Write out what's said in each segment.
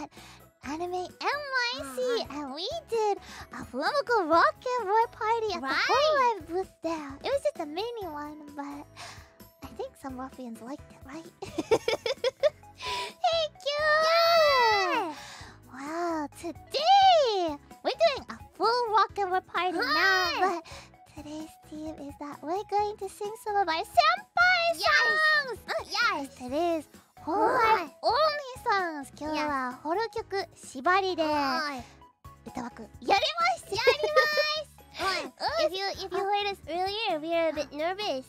at Anime NYC, Uh-huh. and we did a FUWAMOCO rock and roll party at Right. the whole booth there. It was just a mini one, but I think some ruffians liked it, right? Thank you! Yeah. Wow, today we're doing a full rock and roll party now, but today's theme is that we're going to sing some of our senpai songs! Yes. Today's whole life only songs 今日はホロ曲縛りで?歌枠やりますや Why? If you if you heard us earlier, we were a bit nervous.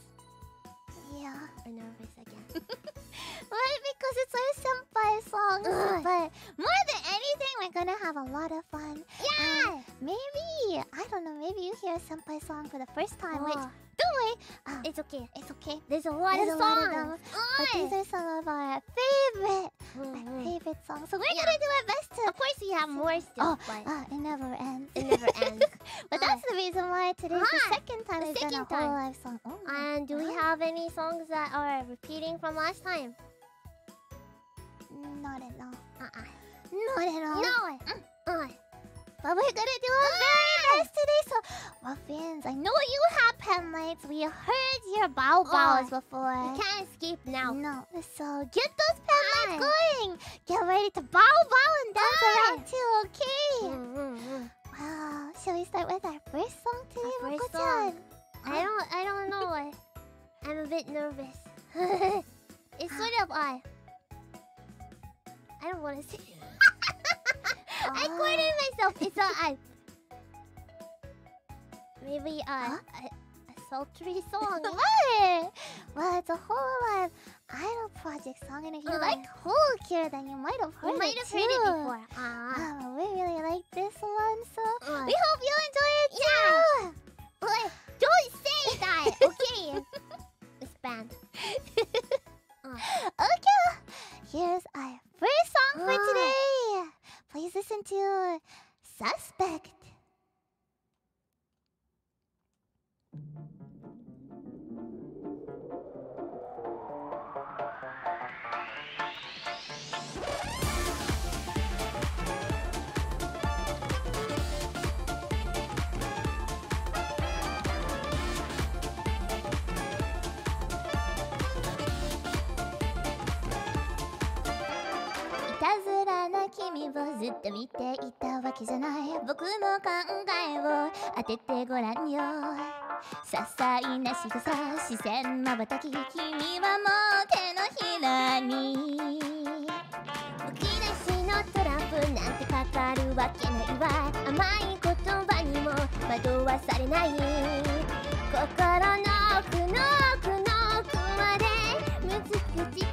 りや We're nervous again. Why? Because it's our senpai songs Ugh. but more than anything we're gonna have a lot of fun Yeah. Maybe I don't know maybe you hear a senpai song for the first time which Oh, don't worry uh, it's okay. it's okay There's a lot There's of a lot of songs. but these are some of our favorite Mm, our mm. favorite songs so we're Yeah. gonna do our best to Of course, we have more still, Oh, but uh, it never ends it never ends. But that's the reason why today's the second time The we've done a second whole time. live song. Oh, And do we have any songs that are repeating from last time? not at all. Uh-uh. Not at all. No. Uh, But we're gonna do our very best today. So, Muffins, I know you have pen lights. We heard your bow bows Oh, before. we can't escape now. No, so get those pen lights going. Get ready to bow bow and dance Hi. around too, okay? Mm, mm, mm. Wow, shall we start with our first song today, Mako-chan? I don't. I don't know. I, I'm a bit nervous. it's sort of I. I don't want to sing. I cornered myself. It's I. Maybe uh, a, a sultry song. What? Well, it's a whole live idol project song, and if you Uh. like Whole Cure, then you might have heard might it have heard it before. Ah. Oh, we really like this one, so Uh. we hope you enjoy it Yeah. too. Wait, don't say that. Okay. it's banned. Okay, here's our first song for Ah. today. Please listen to Suspect. 君をずっと見ていたわけじゃない。僕の考えを当ててごらんよ。些細な仕草視線まばたき君はもう手のひらに。むき出しのトランプなんてかかるわけないわ。甘い言葉にも惑わされない。心の奥の奥の奥までむずく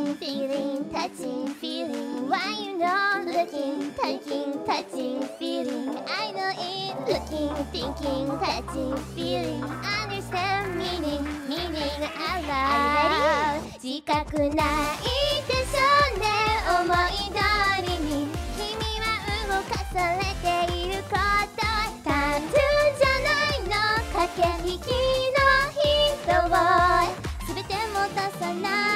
Looking, feeling, touching, feeling Why you know Looking, touching, touching, feeling I know it Looking, thinking, touching, feeling Understand, meaning, meaning out loud 自覚ないでしょうね思い通りに君は動かされていること単純じゃないの駆け引きの人を全て持たさない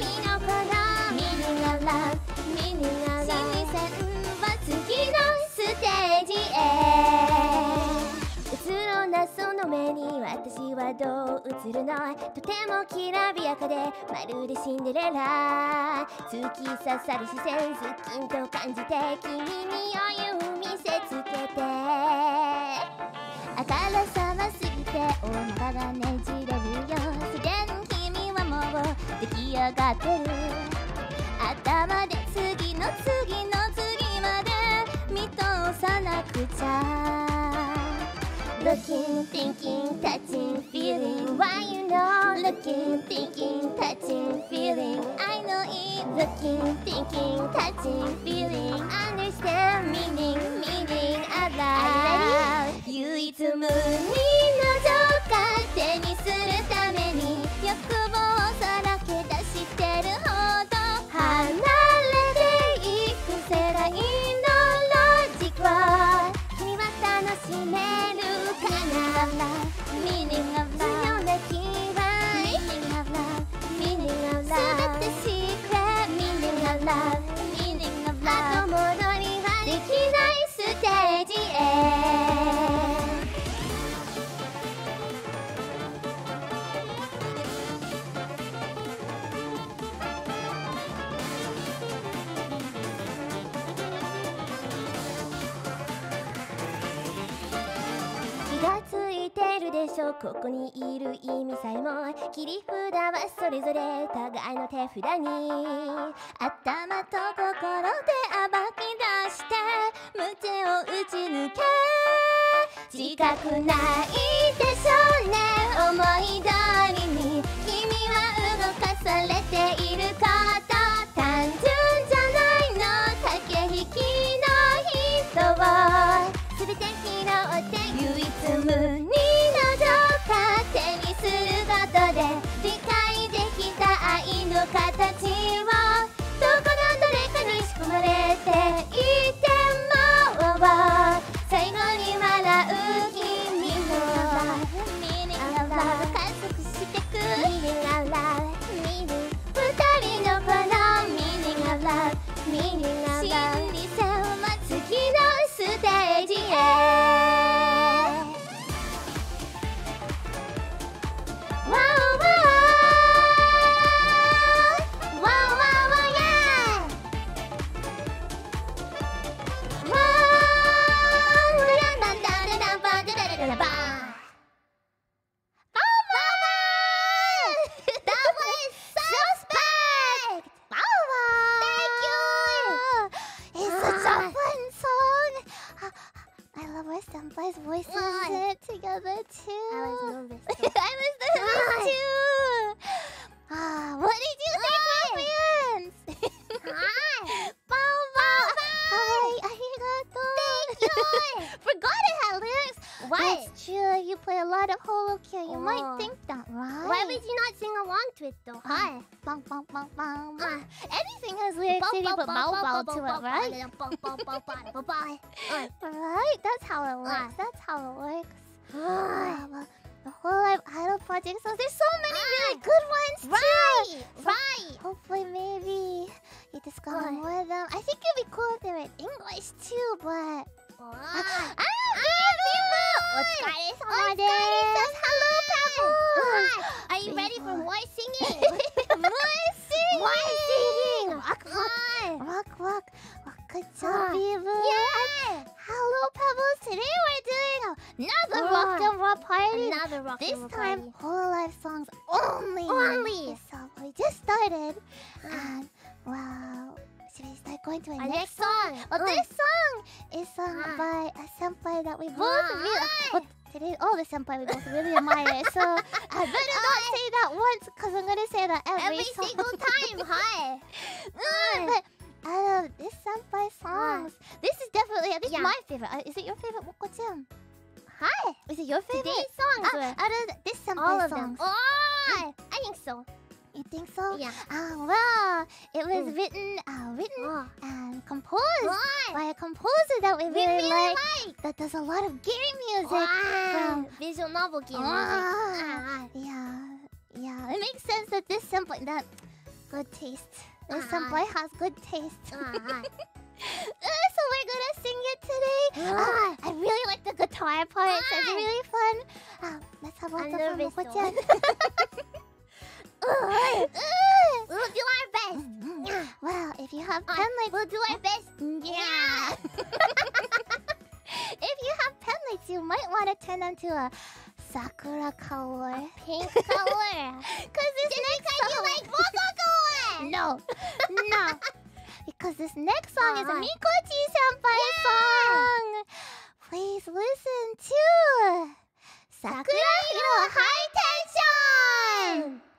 out loud 二人の子の Meaning out loud Meaning out loud 視線は次のステージへうつろなその目に私はどう映るのとてもきらびやかでまるでシンデレラ突き刺さる視線ズッキンと感じて君に余裕見せつけてあからさますぎてお腹がねじう出来上がってる頭で次の次の次まで見通さなくちゃ Looking, thinking, touching, feeling Why you know Looking, thinking, touching, feeling I know it Looking, thinking, touching, feeling Understand meaning, meaning aloud 唯一無二の情感手にするために欲望 Meaning でしょここにいる意味さえも切り札はそれぞれ互いの手札に。頭と心で暴き出して無知を打ち抜け。自覚ないでしょうね思い通りに。Along to it though? Hi. Bum, bum, bum, bum. Ah. Anything has lyrics if you put bow bow to it, right? Right? That's how it works. Ah. That's how it works. Ah, the Hololive idol project. So there's so many really good ones too. Right. So Right. Hopefully, maybe you discover Ah. more of them. I think it'd be cool if they were in English too, but Ah. I don't know. Otsukare-sama Hello, Pebble. Are you ready for more singing? more singing. More singing. Rock, rock, rock, rock. rock. Good job. Yeah. Hello, Pebbles. Today we're doing another rock and roll party. Another rock This time, party. Hololive songs only. Only. So we just started, and well, should we start going to our Our next next song. Well, Uh, this song is sung Ah. by a senpai that we both Ah. really. Well, today, all the senpai we both really admire. So I better not say that once, cause I'm gonna say that every, Every song. single time. Hi. Mm, but out of this senpai songs, this is definitely this Yeah. is my favorite. Uh, is it your favorite, Moko-chan? Hi. Is it your favorite? Today's songs. Ah, out of this senpai all of them. songs, Oh, I think so. You think so? Yeah. Ah, well, it was Mm. written, uh, written Oh. and composed by a composer that we We really, really like. like. That does a lot of game music. Wow. from- Visual novel game music. Ah. Ah, Yeah, yeah. It makes sense that this senpai that good taste. This senpai has good taste. Uh, so we're gonna sing it today. Ah, I really like the guitar part. It's really fun. Let's have lots of we'll do our best. Well, if you have pen lights, we'll do our best. Yeah. if you have pen lights, you might want to turn them to a sakura color. A pink color. Cause this Just next song... you like color. No, no. Because this next song uh -huh. is a uh-huh. Mikochi senpai yeah. song. Please listen to Sakura Hero High Tension.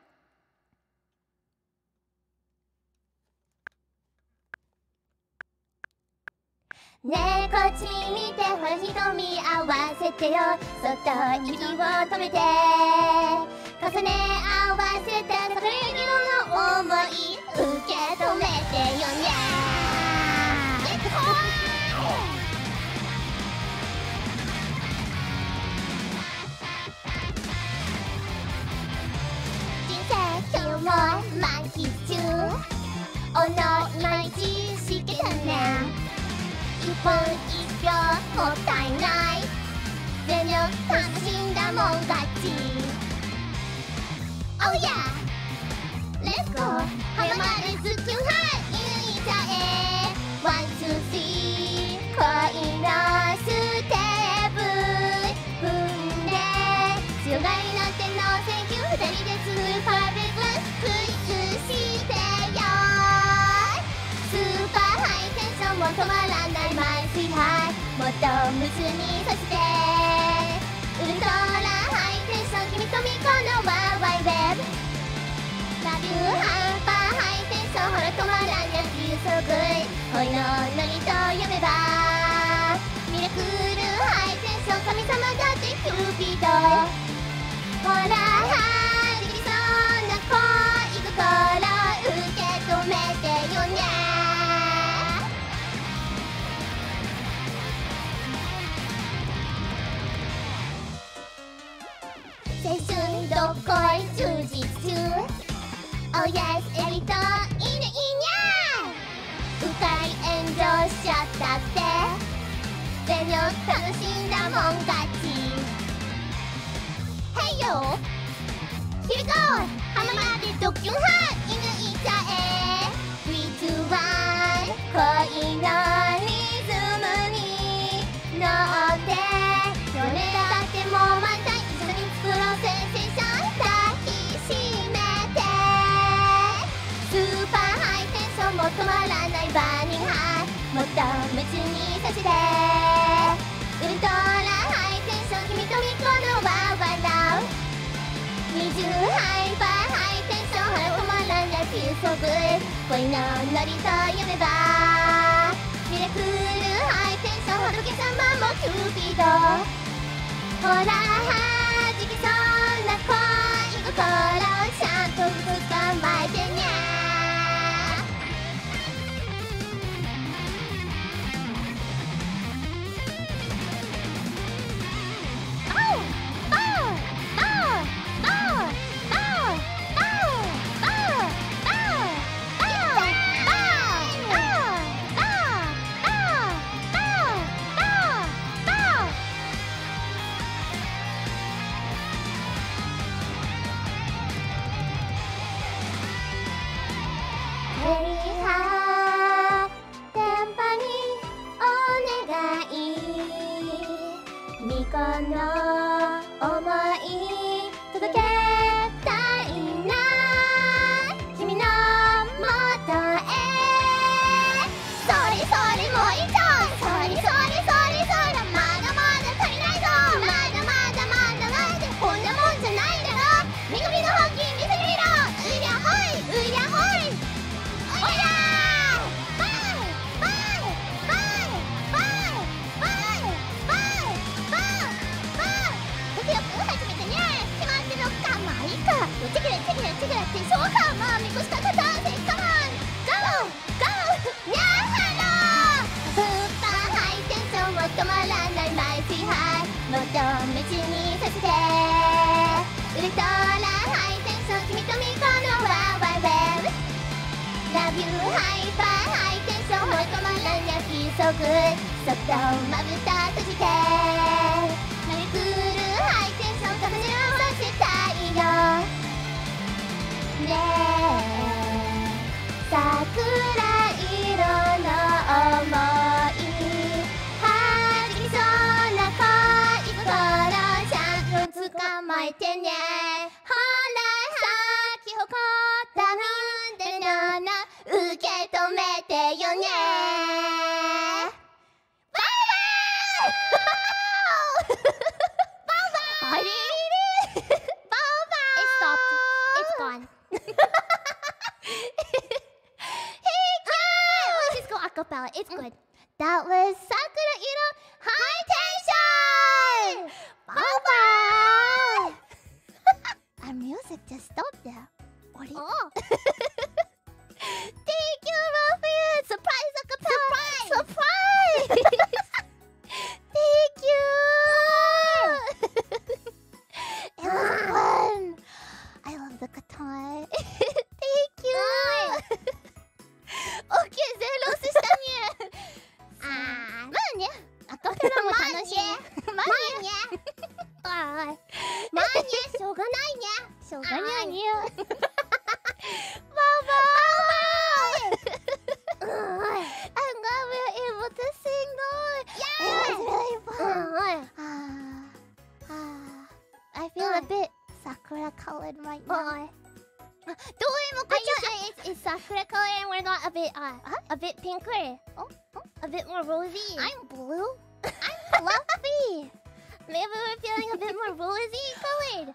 ねえこっち見てほら瞳合わせてよ。そっと息を止めて。重ね合わせた桜色の想い受け止めてよにゃ人生今日も満喫中。おのいまいちしてたね一分一秒もったいない。全力楽しんだもん勝ち。Oh yeah! Let's go! 早まるスキュンハイ。犬いちゃえ One two three 恋のステップ踏んで強がりなんてのセンキュー二人で作るパーフェクトクイズしてよスーパーハイテンションも止まらない。と夢中にさせてウルトラハイテンション君とミコのワーワイウェブラビューハンパーハイテンションほら止まらんや Feel so good 恋のノリと読めばミラクルハイテンション神様だってキューピードほらできそうな恋心どっこい充実？中 Oh yes エリートいいねいいにゃー歌い炎上しちゃったって。全力楽しんだもん勝ち。Hey yo Here we go 浜までドッキュンハー犬いちゃえ。と夢中にさせてウルトラハイテンション君とミコのワーワーラウ20ハイパーハイテンション腹止まらない Feel so good 恋のノリと読めばミラクルハイテンション仏様もキューピードほらはじきそうな恋心ちゃんと捕まえて bit more rosy I'm blue I'm fluffy maybe we're feeling a bit more rosy colored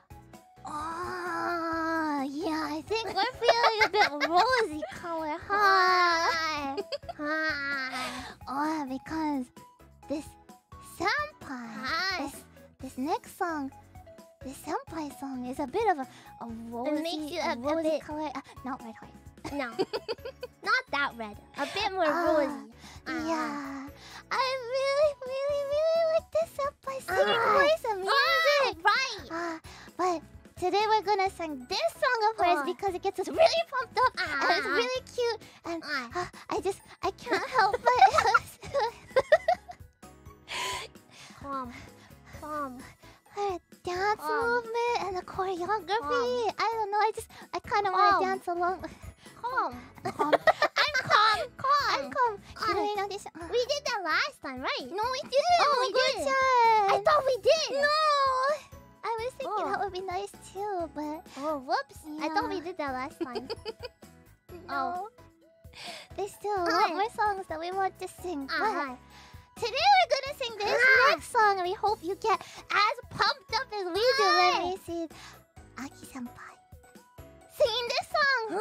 Oh, yeah, I think we're feeling a bit rosy color, huh? Hi. Oh, because this senpai, Hi. this, this next song, this senpai song is a bit of a, a rosy, makes you a, a- a bit- color. Uh, not red heart. No. Not that red. A bit more Ah, rosy. Ah. Yeah, I really, really, really like this senpai singing Ah. voice and music. right. Ah, but today we're gonna sing this song of hers because it gets us really pumped up and it's really cute and I just I can't help but Calm. Calm. her dance movement and the choreography. I don't know. I just I kind of want to dance along. Calm. Calm. Calm. Calm. I'm calm. Ah. Hiroe no. Ah. We did that last time, right? No, we didn't. Oh, we good did. I thought we did. no. I was thinking Oh. that would be nice too, but Oh, whoops. I thought we did that last time. no. There's still a lot more songs that we want to sing. but Ah. Today we're gonna sing this Ah. next song, and we hope you get as pumped up as we do when we see Aki Senpai singing this song.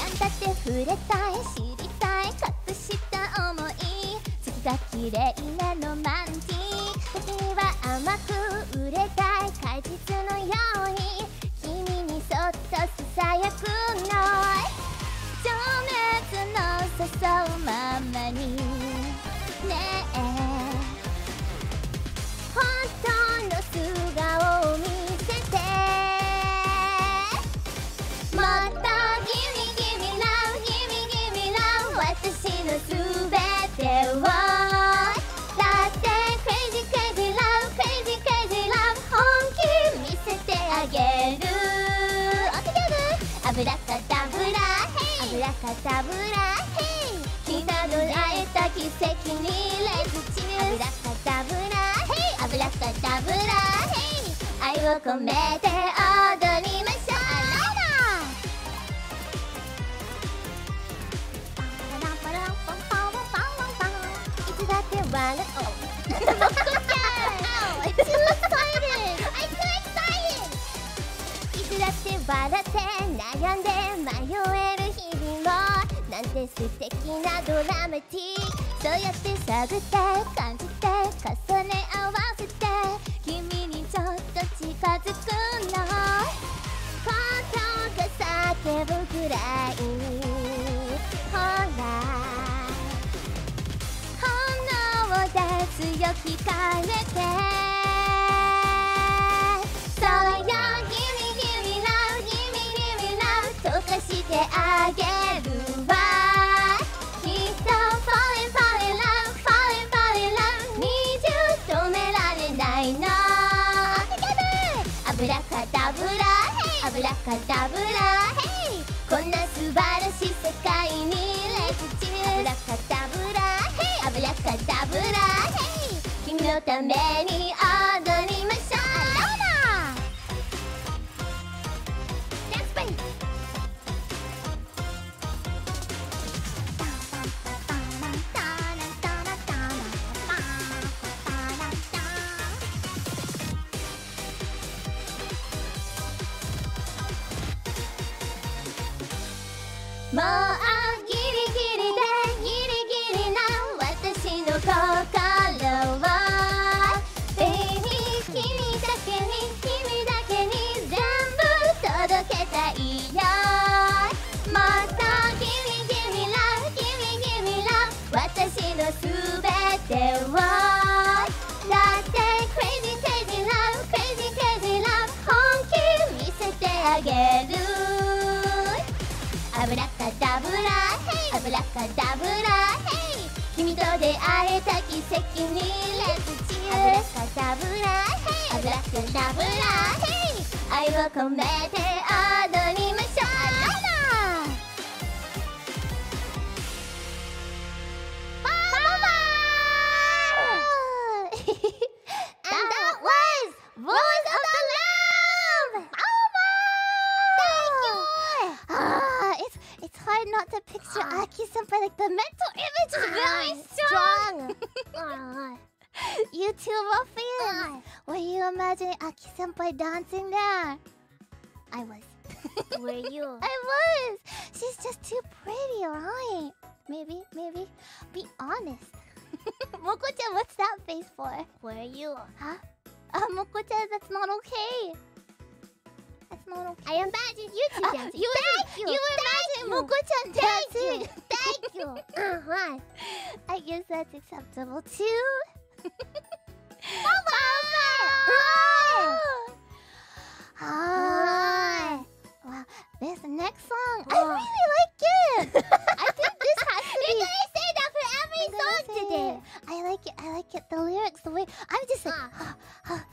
なんだって触れたい知りたい隠した想い。月が綺麗なロマンティック時には甘く売れたい果実のように。君にそっとを込めて踊りましょうアローいつだって笑おう It's too excited! I'm too excited! いつだって笑って悩んで迷える日々もなんて素敵なドラマティックそうやって探って感じ I imagine you two Uh, you were, Thank you. you Thank imagining you. Moko-chan Thank dancing. you. Thank you. Uh-huh. I guess that's acceptable too. Ah. Wow, this next song, I Oh. really like it. I think this has to be. You're gonna say that for every I'm song today. it. I like it. I like it. The lyrics, the way I'm just like, Ah.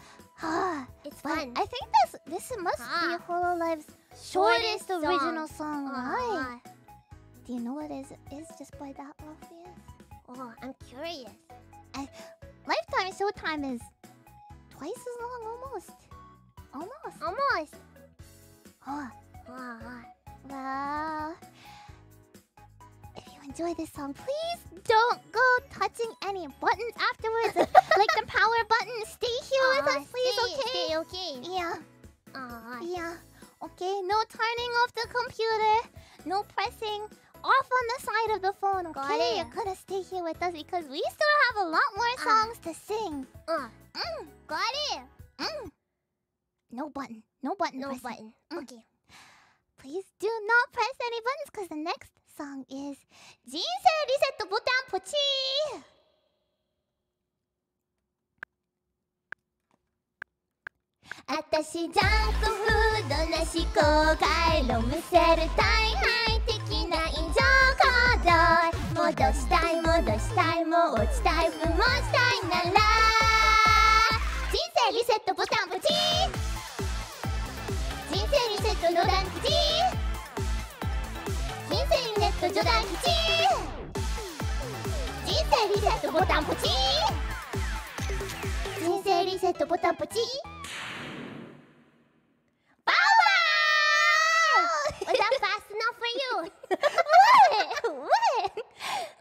It's But fun. I think this this must be Ah. Hololive's shortest, Shortest song. original song? Uh-huh. Do you know what is is just by that Orpheus? Oh, I'm curious. Lifetime Showtime is twice as long, almost. Almost. Almost. Oh, Uh-huh. well. Enjoy this song, please don't go touching any buttons afterwards. like the power button. Stay here with Uh-huh. us, please, Stay- okay? Stay okay. Yeah, Uh-huh. yeah. Okay, no turning off the computer. No pressing off on the side of the phone, Got okay? it. You're gonna stay here with us because we still have a lot more Ah. songs to sing. Uh, Mm, got it. mm. No button. No button. No pressing. button. Mm. Okay. Please do not press any buttons because the next song is 人生リセットボタンポチあたしジャンクフードなし公開ロムセル大敗的な異常行動。戻したい戻したいもう落ちたい不毛したいなら。 뭐지? Wow! Was that fast enough for you? What? What?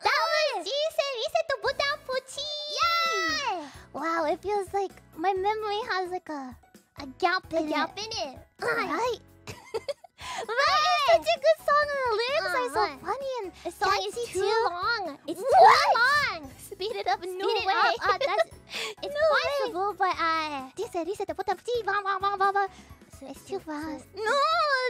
That was G7 2세트 보다 보지! Yeah! Wow, it feels like my memory has like a a gap in a gap in it. Right? right? It's such a good song and the lyrics uh, are so right. funny and the song is too, too long. It's what? too long. Speed it up, no Speed it way. up. Uh, that's, it's No way. possible, but I. This is reset the button. Blah, blah, blah, blah, blah. It's too fast. No,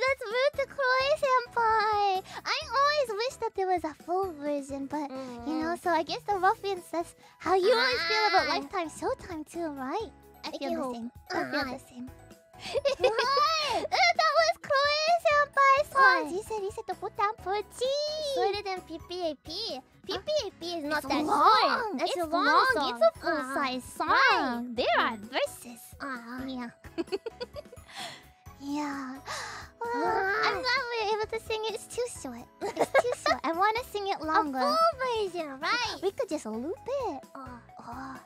that's rude to Chloe senpai. I always wish that there was a full version, but you know, so I guess the ruffians that's how you always feel about Ah. Lifetime Showtime too, right? I feel the same. I feel Uh-huh. the same. that was Chloe senpai's song. She said reset the button for G. Shorter than PPAP. PPAP is not that long. it's a long, long. song. It's a full Uh-huh. size song. Right. There are verses. Uh-huh. Yeah. yeah. Well. I'm glad we were able to sing it. It's too short. It's too short. I want to sing it longer. A full version, right? We could just loop it. Oh. Oh.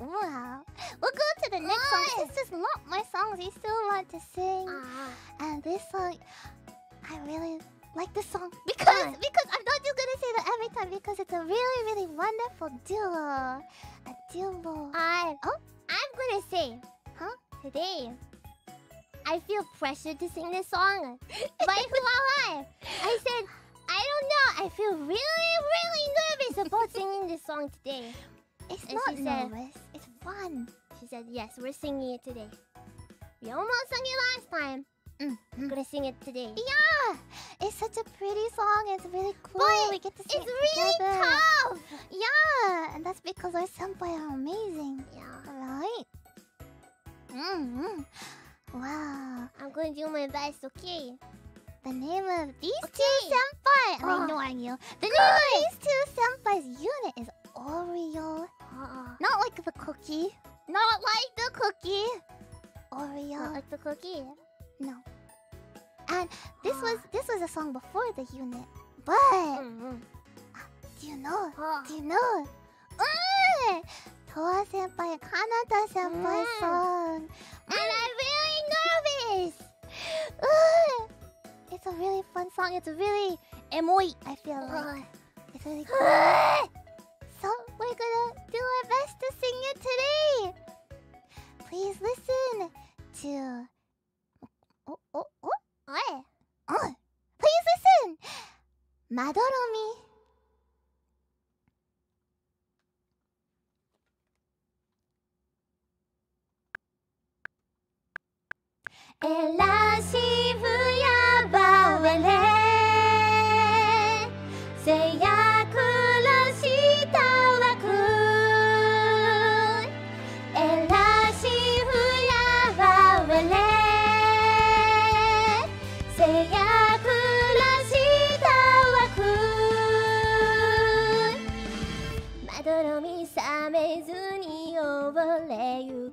Wow. We'll go to the next song. Since there's not my songs we still want to sing. Uh-huh. And this song, I really like this song because because I'm not just gonna say that every time because it's a really really wonderful duo, a duo. I, Oh. I'm gonna say, Huh? Today, I feel pressured to sing this song. By who am I? I said, I don't know. I feel really, really nervous about singing this song today. It's And not she said- nervous. It's fun. She said, Yes, we're singing it today. We almost sung it last time. Mm, We're mm. gonna sing it today. Yeah, it's such a pretty song. It's really cool. But we get to It's sing it really together. tough. Yeah, and that's because our senpai are amazing, Yeah. right? Mm-hmm. Wow. I'm going gonna do my best, okay? The name of these Okay. two senpai. Oh. I'm ignoring you. The name of these two senpai's unit is Oreo. Uh, Not like the cookie. Not like the cookie. Oreo. not like the cookie. no. And this was this was a song before the unit. But Mm-hmm. do you know? Oh. Do you know? Mm! Towa senpai and Kanata senpai Mm. song. And I'm really nervous. Mm. It's a really fun song. It's really emoi, I feel like. It's really cool. We're gonna do our best to sing it today. Please listen to. Oh, oh, oh. What? Oh. Please listen. Madoromi. Ela Shibuya Bawele 制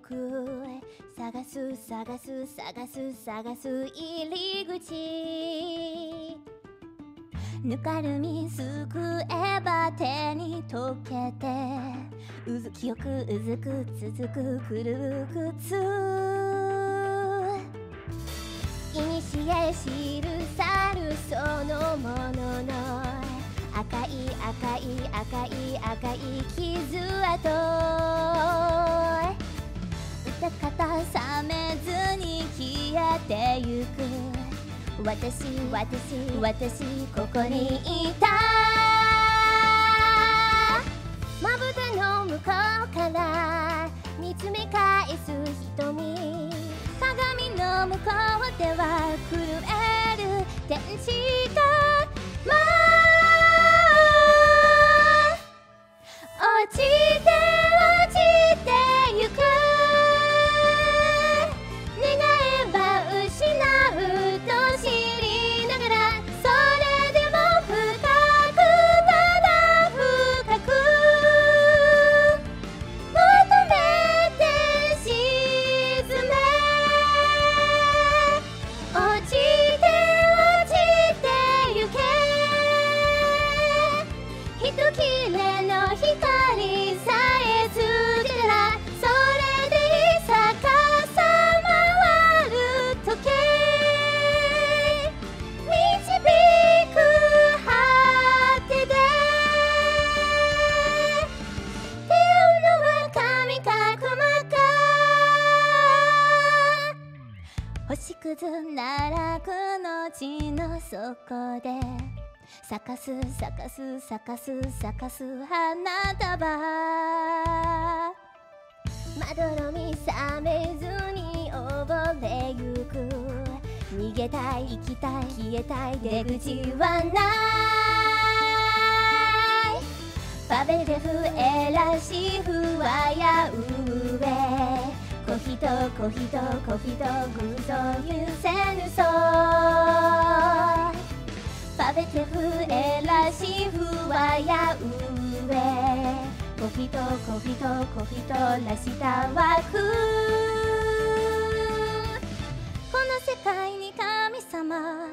く探す探す探す探す入り口。ぬかるみすくえば手に溶けてうずきよくうずく続くくるくついにしえ知る去るそのものの赤い赤い赤い赤い傷跡。歌方冷めずに消えてゆく。私私私ここにいた。まぶたの向こうから見つめ返す瞳。鏡の向こうでは震える天使がまあ落ちて地の底で咲かす咲かす咲かす咲かす花束まどろみ覚めずに溺れゆく逃げたい行きたい消えたい出口はない。パベレフエラシフワヤウエコヒトコヒトコヒトグゾユセヌソパベテフエラシフワヤウエコヒトコヒトコヒトラシタワク。この世界に神様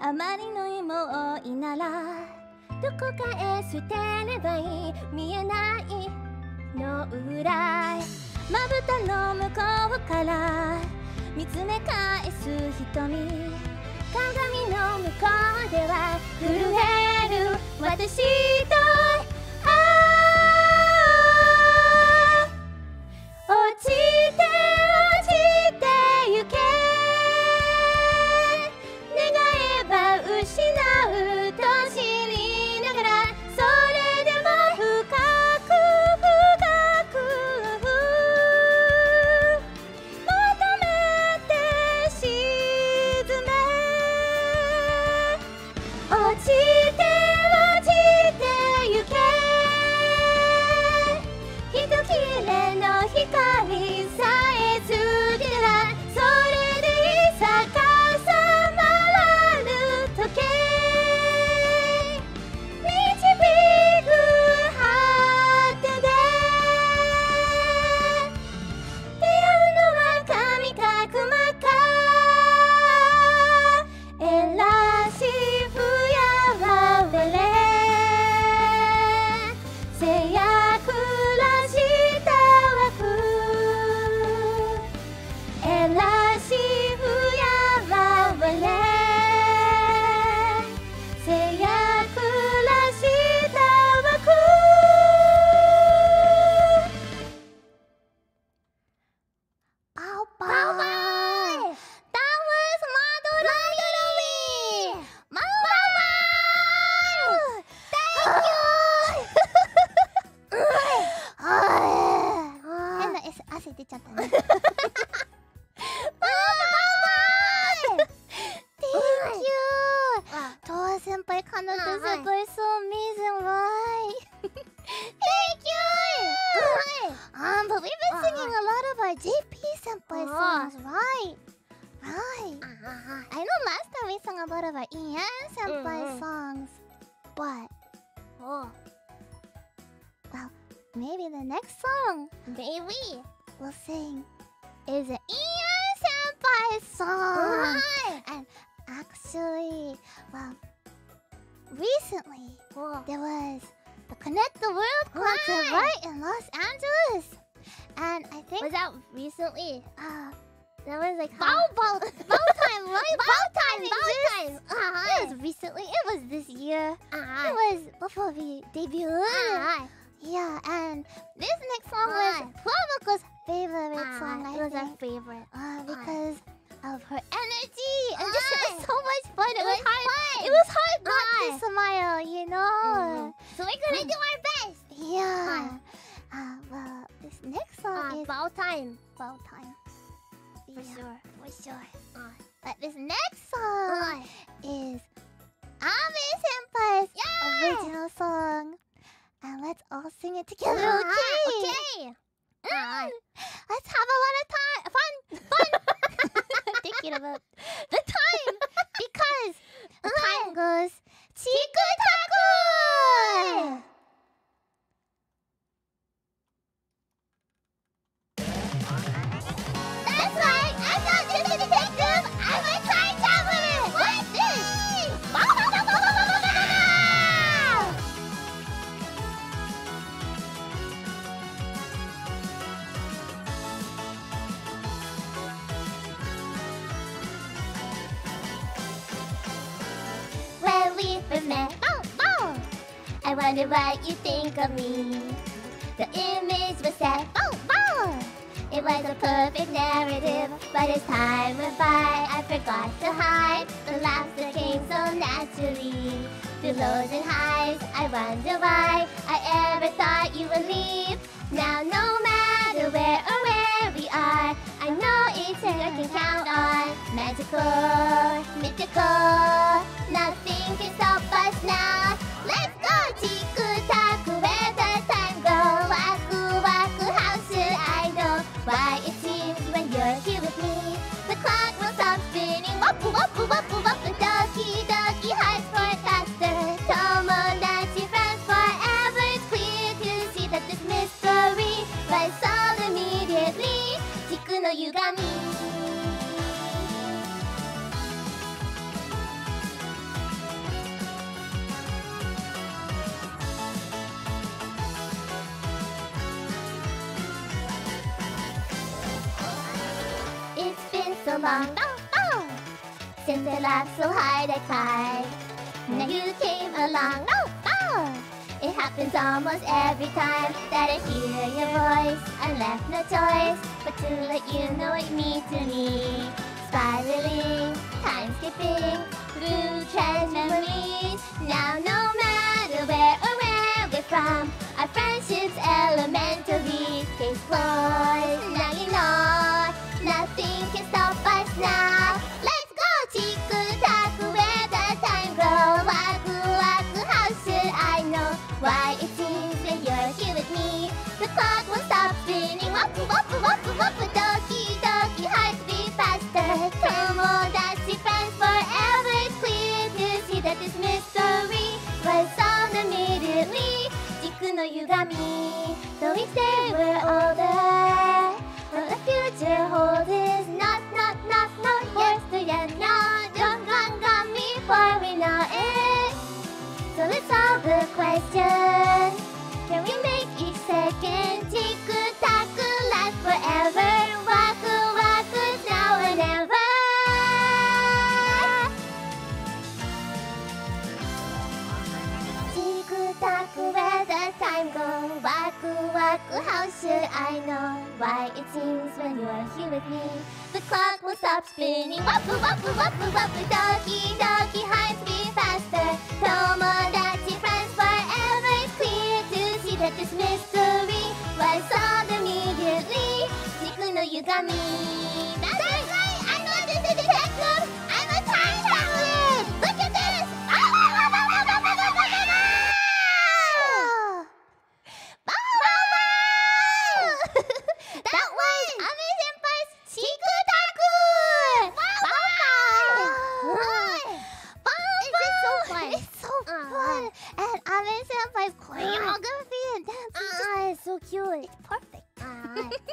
あまりの妹いならどこかへ捨てればいい見えないの裏まぶたの向こうから見つめ返す瞳。鏡の向こうでは震える私とああ落ち Oh, maybe the next song maybe. we'll sing is an Ian senpai song And actually, well, recently there was the Connect the World concert Right. right in Los Angeles, and I think Was that recently? uh, That was like Bow Bow Bow Time, right? Bow Time, Bow time. It Uh-huh. was recently. It was this year. It Uh-huh. was before we debuted. Uh-huh. Yeah, and this next song was Right. Favorite Uh-huh. song. I It was our favorite. Uh, because of her energy and just it was so much fun. It, It was was hard. fun. It was hard not to smile, you know. Mhm. So we're gonna do our best. Yeah. Uh, well, this next song Uh, is bow time. Bow Time. For Yeah, sure. For sure. Uh, But this next song uh, is Ame Senpai's yeah. original song. And let's all sing it together, Uh-huh. okay? Okay. Mm. Let's have a lot of time. Fun. Fun. Thinking about the time. Because the time goes Chiku Taku! Wonder what you think of me. The image was set, bow, bow. It was a perfect narrative, but as time went by, I forgot to hide. The laughter came so naturally. Through lows and highs, I wonder why I ever thought you would leave. Now, no matter where or where we are, I know each other can count on. Magical, mythical, nothing can stop us now tick-tock when the time goes Walk, walk, house I know Why it seems when you're here with me The clock will stop spinning Wop, wop, wop, wop, wop, the dog keeps been so long bow, bow, since I laughed so hard I cried. Now you came along, no, bow. It happens almost every time that I hear your voice. I'm left no choice but to let you know what you mean to me. Spiraling, time skipping through trash memories. Now no matter where or where we're from, our friendship's elementary. Case closed, now you know nothing can stop now. Let's go, Chiku Taku, where the time goes. Waku Waku, how should I know why it seems when you're here with me? The clock will stop spinning. Wapu Wapu Wapu Wapu, Doki Doki, hearts beat faster. Tomodachi friends forever. It's clear to see that this mystery was solved immediately. Chiku no yugami, though each day we're older. Solve the question. Can we make each second tiku taku last forever? Waku waku now and ever. Tiku taku, where the time go? Waku waku, how should I know why it seems when you're here with me? The clock will stop spinning. Wapu wapu wapu wapu, doki doki, hearts beat faster. Tomodachi friends mystery. Well, I saw them immediately. Tickling the you got me. That's, That's right. right. I'm not just a detective. I'm a time traveler. Look at this. that was Ame Senpai's Chiku Taku! Wow, wow! It's so fun! It's so fun! And Ame Senpai's choreography is Ah, it's so cute. it's perfect.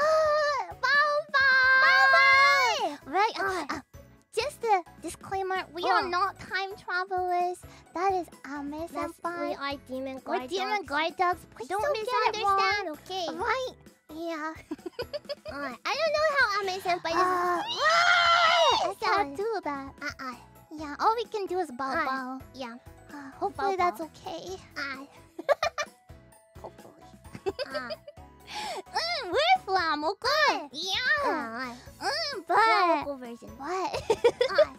Ah, Bye bye. Right. Ah. Uh, just a disclaimer: we Oh. are not time travelers. That is Ame that's, we Senpai. are demon We're guard demon guard dogs. Please Don't don't get it wrong. misunderstand, okay? Right. Yeah. Ah, I don't know how Ame Senpai is. Uh, I can't do that. Uh-uh. Yeah, all we can do is bow Ah. bow. Yeah. Uh, hopefully Bow that's bow. okay. Ah, Mm, we're Flammable. Yeah. Ah, Mm, ah. but version. what? Ah,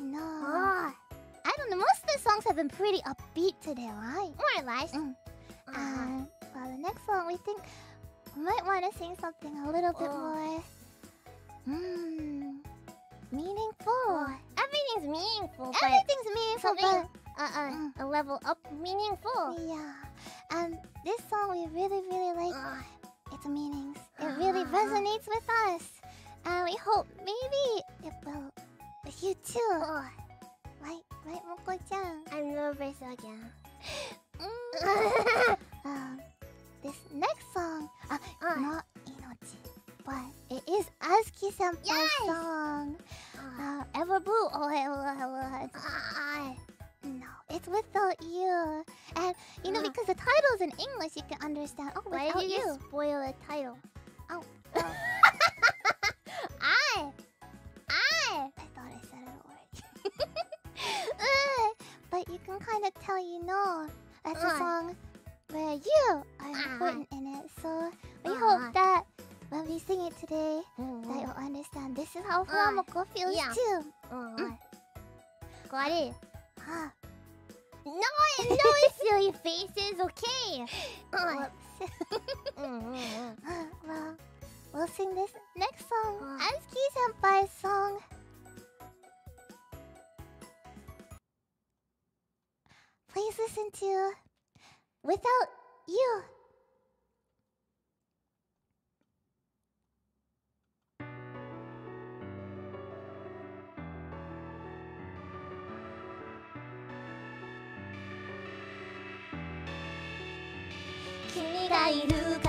no. ah. I don't know. Most of the songs have been pretty upbeat today, right? More or less. Mm. Ah. Uh, well, the next song we think we might want to sing something a little bit Oh. more. Hmm. Meaningful. Everything's meaningful, but Everything's meaningful, but uh, uh, a level up meaningful. yeah. And this song we really, really like Ah. its meanings. It really Ah. resonates with us. And we hope maybe it will with you too. Right, right, Moko-chan? I'm nervous again. Mm. um, this next song, uh, Ah. not Inochi, but it is AZKi Senpai's Yes! song. Uh, Ever Blue. Oh, hello, hello. Ah. No, it's without you. And you know, because the title's in English, you can understand. Oh, Why without did you you. spoil the title? Oh, I. I. I thought I said it already. Uh, but you can kind of tell you know that's a Ah. song where you are Ah. important in it. So we Ah. hope that when we sing it today, that Mm. you'll understand this is how Ah. FUWAMOCO feels Yeah. too. Mm. Got it. No, no silly faces, okay? Mm, mm, mm. well, we'll sing this next song. Ah. AZKi Senpai's song. Please listen to Without You.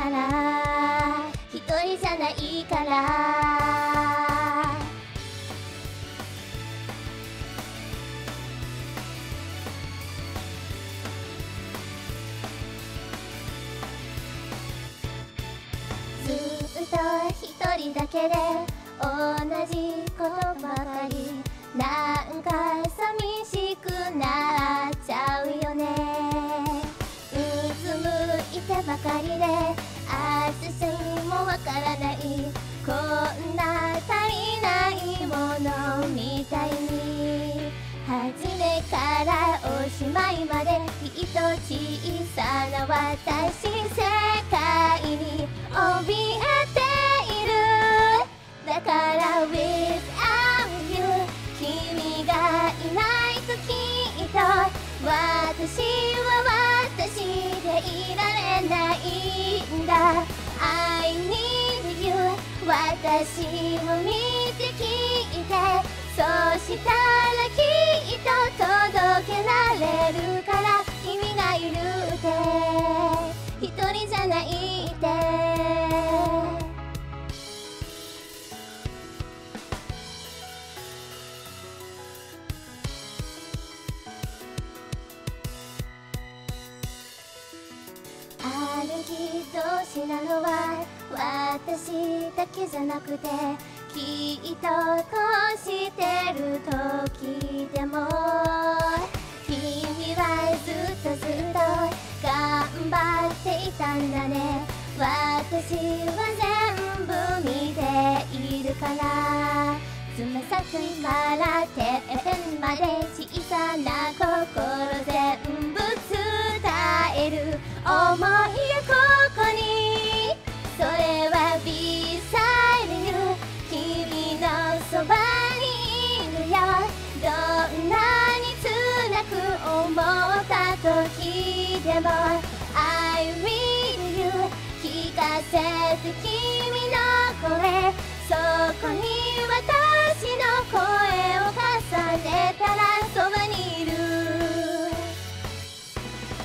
から一人じゃないから。ずっと一人だけで同じことばかり。なんか寂しくなっちゃうよね。うつむいてばかりで明日もわからない。こんな足りないものみたいに。初めからおしまいまできっと小さな私世界に怯えている。だから Without you 君がいないときっと。私は私でいられないんだ。I need you 私も見て聞いてそしたらきっと届けられるから君がいるって。一人じゃないって。日同士なのは私だけじゃなくてきっとこうしてる時でも。君はずっとずっと頑張っていたんだね。私は全部見ているから。つま先からてっぺんまで小さな心全部伝える。思いがこ時でも I read you 聞かせて君の声そこに私の声を重ねたらそばにいる。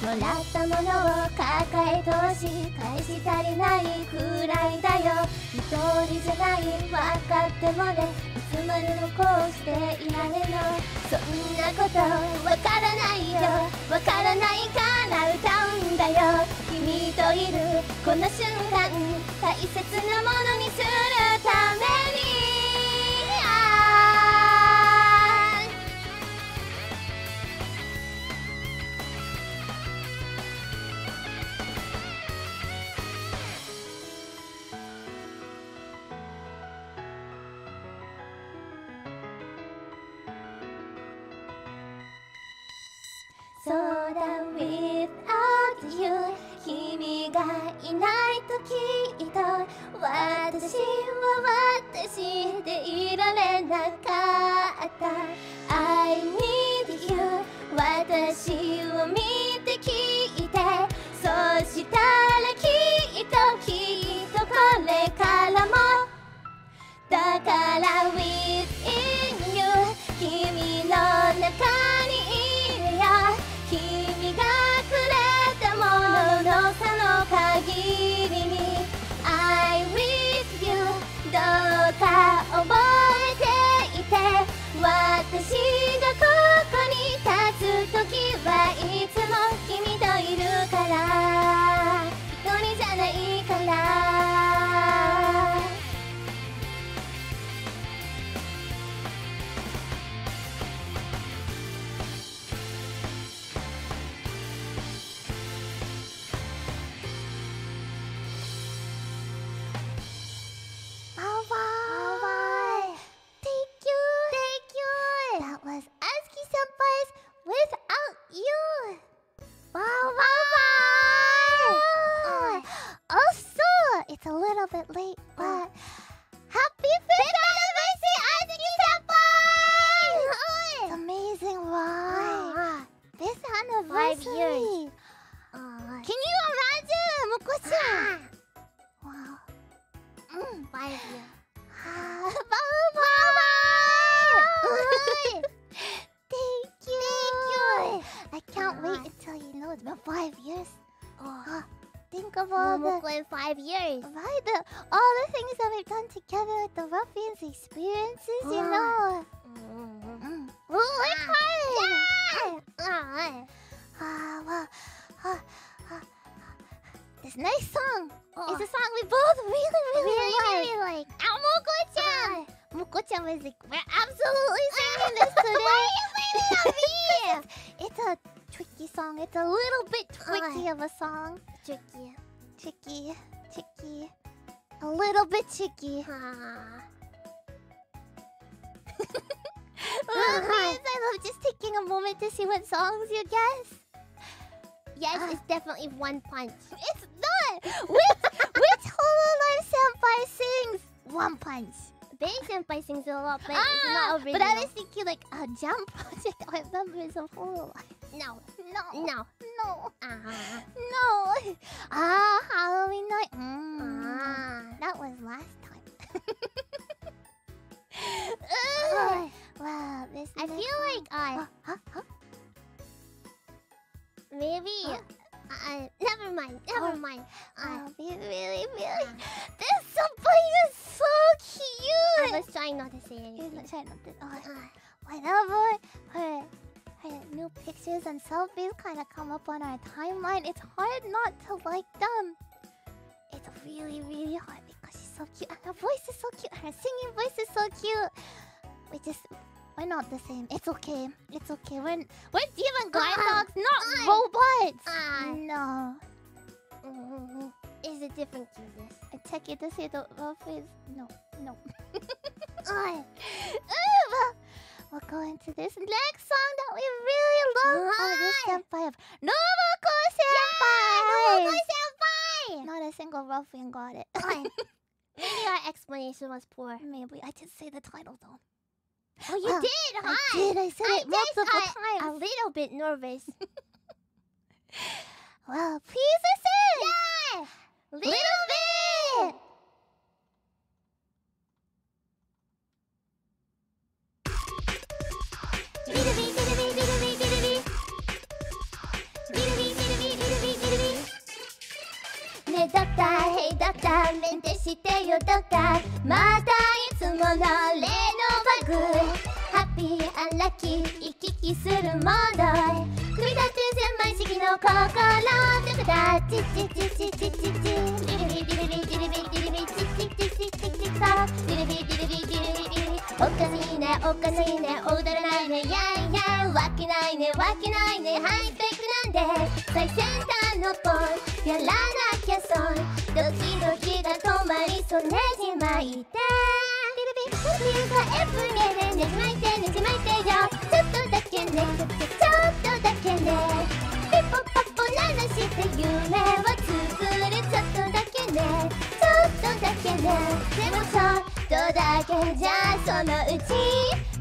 もらったものを抱え通し返したりないくらいだよ。一人じゃない。分かってもね。生まれ残していられのそんなことわからないよ。わからないから歌うんだよ。君といるこの瞬間。大切なものにするために。そうだ without you 君がいないときっと私は私でいられなかった。I need you 私を見て聞いてそしたらきっときっとこれからも。だから within you 君の中覚えていて私がここに立つ時はいつも君といるから。一人じゃないから。senpais without you. Wow, wow, wow! Also, it's a little bit late, but happy fifth anniversary, AZKi senpai! It's amazing, right? Fifth anniversary. Uh, Can you imagine, Moko-chan? Ah. Wow. Mm, five years. Bye bye! Thank you! Thank you! I can't wait until you know it's been five years. Ah, think of all the, Momoko in five years. right, the, all the things that we've done together with the ruffians experiences, you Ah. know. Mm. Mm. We'll work hard! Ah, Ah, well, ah, ah, this next song oh. is a song we both really, really, really, like. really like. Moko-chan was like, we're absolutely singing this today. Why are you singing on me? it's a tricky song. It's a little bit tricky of a song. Tricky. Tricky, tricky. A little bit tricky. Well, please, I love just taking a moment to see what songs you guess. Yes, Ah. it's definitely one punch. It's not! Which, which Hololive Senpai sings One Punch? Bay Senpai sings a lot, but Ah, it's not original. But I was thinking like a jump project I remember is of Hololive. No, No. no. No. Ah. No. Ah, Halloween night. Mm. Ah. That was last time. Ugh. wow, this I feel like I. uh, Huh? Huh? maybe. Huh? Uh, never mind. Never Oh. mind. Uh, Oh, really, really, This somebody is so cute. I was trying not to say anything. not trying not to- oh, Uh, whenever her her new pictures and selfies kind of come up on our timeline, it's hard not to like them. It's really, really hard because she's so cute and her voice is so cute. Her singing voice is so cute. We just we're not the same. It's okay. It's okay. We're we're demon guard Ah. dogs, not Ah. robots. Ah. No. mm, It's a different cuteness. I check it to see the rough is no, no. Uh, well, go into this next song that we really love. Oh, this Hi. senpai of Roboco Senpai. Roboco Senpai! Not a single ruffian got it. Uh, Maybe our explanation was poor. Maybe I did say the title though. Oh, you oh, did! Hi! I did, I said I it did, multiple I, times. I'm a little bit nervous. well, please listen! Yeah! Little, little bit! Hey doctor, hey doctor, メンテしてよ doctor またいつもの例の good ーアラッキー行き来する問題組み立て千枚式の心どこだチチチチチチチディビリビリビリビリビリビリビチチチチチチチさディルビリビリビリビリビおかしいねおかしいね踊らないねやいやわけないねわけないねハイペックなんで最先端のポンやらなきゃ損ドキドキが止まりそうねじまいてねじ巻いちょっとだけねちょっとだけねピッポパポララして夢を作るちょっとだけねちょっとだけねでもちょっとだけじゃそのうち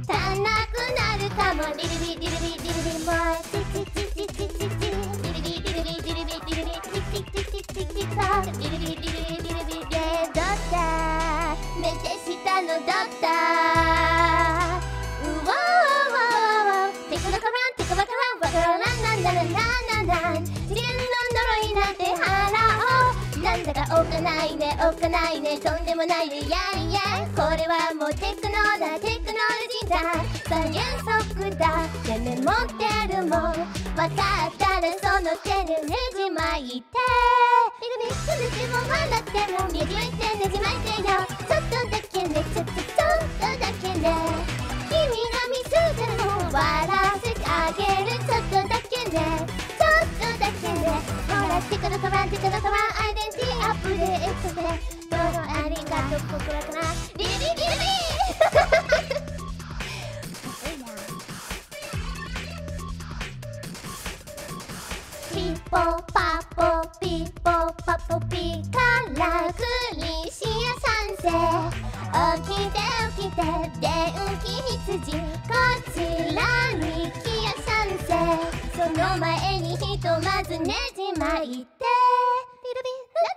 足んなくなるかもリルビリルビリルビもうチチチチチチチリルビリルビリルビリルビチチチチチチチリルビリルビリルビゲドだ？めてしたのだった。うおーおーてこのバまんてバカからんわかランランランランランなン自分の呪いなんてはだかおっかないねおっかないねとんでもないねやいやこれはもうテクノだテクノロジーだ。三原則だ。ってメモってるもん。わかったらその手でねじ巻いて。ビリビリするでも笑ってもねじ巻いてねじ巻いてよ。ちょっとだけねちょっとちょっとだけね。君がミスでも笑わせてあげる。ちょっとだけね。ちょっとだけでほらテクノカランテクノカランアイデンティティアップデートでどうもありがとう。僕らかな。リリリポパポピポパポピからくりしやさんせ起きて起きて電気羊こちらにきやさんせその前にひとまずねじまいてピロピロ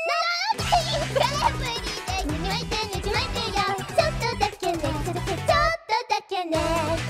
ななななピなピなピなピなピなピなピなななななななななななななな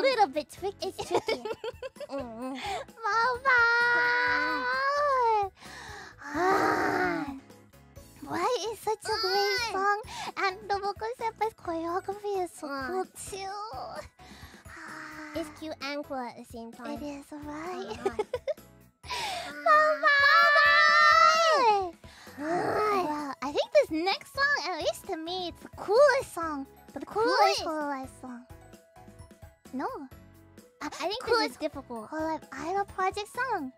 a little bit tricky. It's tricky. Bamba! Why is such a great song? And Roboco senpai's choreography is so cool too. It's cute and cool at the same time. It is right. Ah. Bye Well, I think this next song, at least to me, it's the coolest song. But the coolest, Coolest? coolest song. No. I think Cool this is difficult. Hololive Idol Project song.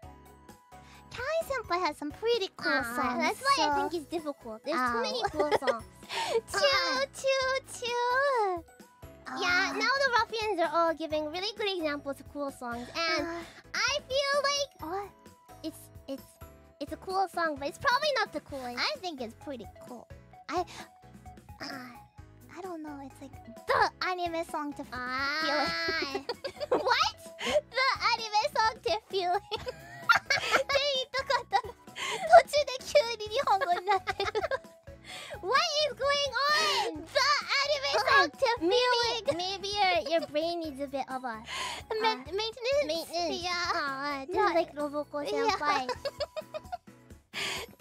Kai Senpai has some pretty cool Ah, songs. That's why I think it's difficult. There's Ow. too many cool songs. Choo, choo, choo. yeah, Ah. now the ruffians are all giving really good examples of cool songs, and I feel like it's it's it's a cool song, but it's probably not the coolest. I think it's pretty cool. I, uh, I don't know. It's like the anime song to Ah. what? The anime song to feel it. って言いたかった。途中で急に日本語になってる。 what is going on? The anime song to feel it. Maybe your your brain needs a bit of a Ma- maintenance. maintenance. Yeah. Ah, just Not- like Roboco Yeah. senpai.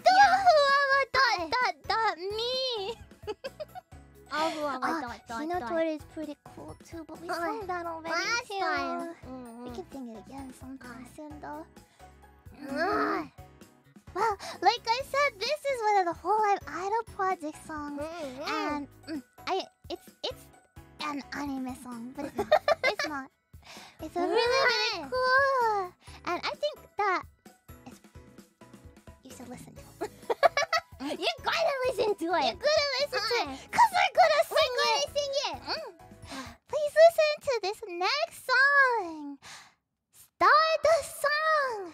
Dot dot dot dot me. Oh, who am I? Ah, Dot, dot, dot. is pretty cool too, but we Ah, sang that already Last too. time. We Mhm. can sing it again sometime soon though. Ah. Well, like I said, this is one of the Hololive idol project songs, Mm-hmm. and mm, I it's it's an anime song, but it's not. it's not. It's a really really cool, and I think that it's you should listen to it. you gotta listen to You're it. gonna listen to it, cause we're gonna sing We're it. gonna sing it. Mm. Please listen to this next song. Start the song.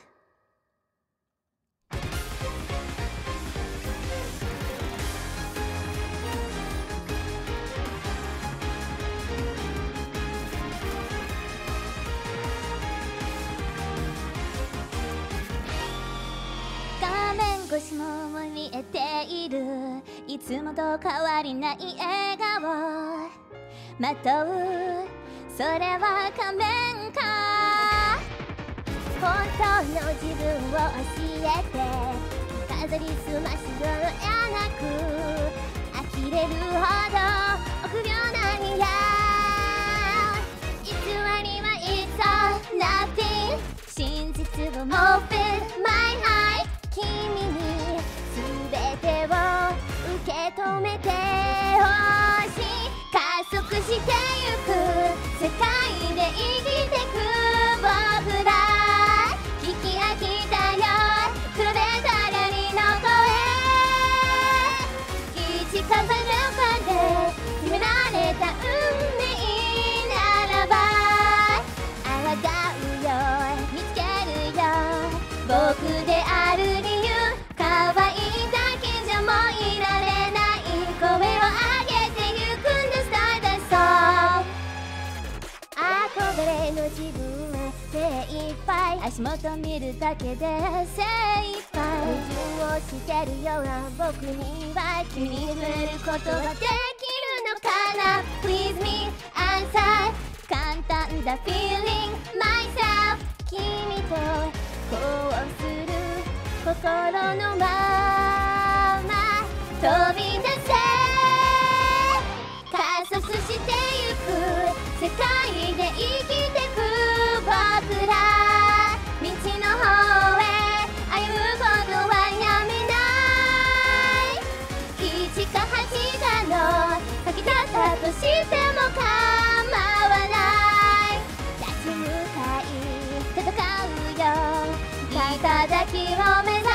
しも見えているいつもと変わりない笑顔まとうそれは仮面か本当の自分を教えて。飾りすましようやなく呆れるほど臆病なんや偽りは It's all nothing 真実を Open my eye 君に全て。を受け止めてほしい。加速してゆく。世界で生きてく。精一杯足元見るだけで精一杯。矛盾をしてるような僕には君に触れることができるのかな Please me answer 簡単だ。Feeling myself 君とこうする心のまま。飛び出せ。加速してゆく。世界で生きてく僕ら道の方へ歩むことはやめない。一か八かの先だったとしても構わない。立ち向かい戦うよ。頂きを目指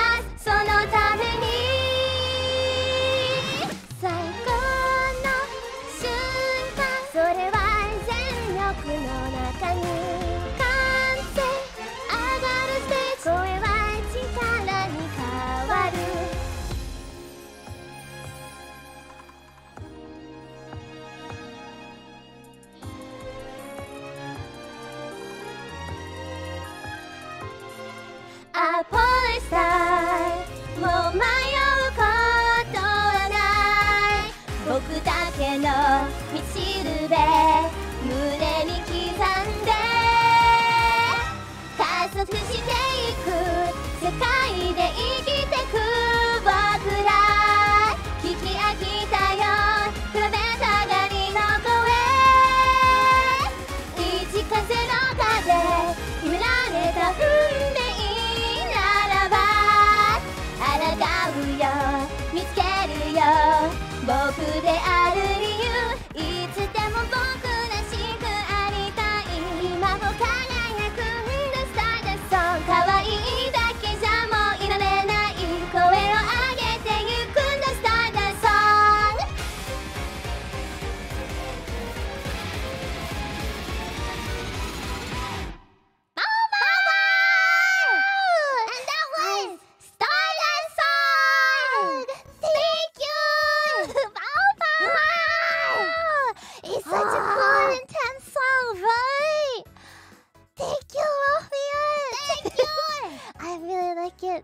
もう迷うことはない僕だけの道しるべ胸に刻んで加速していく世界で生きる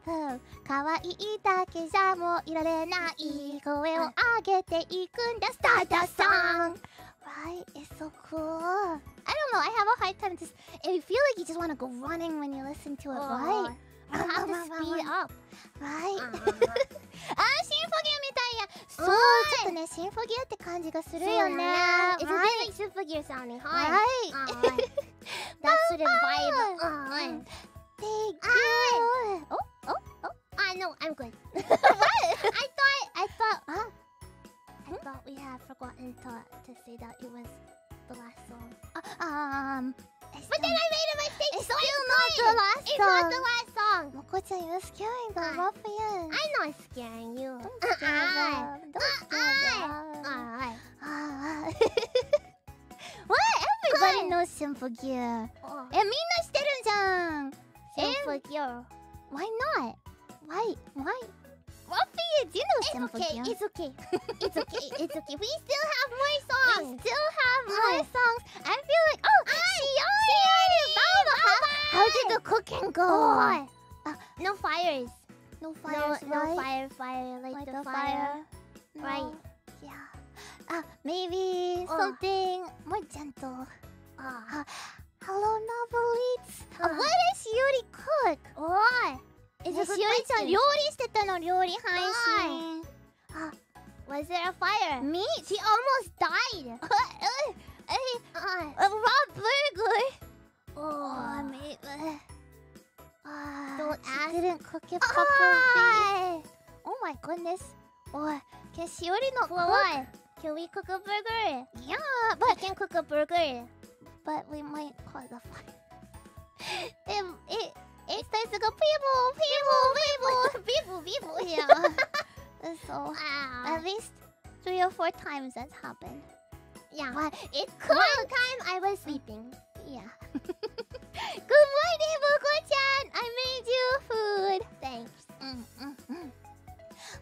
it though. 可愛いだけじゃもういられない声を上げていくんだ Stardust song. Right? It's so cool. I don't know. I have a hard time just. I feel like you just want to go running when you listen to it, right? I have to speed up. Right? ああー、シンフォギュみたいや。そう、ちょっとね、シンフォギュって感じがするよね。It's a bit like super gear sounding. Hi. Right? Alright. That sort of vibe. Ah. Thank you. Oh, oh, oh. I Ah, no, I'm good. I thought I thought huh? I thought we had forgotten to to say that it was the last song. Uh, um But then I made a mistake. It's so still it's not the last It's song. not the last song. Moko-chan, you're scaring the Ah. ruffians. I'm not scaring you. Don't scare them. Don't scare them. Alright. Ah. What? Everybody knows Simple Gear. Oh, え、みんな知ってるじゃん。Simple gear. Why not? Why? Why? Ruffians, you know It's okay. It's okay. It's okay. It's okay. We still have more songs. We still have more Oh. songs. I feel like oh, Shiori, Baba. How, did the cooking go? Oh. Ah. No fires. No No, fires, no right? fire, fire, like, Like the, the fire. fire. Right. Yeah. Ah, maybe Oh. something more gentle. Ah. Hello, novelites. Ah. Uh, what does Shiori cook? Oh. It's Is a good しおりちゃん question. 料理してたの料理配信。 Was there a fire? Me? She almost died. Hey, Ah. uh, Rob Burger. Oh, Oh. me. Uh, uh, Don't she ask. didn't cook it properly. Oh my goodness. Or can Shiori not Well, cook? what? Can we cook a burger? Yeah, We but can cook a burger. but we might cause a fire. it it it starts to go people people people People, people. yeah. so Ah. at least three or four times that's happened. yeah. But it One time I was sleeping. Yeah. Good morning, Boko-chan. I made you food. Thanks. Mm, mm, mm.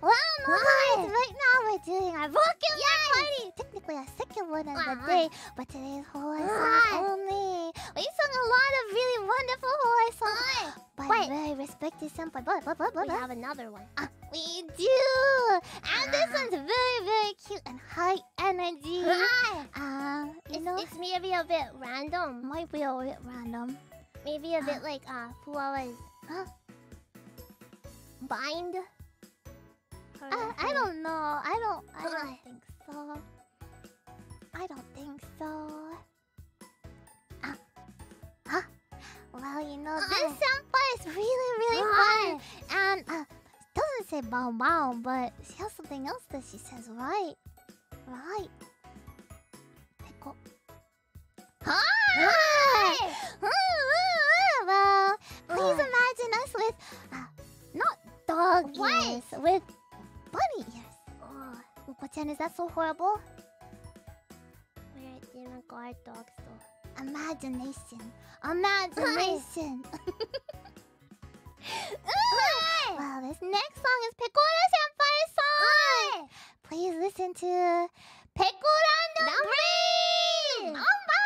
Well, guys, right now we're doing our vocabulary party. Technically our second one of the Ah. day, but today's Hawaii songs only. We sung a lot of really wonderful Hawaii songs by a Wait. very respected senpai. But, but, but, but, We have another one. Ah, we do. And this Ah. one's very, very cute and high energy. Ah. Uh, you It's, know, it's maybe a bit random. might be a bit random. Maybe a bit like uh, Fuwawa's Huh? bind. I, Uh, I don't know. I don't. I don't think so. I don't think so. Ah. Huh? Well, you know, this Ah. sample is really, really Ah. fun. And uh, doesn't say bow bow, but she has something else that she says, right? Right. Peko. Hi! well, please imagine us with uh, not dog What? ears, with bunny ears. Oh, Uko-chan, is that so horrible? where did a guard dog store? Imagination. Imagination. well, this next song is Pekora Senpai's song. Please listen to Green. Number.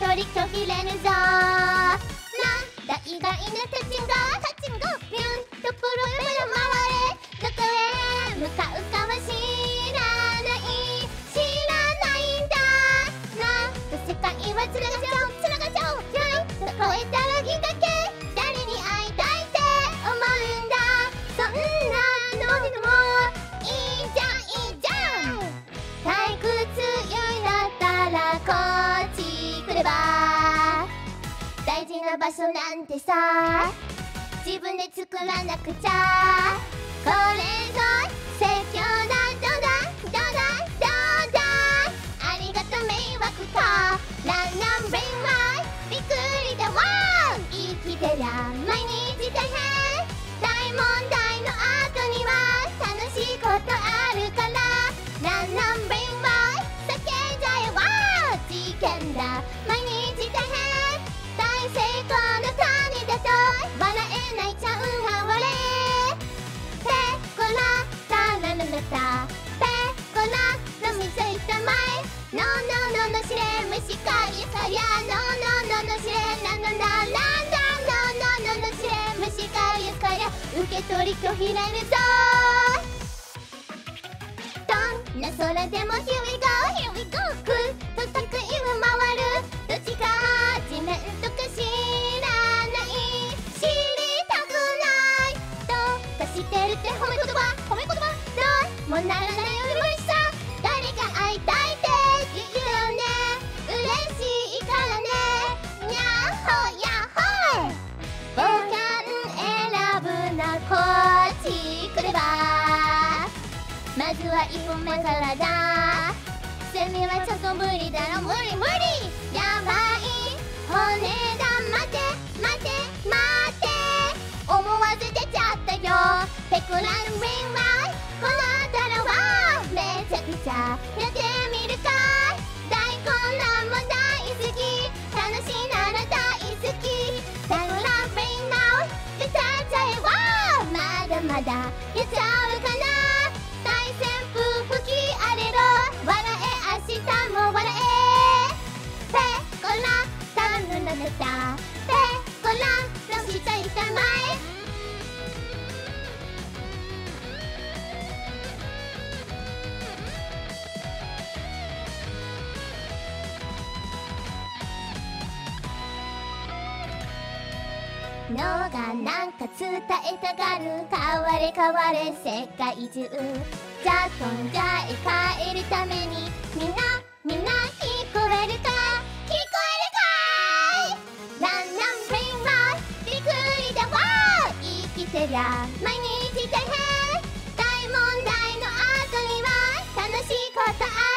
や受け取り拒否れぬぞ。なんだ意外なタッチンがタッチンがビュンとプロペラ回れどこへ向かう。かは知らない知らないんだなんと世界はつながっちゃう。な場所なんてさ。自分で作らなくちゃ。これぞ説教だどうだどうだどうだ。ありがとう迷惑か。ランランレイワイびっくりだ。わ生きてりゃ毎日大変大問題の後には楽しいことある。泣いちゃうハワレペコラタラララタペコラの水いたまえ No no no no しれむカかりさや No no no no しれななななんだ No no no no かさや受け取り拒否られとどんな空でも Here we go Here we go くてるって褒め言葉褒め言葉どうもならない無理さ誰か会いたいって言うよね嬉しいからねにゃっほやっほボタン選ぶなこっち来ればまずは一歩目からだセミはちょっと無理だろ無理無理やばい骨だペコラのウィンライこのたらはめちゃくちゃやってみるかい大混乱も大好き楽しいなら大好きペコラウィンライ出ちゃっちゃえわまだまだやっちゃうかな大旋風吹き荒れろ笑え明日も笑えペコラタンルララタペコラ出しちゃいのがなんか伝えたがる変われ変われ世界中じゃ飛んじゃえ帰るためにみんなみんな聞こえるか聞こえるかいランランレインライびっくりだわ生きてりゃ毎日大変大問題の後には楽しいことある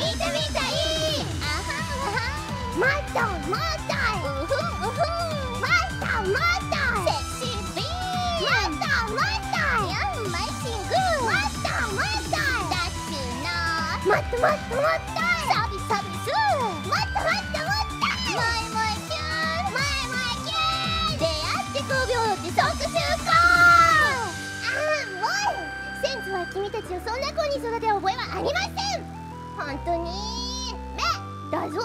見てみたい！あはんはんもっともっとうふうふもっともっとセクシービーもっともっとヤンマイシングもっともっとのもっともっともっとサビサビスもっともっともっとキュキュ出会って5秒あーもは君たちをそんな子に育てる覚えはありません。本当に目だぞ。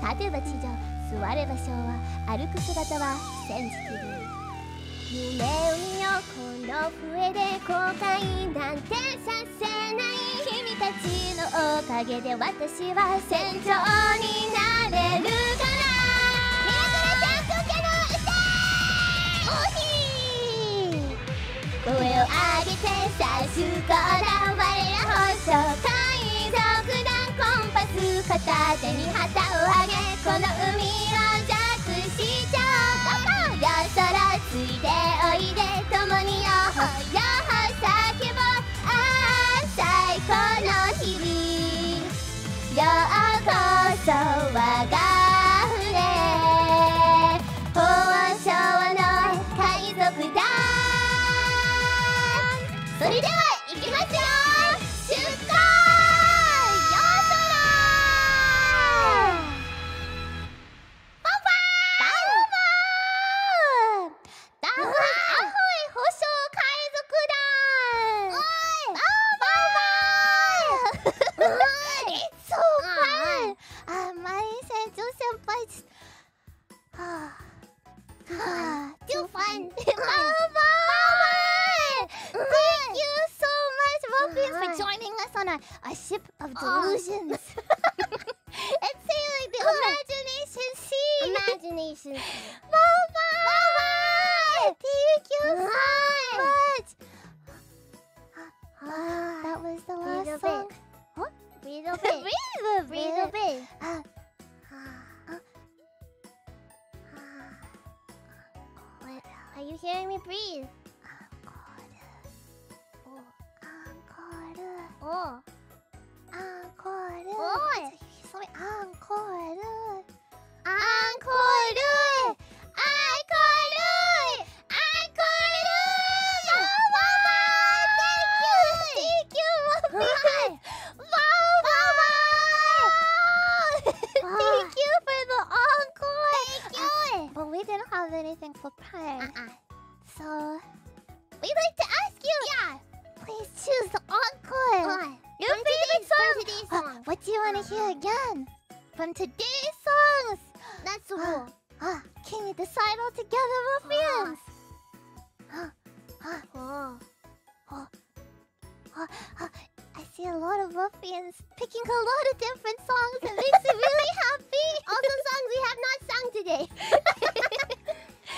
立てば地上座れば昭和歩く姿はセンシティブ夢を見よこの笛で後悔なんてさせない君たちのおかげで私は船長になれるから。ミラクルちゃんこけの歌おひ声を上げてさすから我ら放送かつ片手に旗を上げこの海をジャックしちゃおうよそろついておいで共によほよほ叫ぼう。ああ最高の日々。ようこそ我が Too fun. Mama! Mama! Thank you so much, Mobius, for joining us on a, a ship of oh. delusions. it's sailing the imagination sea. Imagination Mama! Mama! Thank you so much. Ah, that was the last song. Huh? Breathe a bit. Breathe a bit. Breathe a bit. Uh, Are you hearing me breathe? Encore. Oh. Encore. Oh. Encore. Oh. Sorry. Encore. Encore. Encore. Encore. We didn't have anything for prayer. Uh-uh. So, We'd like to ask you. Yeah. please choose the encore! What? Your From favorite today's- song! From today's Uh, what do you want to hear again? From today's songs! That's Uh, cool. uh, can you decide all together, Ruffians? Uh, uh, Oh. uh, uh, I see a lot of ruffians picking a lot of different songs. It makes me really happy. Also songs we have not sung today.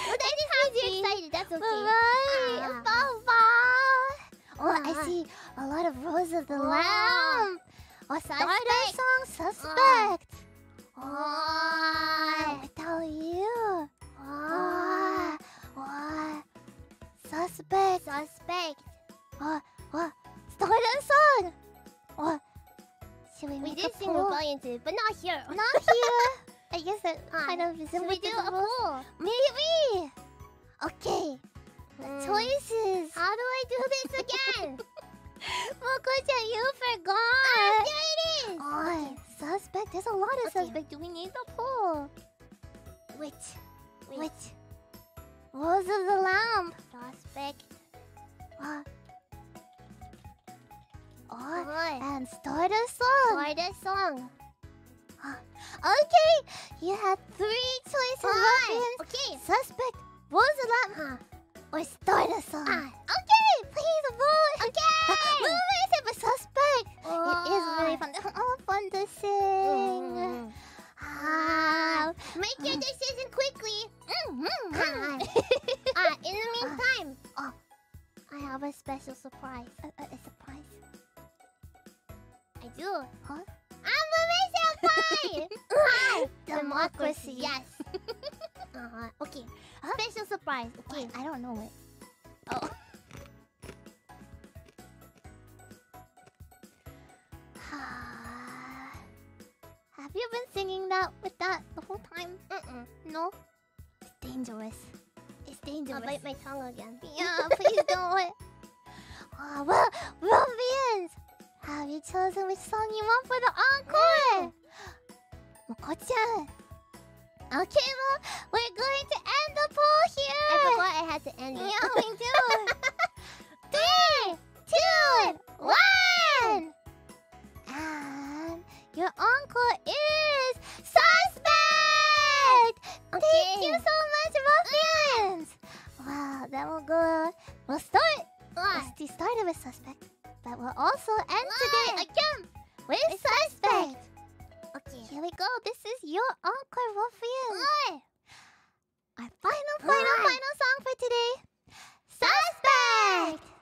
but that just means you're excited. That's okay. Bye-bye. Ah. Bye-bye. Oh, I Ah. see a lot of Rose of the Oh. Lamb. Oh, Suspect. song ah. Suspect. Oh. Oh, without you. Oh, oh. Suspect. Suspect. Oh, oh. Starter song. Oh. Should we We did sing? Rebellion too, but not here. Not here. I guess that kind of resembles we do the a poll? Maybe. Okay. Mm. Choices. How do I do this again? Mokocha, you forgot. ah, there it is. Oh, suspect. There's a lot of Okay. suspect. Do we need the poll? Which? Wait. Which? Rose of the Lamb. Suspect. Uh, oh, What? and start a song. Start the song? Okay, you had three choices. Ruffians. Okay. Suspect, Rose of the Lamb, Huh. or start a song. Ah. Okay, please vote. Okay. Move it for suspect. It is really Oh. fun. Oh, fun to sing. Mm. Ah. Make your decision quickly. Mm, mm, Ah. mm. ah, in the meantime, Ah. I have a special surprise. A, a, a surprise. I do. Huh? I'm a senpai. ah, Democracy. Yes. uh, okay. Huh? Special surprise. Okay. Wait, I don't know it. Oh. Have you been singing that with that the whole time? Mm-mm. No. It's dangerous. It's dangerous. I'll bite my tongue again. Yeah, please don't. Oh, well, Ruffians, have you chosen which song you want for the encore? Moko-chan. Okay, well, we're going to end the poll here. I forgot I had to end it. Yeah, we do. Three, two, one. And your encore is Suspect! Thank you so much, Ruffians! Wow, that will go. We'll start. Ah, We started with Suspect, but we'll also end today again with Suspect. okay. Here we go. This is your encore. Why? Our final, final, final song for today. Suspect!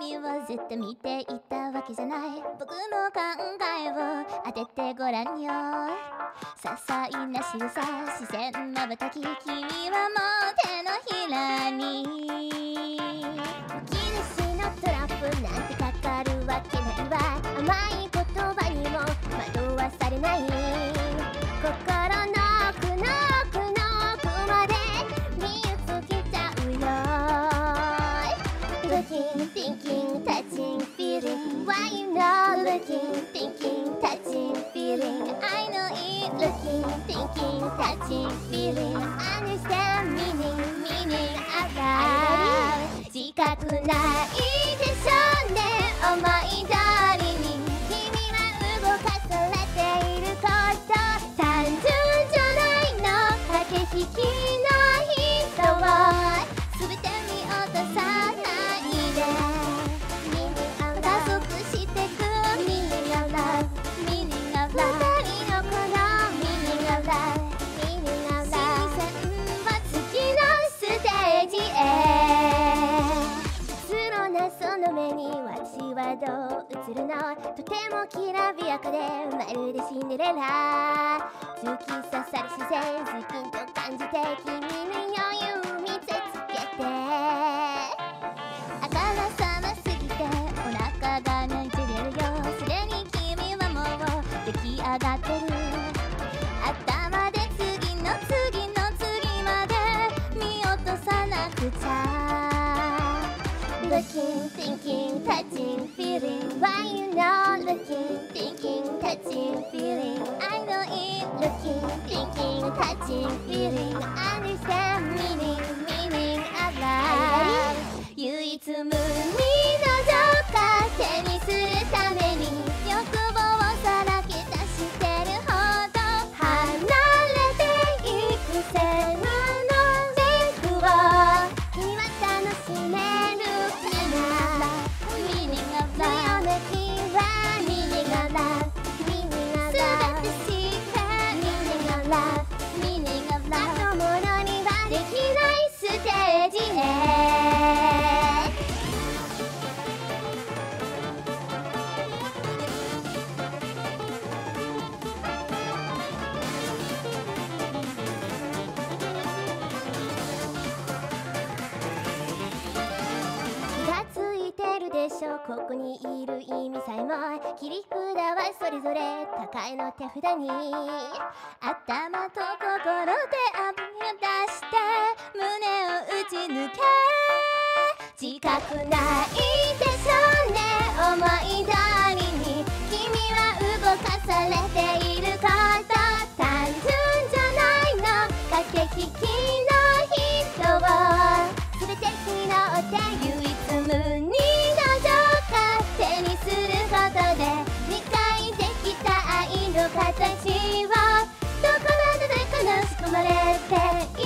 君をずっと見ていたわけじゃない。僕の考えを当ててごらんよ。些細な仕草視線まばたき君はもう手のひらに。気主のトラップなんてかかるわけないわ。甘い言葉にも惑わされない。心の touching, feeling Why you know Looking, thinking, touching, feeling I know it Looking, thinking, touching, feeling Understand meaning, meaning about 自覚ないでしょうね思い通 に私はどう映るの？とてもきらびやかでまるでシンデレラ。突き刺さる視線好きと感じて君に余裕見せつけて。touching, feeling Why you know Looking, thinking, touching, feeling I know it Looking, thinking, touching, feeling Understand meaning, meaning of love 唯一無二の見のか手に ここにいる意味さえも切り札はそれぞれ高いの手札に頭と心であぶり出して胸を打ち抜け自覚ないでしょうね思い通りに君は動かされていること単純じゃないの駆け引きの人を全て拾って唯一無二形はどこまでで悲しくまれて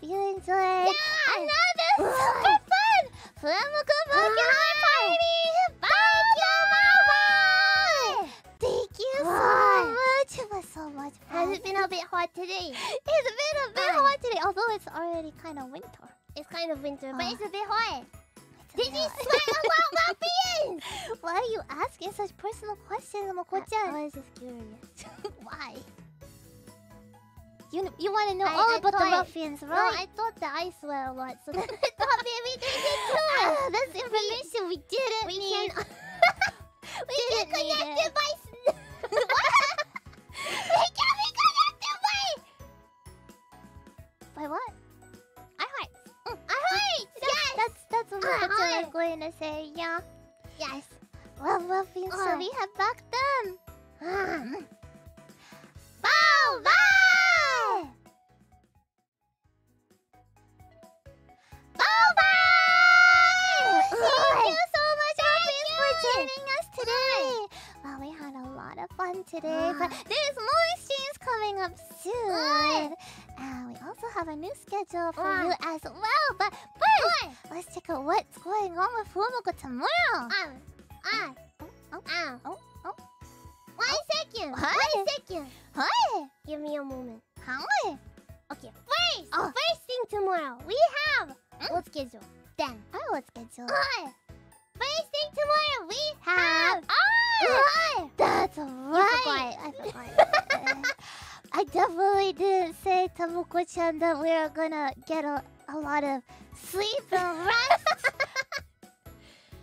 hope you enjoyed Another super fun! Flammable Pokemon Party Thank you Thank you so much! It was so much Has it been a bit hot today? It's been a bit hot today Although it's already kind of winter. It's kind of winter, but it's a bit hot. Did you sweat a lot, Muffins? Why are you asking such personal questions, I was just curious. Why? You, you want to know I- all I about the ruffians, No, right? I thought that I sweat a lot, so I thought maybe they did too. Ah, that's information we didn't We need. can we Didn't can need connect it. it by s- we can be connected by By what? I heart. I heart. Yes. That's that's what Moko-chan was going to say, yeah. yes. Well, ruffians, so Ah. we have back them. Ah. Bow, bow! Thank you so much, for joining us today. Well, we had a lot of fun today, but there's more streams coming up soon. Uh, we also have a new schedule for Ah. you as well. But first, let's check out what's going on with FUWAMOCO tomorrow. Ah. Ah. Oh, Ah. oh, oh. One second. Hi. One second. Hi. Give me a moment. Hi. Okay. First. Oh. First thing tomorrow. We have Hmm? what schedule? Then. Oh, what's schedule? Hi. First thing tomorrow we have. Ah, that's right. forgot. I forgot. I definitely didn't say to Moko-chan that we are gonna get a, a lot of sleep and rest.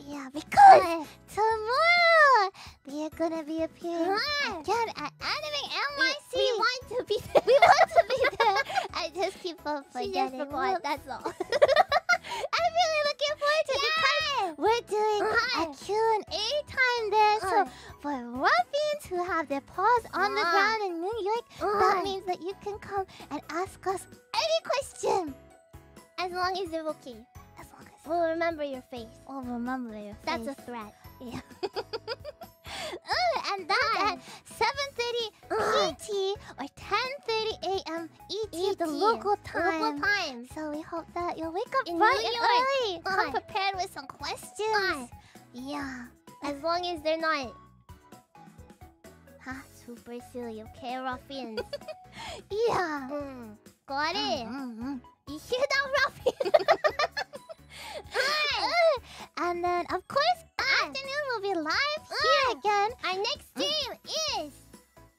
yeah, because tomorrow we are gonna be appearing again at Anime We, NYC. we want to be there. we want to be there. I just keep on forgetting. forgot. That's all. I'm really looking forward to it because we're doing Hi. a Q&A time there. So for ruffians who have their paws on the Ah. ground in New York, that means that you can come and ask us any question. As long as they're okay. As long as We'll remember your face. we'll remember your That's a threat. Yeah. Uh, and that's Ah. at 7.30 Ah. PT or 10.30 a.m. ET, the local time. Local time. So we hope that you'll wake up In bright New and York. early. Come prepared with some questions. Ah. Yeah. As long as they're not huh, super silly, okay, ruffians. Yeah. mm. Got it. Mm-hmm. You hear that, ruffian? and then, of course, afternoon will be live here Ah. again. Our next stream is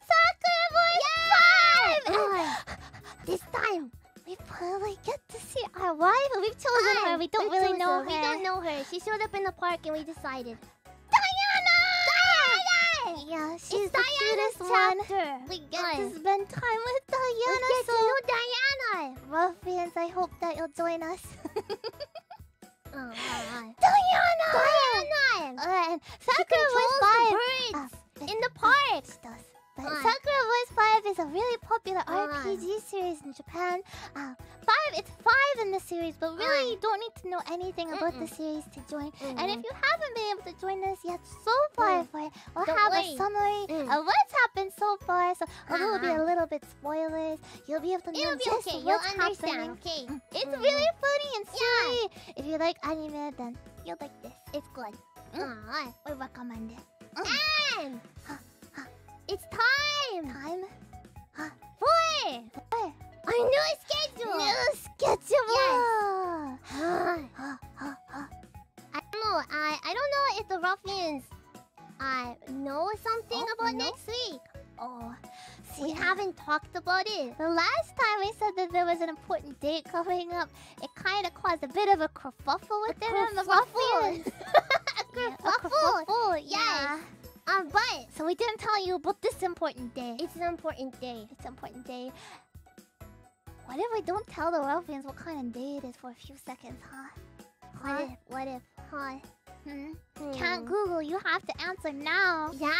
Sakura Wars 5! Ah. this time. we finally get to see our wife. We've chosen her. We don't really know her. We don't know her. She showed up in the park and we decided. Diana! Diana! Yeah, she's It's the Diana's cutest one. chapter. We get Fun. to spend time with Diana. We get to know Diana. ruffians, I hope that you'll join us. Oh. Diana! Diana! Uh, and Sakura controls Wars the 5. birds Uh, in the park. But Sakura Wars 5 is a really popular. RPG series in Japan. Uh, five, it's five in the series, but really you don't need to know anything about the Mm-mm. series to join. And if you haven't been able to join us yet so far, Mm. for it, we'll Don't have worry. a summary Mm. of what's happened so far. So although it'll be a Uh-huh. little bit spoilers, you'll be able to know It'll be just okay. You'll what's understand. happening. Okay. It's Mhm. really funny and Yeah. silly. If you like anime, then you'll like this. It's good. Mm. Alright. We recommend it. And Huh, huh. It's time Time. Huh. for Hey. our new schedule. New schedule. Huh. I don't know. I I don't know if the ruffians uh, know something Oh, about no? next week. Oh, We see, haven't talked about it. The last time we said that there was an important date coming up, it kind of caused a bit of a kerfuffle within the kerfuffle. ruffians. a Yeah, a kerfuffle. kerfuffle, Yes. yeah. Um, but So we didn't tell you about this important day. it's an important day. It's an important day. What if we don't tell the ruffians what kind of day it is for a few seconds, huh? What Huh? if? What if? Huh? Hmm? Hmm. Can't Google. You have to answer now. Yeah.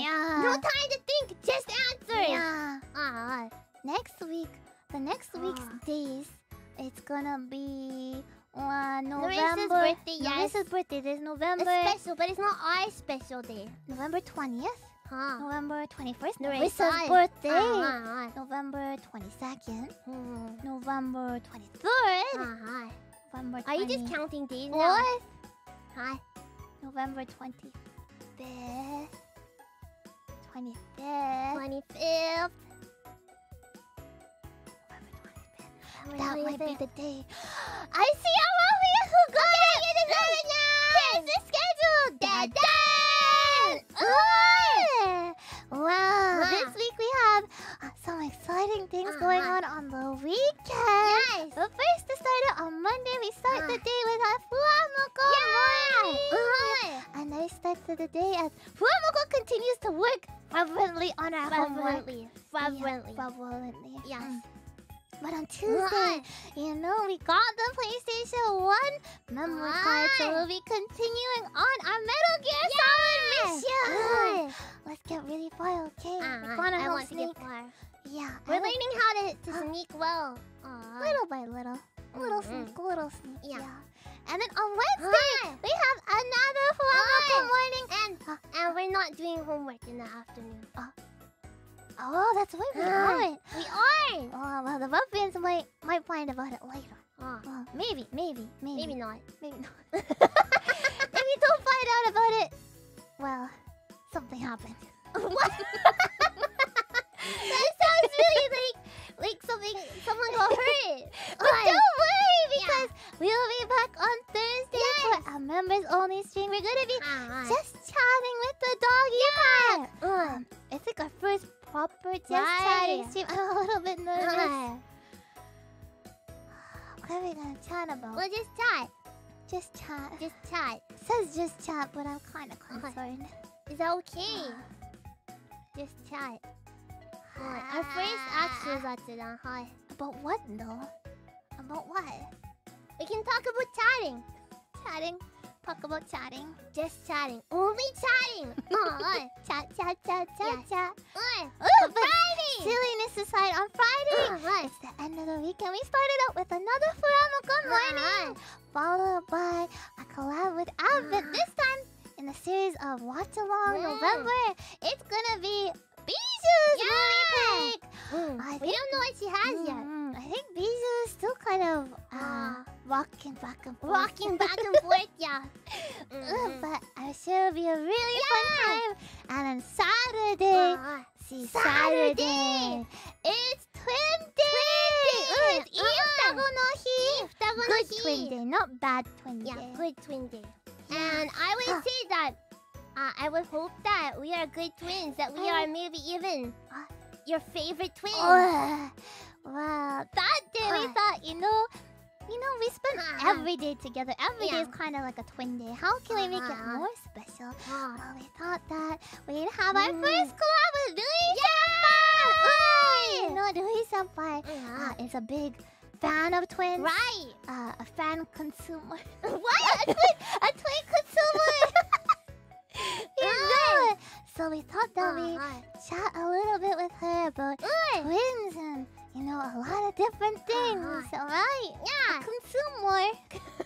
Yeah. No time to think. Just answer. Yeah. Ah. Next week, the next week's Ah. days, it's gonna be uh, November. Nerissa's birthday, yes. Nerissa's birthday. There's November. It's special, but it's not our special day. November 20th. Huh. November 21st. Nerissa's. Nerissa's birthday. Ah, ah, November 22nd. ah. Hmm. November 23rd. Ah, ah. November 20th. Are you just counting days now? Fourth? Huh? November 25th. 25th. 25th. That might be the day. I see a movie who got it! It is over now! Here's the schedule! Dad! Wow! Wow. This week we have uh, some exciting things going Uh-huh. on on the weekend. Yes. But first, to start it on Monday, we start the Uh. day with a FUWAMOCO morning. Uh-huh. A nice start to the day as FUWAMOCO continues to work reverently on our homework. Reverently. Yeah, Reverently. reverently. Yes. Mm. But on Tuesday, you know, we got the PlayStation 1 memory card, so we'll be continuing on our Metal Gear Solid mission. Let's get really far, okay? Uh, We're gonna I want to sneak. get far. Yeah, We're learning how to, to Huh. sneak well. Aw. little by little. Little Mhm. sneak, little sneak. Yeah. Yeah. And then on Wednesday, Hi. we have another FUWAMOCO morning. And and we're not doing homework in the afternoon. Oh, that's right, We aren't. We aren't. Oh, well, the ruffians might might find about it later. Ah, Well, maybe, maybe, maybe. maybe not. Maybe not. if you don't find out about it, well, something happened. what? that sounds really like like something someone got hurt. But Like, don't worry, Yeah. because we'll be back on Thursday for a members only stream. We're gonna be ah, just chatting with the doggy pack. ah. Um, it's like our first proper just chatting stream. I'm a little bit nervous. Ah. What are we gonna chat about? We'll just chat. Just chat. Just chat. It says just chat, but I'm kind of concerned. Is that okay? Just chat. Our first actual zatsudan. Hi. About what though? About what? We can talk about chatting. Chatting. Talk about chatting. Just chatting. Only chatting. oh, Chat, chat, chat, chat, Yes. chat. oh, Oh, Friday. silliness aside, on Friday, Oh, it's the end of the week, and We started out with another Furamo Good Morning, followed by a collab with Advent. Uh-huh. This time, in the series of Watch Along Yeah. November, it's gonna be Bijou's Yeah. movie pick. Mm. I We don't know what she has yet. Mm, I I think Bijou is still kind of uh, ah. walking back and forth. Walking back and forth, yeah. Mm -hmm. but I'm sure it'll be a really yeah. fun time. And on Saturday, uh, see Saturday, Saturday, it's twin day. Twin day. Ooh, it's uh -huh. Good twin day, not bad twin yeah, day. Yeah, good twin day. And I would uh. say that uh, I would hope that we are good twins, that we are uh. maybe even your favorite twins. Oh, well, that day we thought, you know, you know, we spend Ah. every day together. Every day Yeah. is kind of like a twin day. How can we make it Ah. more special? Well, we thought that we'd have our Mm. first collab with Lui Senpai. You know, Lui Senpai Uh-huh. uh, is a big fan of twins. Right. Uh, a fan consumer. What? a twin, a twin consumer. you know. So we thought that we Uh-huh. chat a little bit with her about twins and you know a lot of different things. Uh-huh. Right? Yeah. Consume more.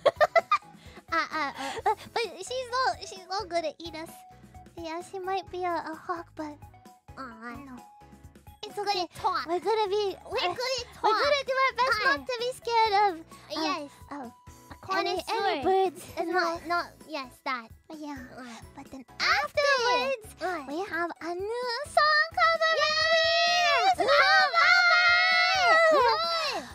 uh, uh, uh, but she's all she's all good at eat us. Yeah, she might be a, a hawk, but Uh-huh. no. It's Good okay. talk. We're gonna be We're we're, good at we're gonna do our best not to be scared of uh, yes. of any, any birds. It's not, not, yes, that. Yeah. Uh, But then afterwards, uh, we have a new song cover release.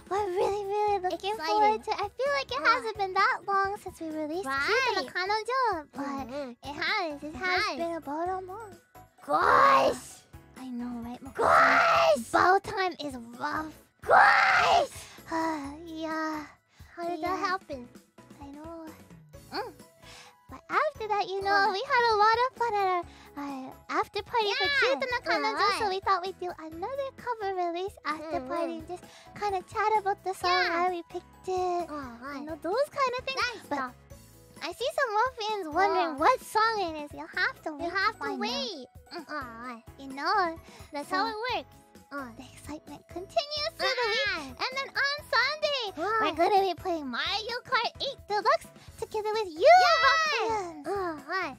We're really, really looking Excited. forward to. I feel like it hasn't been that long since we released Right. Cute na Kanojo, but Mhm. it has. It It has has. been about a month. Gosh. I know, right? Gosh. Bow time is rough. Gosh. Uh, yeah, How did Yeah. that happen? I know. Mm. But after that, you know, we had a lot of fun at our, our after party for Yeah. Cute na Kanojo, so we thought we'd do another cover release after Mhm. party and just kind of chat about the song, Yeah. why we picked it. Oh, You know, those kind of things. Nice But stuff. I see some ruffians wondering Oh. what song it is. You'll have to wait. You have to out. wait. Mm. Oh, You know, that's So- how it works. Oh. the excitement continues through the week. Ah. And then on Sunday, Oh. we're gonna be playing Mario Kart 8 Deluxe together with you, ruffians. Oh, hi.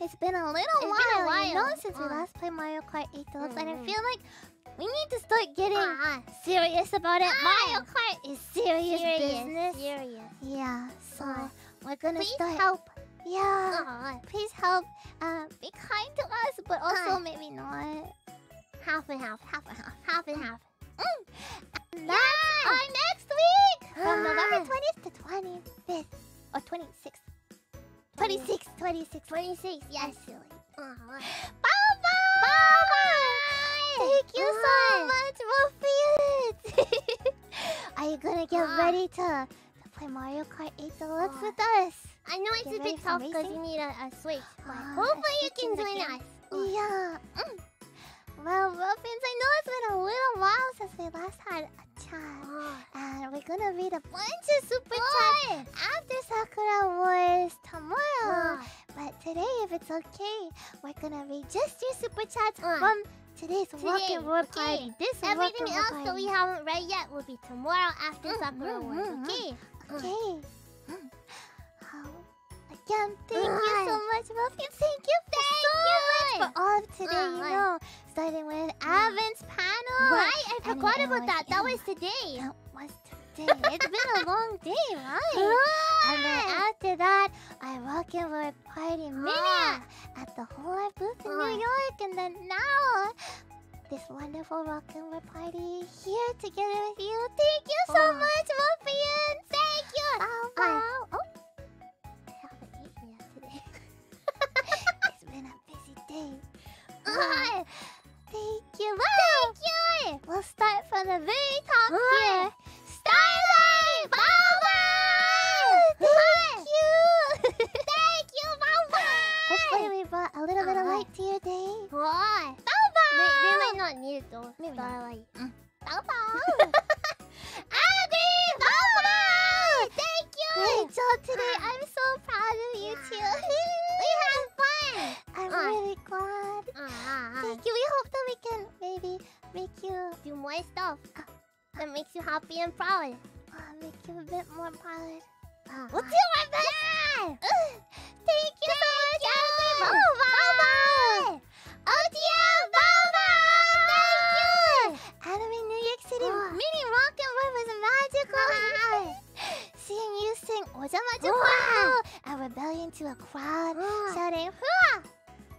It's been a little It's while, a you know, while. since we Uh. last played Mario Kart 8 Deluxe, and I Mhm. feel like we need to start getting Ah, serious about it. Ah. Mario Kart is serious, serious. business. Serious. Yeah, so we're gonna Please start. help. Yeah, please help. Uh, be kind to us, but also maybe not. Half and half. Half and half. Half and half. And that's our next week from. November 20th to 25th or 26th. 26, 26, 26, yes. silly. Oh, Bye bye! bye. Thank you so much, Ruffians! Are you gonna get Ah. ready to, to play Mario Kart 8 Deluxe Ah. with us? I know it's Get a bit tough because you need a, a switch. But Ah, hopefully you can join us. Yeah. Mm. Well, Ruffians, I know it's been a little while since we last had a chat. And we're gonna read a bunch of super chats after Sakura Wars tomorrow. Oh. But today, if it's okay, we're gonna read just your super chats Uh. from today's Today, Rock and Roll okay. Party. This Everything Rock and Roll else that we haven't read yet will be tomorrow after Mm, Sakura mm, Wars. mm, Okay. Okay. Mm. Again, thank you so Uh. much, Ruffians. Thank you for so much for all of today. Uh, you uh. know, starting with Avon's panel. Right? I forgot about that. That was today. That was today. it's been a long day, right? And then after that, I rock and roll party mania at the Whole booth in. New York. And then now, this wonderful rock and roll party here together with you. Thank you so much, Ruffians. Thank you. Bow, bow. Oh, a busy. Ah. Thank you. Thank you. We'll start from the very top Ah. here. Starlight! Bow! Thank you! Thank you, Bow! Hopefully we brought a little bit of Ah. light to your day. Why? Bow They, they might not need it though. Maybe. Starlight. Bow bow! Aggie! Bow Great job today. I'm so proud of you too. we had fun. I'm Uh. really glad. Uh, Thank you. We hope that we can maybe make you do more stuff that makes you happy and proud. uh, make you a bit more proud. Uh, We'll do our best. Yeah. Thank you so much, you. Anime Boba. OTM Boba. Thank you. Anime New York City Ah. Mini Rock and Roll was magical. Seeing you sing Ojamajo Ah. and Rebellion to a crowd shouting Hua!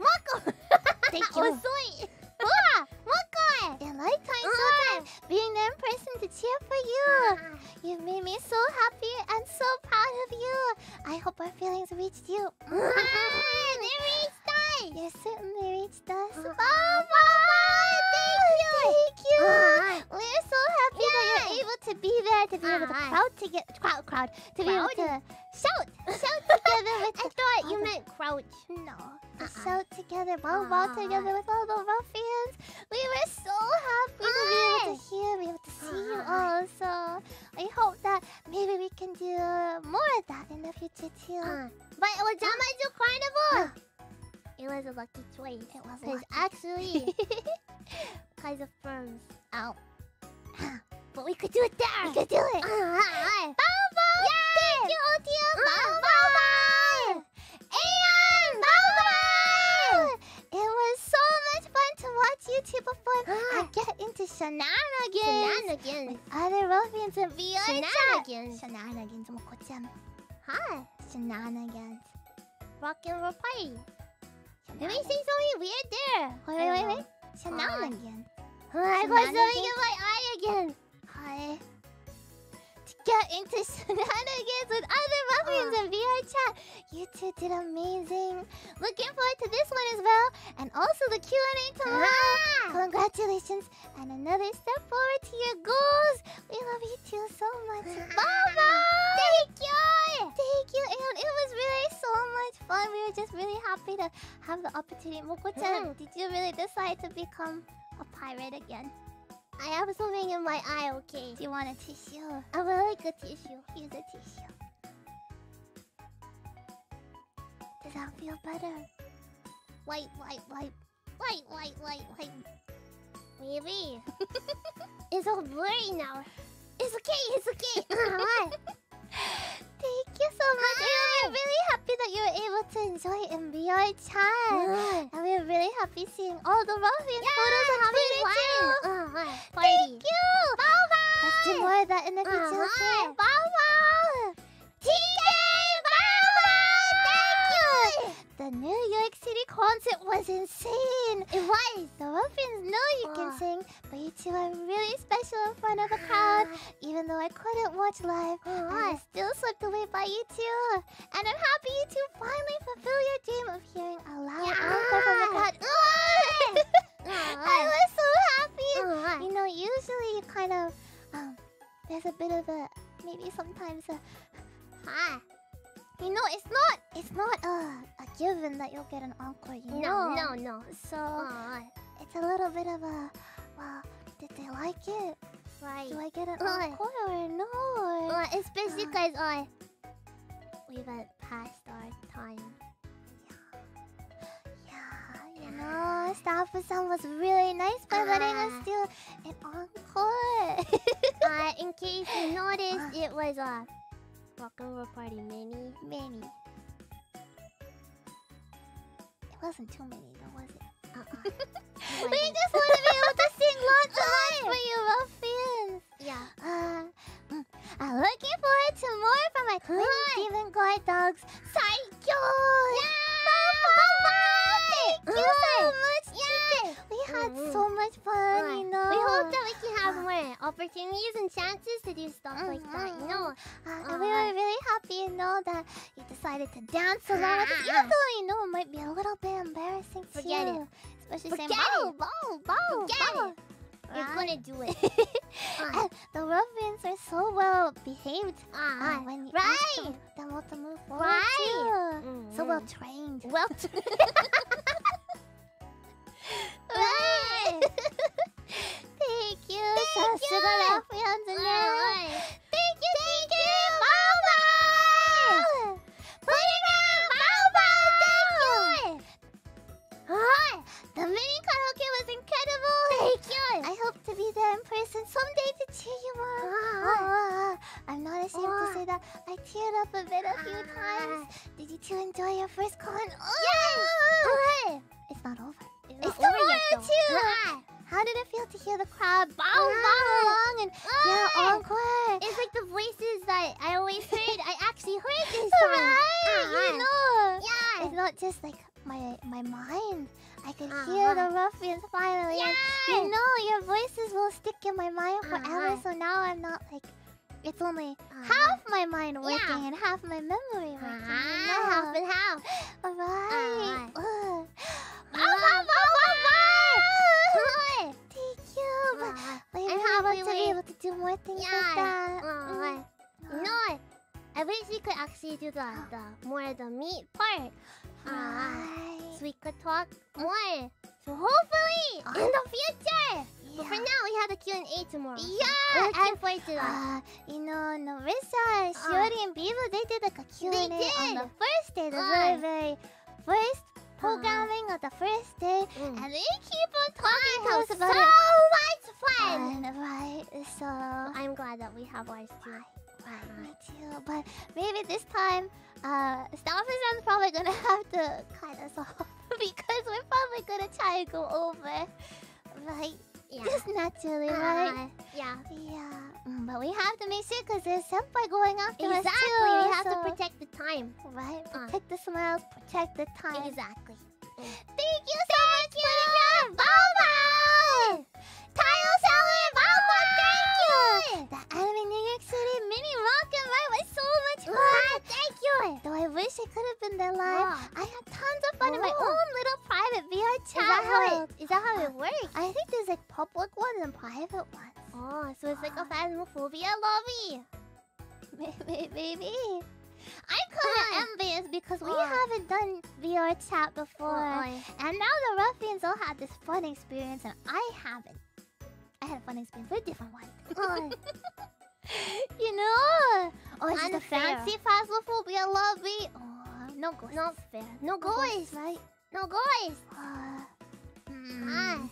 Moko! Thank you. Osoi. Hua! Moko. And lifetime Ah. sometimes being there in person to cheer for you. You made me so happy and so proud of you. I hope our feelings reached you. They reached us. You certainly reached us. Ah. Mama! Thank you! Thank you! Ah. We're so happy that you're able to be there, to be able to Ah. crowd to get crowd crowd to be able to shout shout together with I thought you meant crouch. no Uh-uh. shout together, bow bow Ah. together with all the ruffians. We were so happy to be able to hear, be able to see you Ah. all. So I hope that maybe we can do more of that in the future too. Uh, but Jamaica Carnival. It was a lucky choice. It was lucky. actually, because of firms. Ow. But we could do it there. We could do it. Uh, uh, uh. Bow bow. Yay. Thank you, OTM. Bow bow. bow. Bow bow. It was so much fun to watch you two before ah. I get into shenanigans. Shenanigans. With other ruffians and VR Shenanigans. Shenanigans. 뭐 고참. Hi. Shenanigans. Rock and roll party. Did we say something weird there. Wait, wait, wait. Uh-huh. Shenanigans. I got something in my eye again. To get into shenanigans with other ruffians Ah. and VR chat. You two did amazing. Looking forward to this one as well, and also the Q and A tomorrow. Ah. Congratulations, and another step forward to your goals. We love you two so much. Baba! Thank you! Thank you, and it was really so much fun. We were just really happy to have the opportunity. Moko-chan, Mm. did you really decide to become a pirate again? I have something in my eye, okay? Do you want a tissue? I would like a tissue. Here's a tissue. Does that feel better? Wipe, wipe, wipe. Wipe, wipe, wipe, wipe. Maybe. it's all blurry now. It's okay, it's okay. Hi. Thank you so much. We're really happy that you were able to enjoy in chat. Hi. And we're really happy seeing all the ruffian photos on Twitter too. Uh, hi. Thank you! Bow bow! Let's do more of that in the future, Uh-huh. okay? Bow bow! TK The New York City concert was insane! It was. The ruffians know you can Uh. sing, but you two are really special in front of a crowd. Even though I couldn't watch live, I Uh-huh. was still swept away by you two. And I'm happy you two finally fulfill your dream of hearing a loud Yeah. encore from the crowd. I was so happy! You know, usually you kind of um, there's a bit of a maybe sometimes a hi. You know it's not it's not a, a given that you'll get an encore. You No, know. no, no. no. So Uh, it's a little bit of a well. Did they like it? right. Do I get an Uh. encore or no? Or... Uh, especially because uh, we went past our time. Yeah, Yeah, you know, Staff-san was really nice by letting us do an encore. uh, in case you noticed, it was a uh, rock and roll party mini. many. It wasn't too many though, was it? Uh-uh. We just want to be able to sing lots of lots for you ruffians. yeah. Uh, mm, I'm looking forward to more from my twin demon guard dogs, Psycho! Thank you so much! Yay! We had Mhm. so much fun, you know. We hope that we can have more opportunities and chances to do stuff like that, you know? Uh, and we were really happy, you know, that you decided to dance along with us, Ah. even though you know it might be a little bit embarrassing Forget too. Especially saying Forget bow, it. bow, bow, Forget bow. it. You're gonna do it. Uh, And the ruffians are so well behaved. Uh, uh, when you right. them, them what to move forward Right. too. So Mhm. well trained. well, Right. Thank you. Thank you, thank you, バウバウポリランバウバウ Thank you! Hi! The mini karaoke was incredible! Thank you! I hope to be there in person someday to cheer you on. I'm not ashamed to say that I teared up a bit a few times. Did you two enjoy your first con? Yes! Hooray! It's not over. It's It's over yet, too. How did it feel to hear the crowd bow Ah. bow along and yeah, Ah. encore? It's like the voices that I always heard. I actually heard this It's song. right, you Ah. know. Yeah. It's not just like my my mind. I could Uh-huh. hear the ruffians finally. and Yeah. you know, your voices will stick in my mind forever. Uh-huh. So now I'm not like. It's only Uh-huh. half my mind Yeah. working and half my memory working. Ah, half and half. Alright. Uh-huh. Ugh. Ah, Bow, bow, bow, bow, bow. Hi. Thank you. But Ah. maybe I'm happy to be able to do more things Yeah. like that. Uh, Mm. No, I wish we could actually do the, the more of the meat part. Ah. Right. So we could talk more. So hopefully Uh, in the future. But for now we have a Q and A tomorrow. Yeah, We're looking forward to that. Uh, you know, Nerissa, Shiori, and Beaver, they did like a Q&A on the first day, the Uh. very, very first programming of the first day. Mm. And they keep on talking to us about so it. much fun. And, right, so... I'm glad that we have ours too. Right, me too. But maybe this time, uh, Starfish is probably gonna have to cut us off because we're probably gonna try and go over, right? Yeah. Just naturally, right? Uh, yeah. Yeah. Mm, but we have to make sure because there's senpai going after us Exactly. We have to protect the time. Right. Uh. Protect the smiles. Protect the time. Exactly. Thank you so much for the run, Boba! Tayo Salad, Boba, thank you! The Anime New York City mini rock and ride was so much fun! thank Though I wish I could have been there live. I had tons of fun in my Oh. own little private VR chat. Is that how it? Is that how it works? I think there's like public ones and private ones. Oh, so it's like a phasmophobia lobby. Maybe, maybe. I'm kind of envious because we Ah. haven't done VR chat before. Oh, And now the ruffians all had this fun experience, and I haven't. I had a fun experience, but a different one. oh. you know? Oh, it's Unfair. fancy phasmophobia lobby. Oh, no ghosts. Not fair. No No ghosts, ghosts. right? No ghosts. Uh, Ah. mm.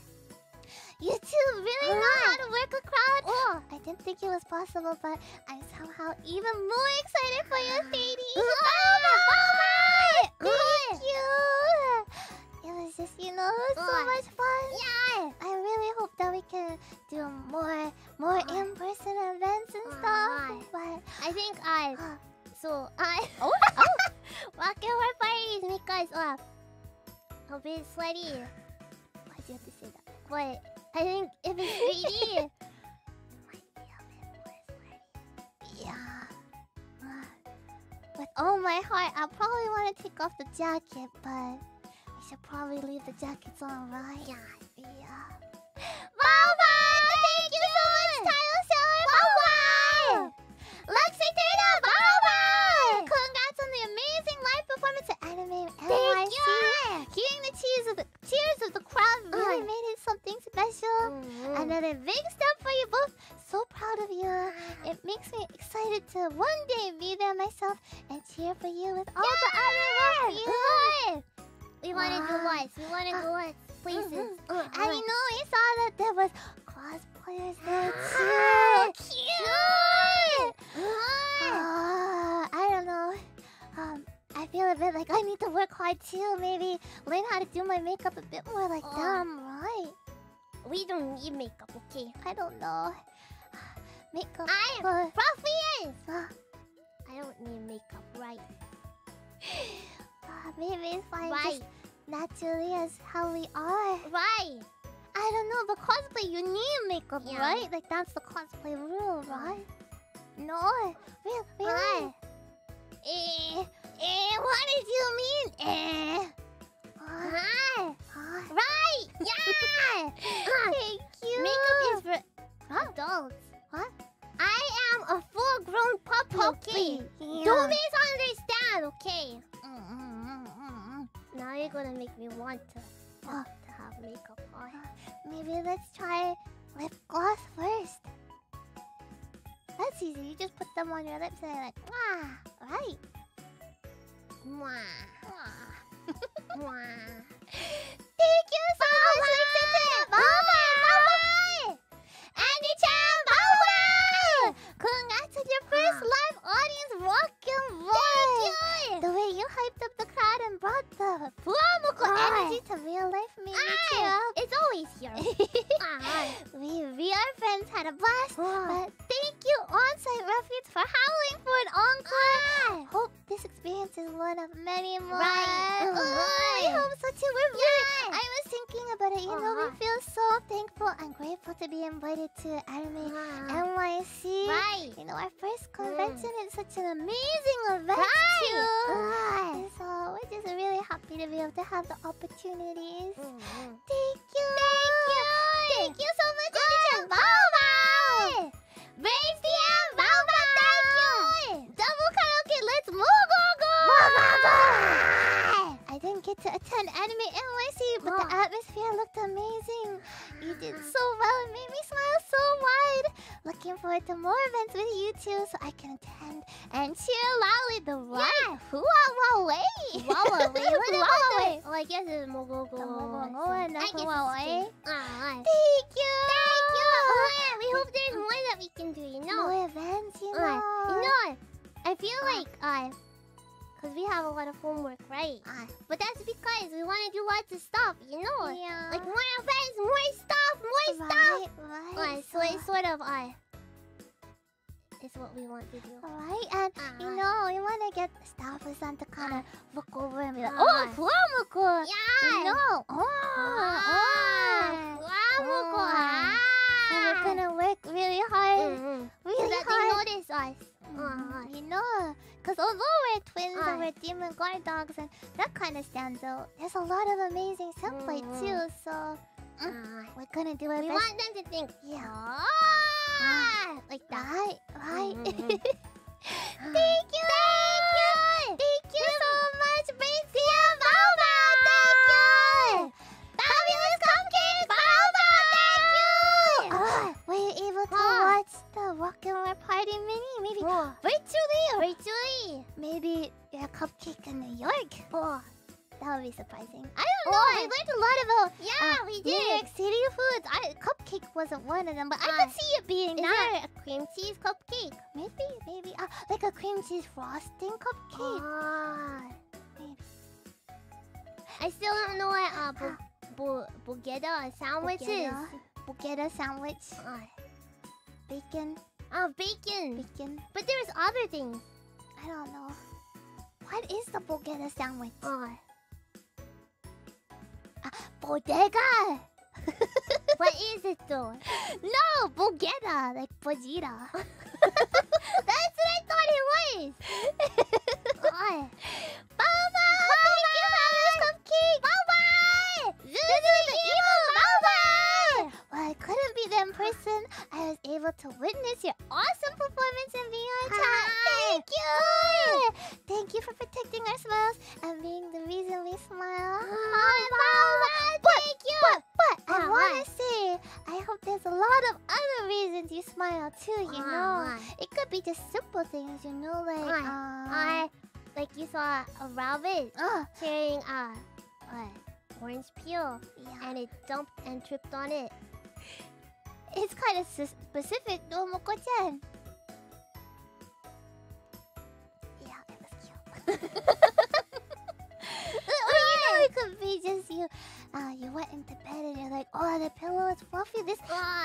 You two really know how to work a crowd? Oh. I didn't think it was possible, but I'm somehow even more excited for you, Sadie. Ah. Thank you. It was just, you know, it was so much fun. Yeah. I really hope that we can do more, more Ah. in-person events and Ah. stuff. But I think I. uh, So I. oh, oh, Rocket Horror Parties make us uh, a bit sweaty. why'd you have to say that? But I think if it's 3D, Might be a bit more sweaty. Yeah. With all my heart, I probably want to take off the jacket, but should probably leave the jackets on, right? yeah. Yeah. Mama! Thank you so much, Tile Seller! Mama! Lexi Tina! Mama! Congrats on the amazing live performance at Anime Thank NYC. you. Hearing the cheers of the cheers of the crowd really Uh. made it something special. Mm. Another big step for you both. So proud of you. It makes me excited to one day be there myself and cheer for you with all the other ruffians. We want to do Wow. what? We want to go what places. Mhm. Uh, And you know, we saw that there was cosplayers there Ah, too. Cute. Ah. Ah, I don't know. Um, I feel a bit like I need to work hard too. Maybe learn how to do my makeup a bit more like Oh. them, right? we don't need makeup, okay? I don't know. Makeup. I am uh, ruffians. uh, I don't need makeup, right? uh, maybe it's fine just naturally as how we are. right. I don't know, but cosplay you need makeup, Yeah. right? Like that's the cosplay rule, right? No, really, really. Eh, eh, what did you mean? Eh. Uh, Right, right. Yeah. thank you. makeup is for Huh? adults. What? I am a full-grown puppy, okay? Yeah. Don't misunderstand, okay? Mm, mm. Now you're gonna make me want to, Oh. to have makeup on. Maybe let's try lip gloss first. That's easy. You just put them on your lips and they're like, wow, right? Mwah. Mwah. Thank you so much, Lexington! Bye-bye! Bye-bye! Andy Chan, bye-bye! Congrats to your first ah. live audience. Welcome, welcome. The way you hyped up the crowd and brought the flammable energy to real life me It's always here. we, we are friends had a blast. But thank you, on-site Refuge, for howling for an encore. Ah. Hope this experience is one of many more. Right. Oh, I hope so too. We're really, I was thinking about it. You know, we uh-huh. feel so thankful and grateful to be invited to Anime uh-huh. NYC. Right. You know, our first convention is such an amazing event Right. too. Right. So we're just really happy to be able to have the opportunities. Mm-hmm. Thank you. Thank you. Thank you so much, Anime Boba. Raise the get to attend Anime NYC, but the Oh. atmosphere looked amazing. You did so well. It made me smile so wide. Looking forward to more events with you two so I can attend and cheer loudly the right Huawei way. Wawa, wait, what Wawa about way. the... Oh, I guess it's Mogogo. The Mogogo and the I guess it's Huawei. true. Ah. Thank you. Thank you. Alright, we hope there's more that we can do, you know? More events, you know. Alright, You know, I feel uh. like, uh, because we have a lot of homework, right? Ah, But that's because we want to do lots of stuff, you know? yeah. Like more events, more stuff, more stuff. right, right. Alright, so it's sort of, uh, it's what we want to do. Alright, and you Uh-huh. know, we want to get staff-san to kind of look over and be like, Uh. oh, FUWAMOCO! Yeah! You know, oh, oh. Wow, Ah. So we're gonna work really hard, Mm-hmm. really that hard. they notice us. Uh-huh. You know, because although we're twins Ah. and we're demon guard dogs and that kind of stands out, there's a lot of amazing senpai Mhm. too. So Uh, we're gonna do our we best. want them to think, Yeah. ah, like that. Right. Mhm. Thank you! Thank would be surprising. I don't know. Oh. We learned a lot about yeah, uh, we New did. York City foods. I, cupcake wasn't one of them, but I Ah. could see it being Is that. a cream cheese cupcake? Maybe, maybe. Uh, like a cream cheese frosting cupcake. Ah. Maybe. I still don't know what uh, bu- bu- bugetta sandwich is. Bugetta. Sandwich. Uh, Bacon. uh, bacon. Bacon. But there's other things. I don't know. What is the Bugetta sandwich? Uh, Bodega! what is it though? No, Bugetta. Like Vegeta. That's what I thought it was. uh, Baba! Thank you for this cupcake! Baba! This is the evil Be there in person. I was able to witness your awesome performance in VR chat. Hi. Thank you! Thank you for protecting our smiles and being the reason we smile. Hi, Baba! Thank you! But, but, I want to say, I hope there's a lot of other reasons you smile too, you know? It could be just simple things, you know, like, Hi. um... I like you saw a rabbit uh, carrying a, a orange peel, yeah. and it dumped and tripped on it. It's kind of specific, no, Moko-chan. Yeah, it was cute. or, you know, it could be just you. Uh, you went into bed and you're like, oh, the pillow is fluffy. This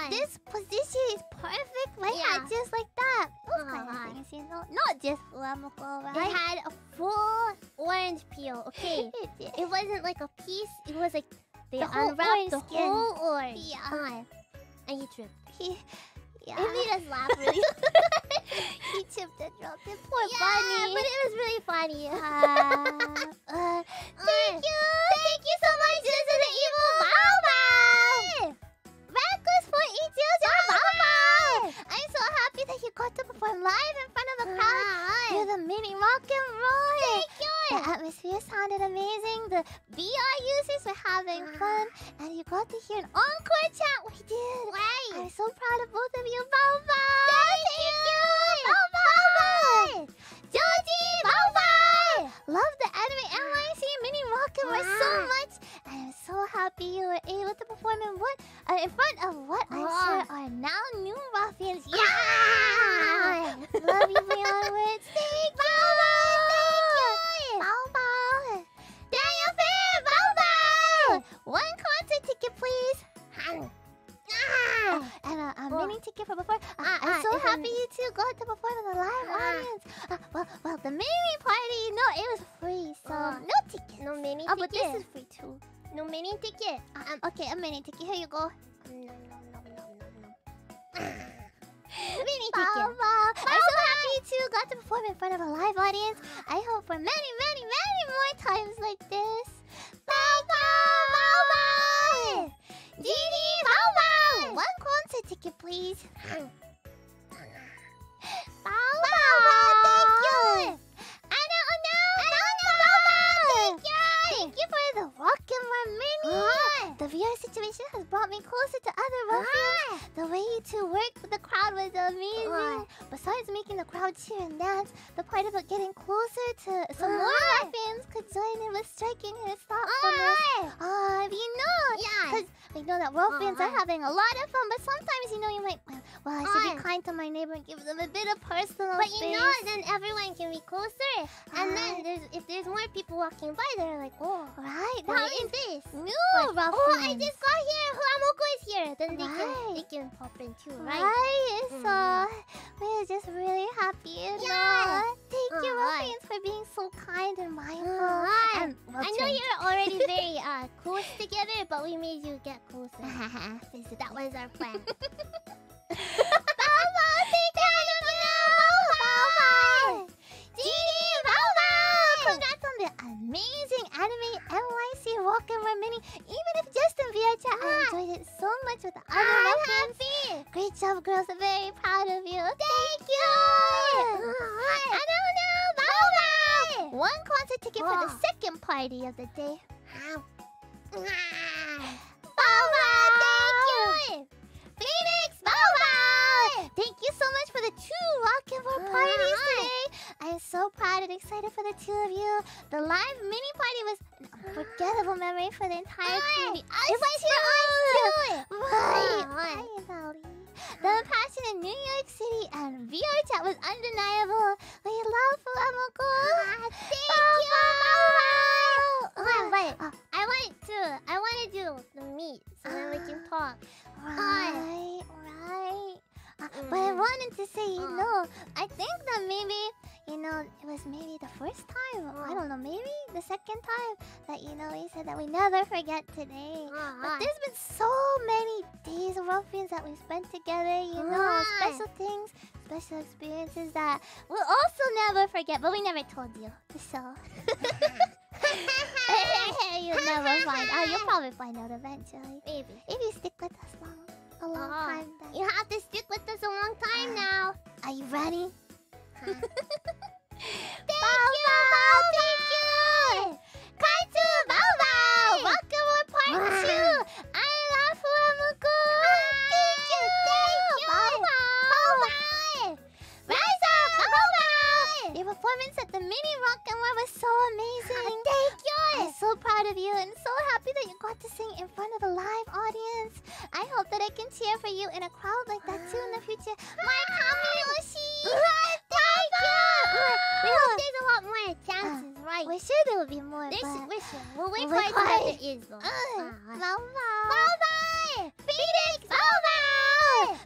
this position is perfect. My Yeah. hat just like that. Those kind of things, you know. Not just FUWAMOCO, it right? had a full orange peel. Okay, It it wasn't like a piece. It was like they The whole unwrapped orange the skin. whole orange. Yeah. Uh, and he tripped. He, yeah. It made us laugh really. he chipped and dropped it. Poor yeah, bunny. but it was really funny. Uh, uh, Thank you! Thank you so much! This is the evil Baobab! Reckless for Ichio's Baobab! I'm so happy that you got to perform live in front of a crowd. You're the mini rock and roll. Thank you! The atmosphere sounded amazing. The VR users were having ah. fun. And you got to hear an encore chant. We did. Right. I'm so proud of both of you, Baobab! Thank, you! Baobab! Joji, Baobab! Love the anime mini rock and roll so Wow. much. And I'm so happy you were able to perform in what uh, in front of what I'm sure are now new ruffians. Yeah! Love you beyond words. Thank you! Thank you! Baobab! Daniel Fair! Baobab! One concert ticket, please. Ah, and a, a Oh. mini ticket for before. Uh, Ah, I'm ah, so happy you two got to perform in the live Ah. audience. Uh, well, well, the mini party, no, it was free, so no tickets. No mini Oh, but ticket. this is free too. No mini ticket. Uh, um, okay, a mini ticket. Here you go. Mini Bow, ticket. bow. I'm so happy you two got to perform in front of a live audience. I hope for many, many, many more times like this. Bow, bow, bow, bow. Genie, bow, bow. One concert ticket, please. Bow, bow, thank you. Anna, Anna, Anna, bow, bow. Thank you. Thank you for the roll mini. Ah. The VR situation has brought me closer to other ruffians. The way you two worked with the crowd was amazing. Ah. Besides making the crowd cheer and dance, the part about getting closer to some more Ah. ruffians could join in was striking his thoughtfulness. Ah, you know, Yeah. because I know that ruffians are Ah. having a lot of fun, but sometimes you know you might, well, I should Ah. be kind to my neighbor and give them a bit of personal But space. you know, then everyone can be closer. And Ah. then there's if there's more people walking by, they're like, oh, right? That is is this? new Like, oh, I just got here. Hamoko is here. Then they can they can pop in too, right? Right, Mm. so we're just really happy, you know. Yeah. Thank you, Uh, right. Ruffians, for being so kind and mindful. Right. And well I know you're already very uh close together, but we made you get closer. That was our plan. Congrats on the amazing anime NYC Walk and Run Mini. Even if just in VR chat, I Ah. enjoyed it so much with the other I'm happy. Great job, girls. I'm very proud of you. Thank you. I don't know, Bow Bow. One concert ticket for the Oh. second party of the day. Ah. Bow Bow, thank you. Phoenix, Bow. Thank you so much for the two rock and roll parties today. I am so proud and excited for the two of you. The live mini party was an unforgettable memory for the entire community. It was for us too. Right. Uh, hi. The passion in New York City and VR chat was undeniable. We love FUWAMOCO. Ah, thank Bow you. Bow. Wait, wait. Ah, I want to. I want to do the meet so then we can talk. Right, right. Uh, But I wanted to say, you Uh. know, I think that maybe, you know, it was maybe the first time, I Uh. don't know, maybe the second time that, you know, he said that we never forget today. But there's been so many days of ruffians that we spent together, you know, special things, special experiences that we'll also never forget, but we never told you. So. you'll never find out. You'll probably find out eventually. Maybe. If you stick with us long, a long Ah. time, then. You have to stick with us a long time Ah. now. Are you ready? Huh. Thank you, Bow, thank you. Kaitsu, Bow Bow, welcome to part Ah. two. Your performance at the mini rock and roll was so amazing. Thank you. I'm so proud of you and so happy that you got to sing in front of a live audience. I hope that I can cheer for you in a crowd like that too in the future. My Kamiyoshi. Thank you. We hope there's a lot more chances, right? We're sure there will be more. There's, but... we're sure. We'll wait for it wait to for have it. there is though. Uh, Ah. Phoenix, Bow.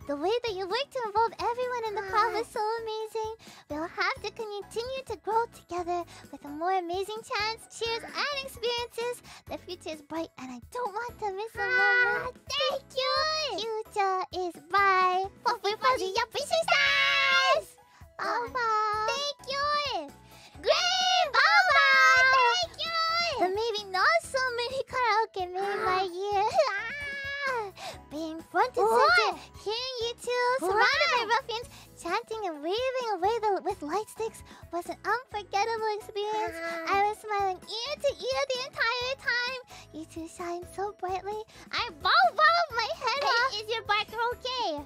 The way that you worked to involve everyone in the club is so amazing. We'll have to continue to grow together with more amazing chants, cheers, and experiences. The future is bright, and I don't want to miss a moment. Thank you. Future is bright. Fluffy, fuzzy, yuppie Bow. Thank you. Great, Bow. Thank you. The maybe not so many karaoke made my year. Being front and center, hearing you two surrounded by ruffians, chanting and waving away the, with light sticks was an unforgettable experience. I ah. was smiling ear to ear the entire time. You two shine so brightly. I bow bow my head off. Is your barker okay?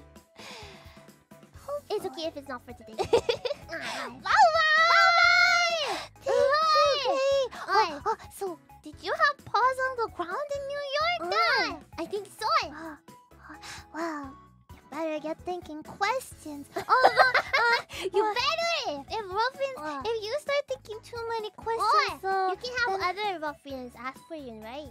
Oh it's okay if it's not for today. Bow bow! Thank you, Kay. Aye. Oh, oh, so, did you have paws on the ground in New York then? I think so. Oh, well, you better get thinking questions. Oh, uh, You uh, better. If ruffians, Uh. if you start thinking too many questions, so you can have other ruffians ask for you, right?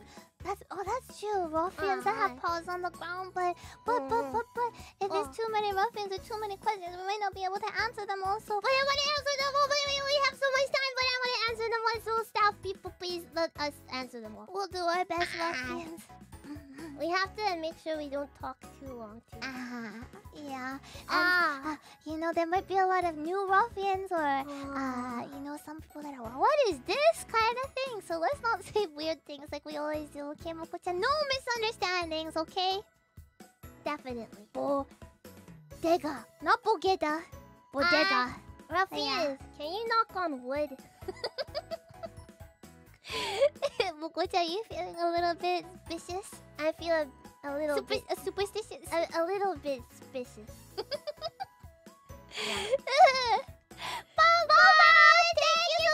That's oh, that's true. Ruffians that have Uh-huh. paws on the ground, but but but Mhm. but but if there's Oh. too many ruffians or too many questions, we might not be able to answer them. Also, But I want to answer them all, but we only have so much time. But I want to answer them all. So staff people, please let us answer them all. we'll do our best, Ah. ruffians. We have to make sure we don't talk too long. Too. Ah, yeah. And, Ah. uh, you know, there might be a lot of new ruffians or, uh, Ah. you know, some people that are, "Well, what is this kind of thing? So let's not say weird things like we always do, okay, Mokucha? No misunderstandings, okay? Definitely. Bodega. Not Bogeda. Bodega. Ruffians, can you knock on wood? Mokucha, are you feeling a little bit vicious? I feel a, a little Super, bit, uh, superstitious? a, a little bit suspicious. Boba! Thank you so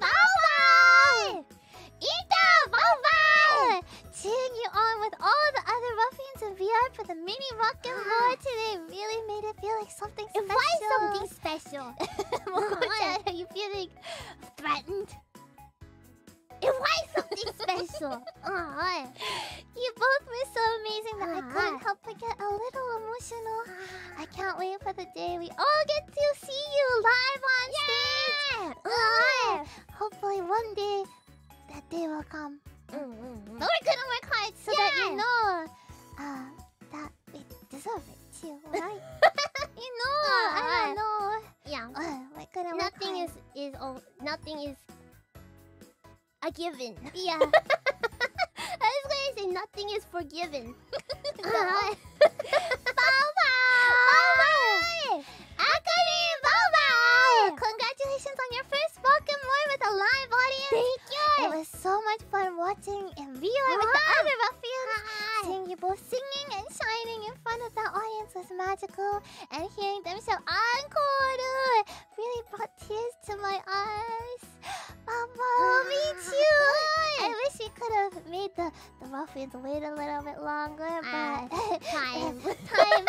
much! Ita! Boba! Cheering you on with all the other ruffians in VR for the mini rock and roll today really made it feel like something special. Why something special? Mokucha, are you feeling threatened? It was something special. Oh, You both were so amazing that I Ah. couldn't help but get a little emotional. I can't wait for the day we all get to see you live on stage. Ah. Hopefully one day that day will come. Mm, mm, mm. But we're gonna work hard so that you know uh, that we deserve it too, right? you know, I Ah. don't know. Yeah. Uh, we're gonna work Nothing hard. is is oh, nothing is a given. Yeah. I was gonna say nothing is forgiven. No. Baba! Akari Baba! Congratulations on your first spoken word with a live audience. Thank you. It was so much fun watching in VR with the other ruffians. Seeing you both singing and shining in front of the audience was magical, and hearing them shout encore really brought tears to my eyes. Baba, me too. I wish we could have made the, the ruffians wait a little bit longer, Ah, but time. time,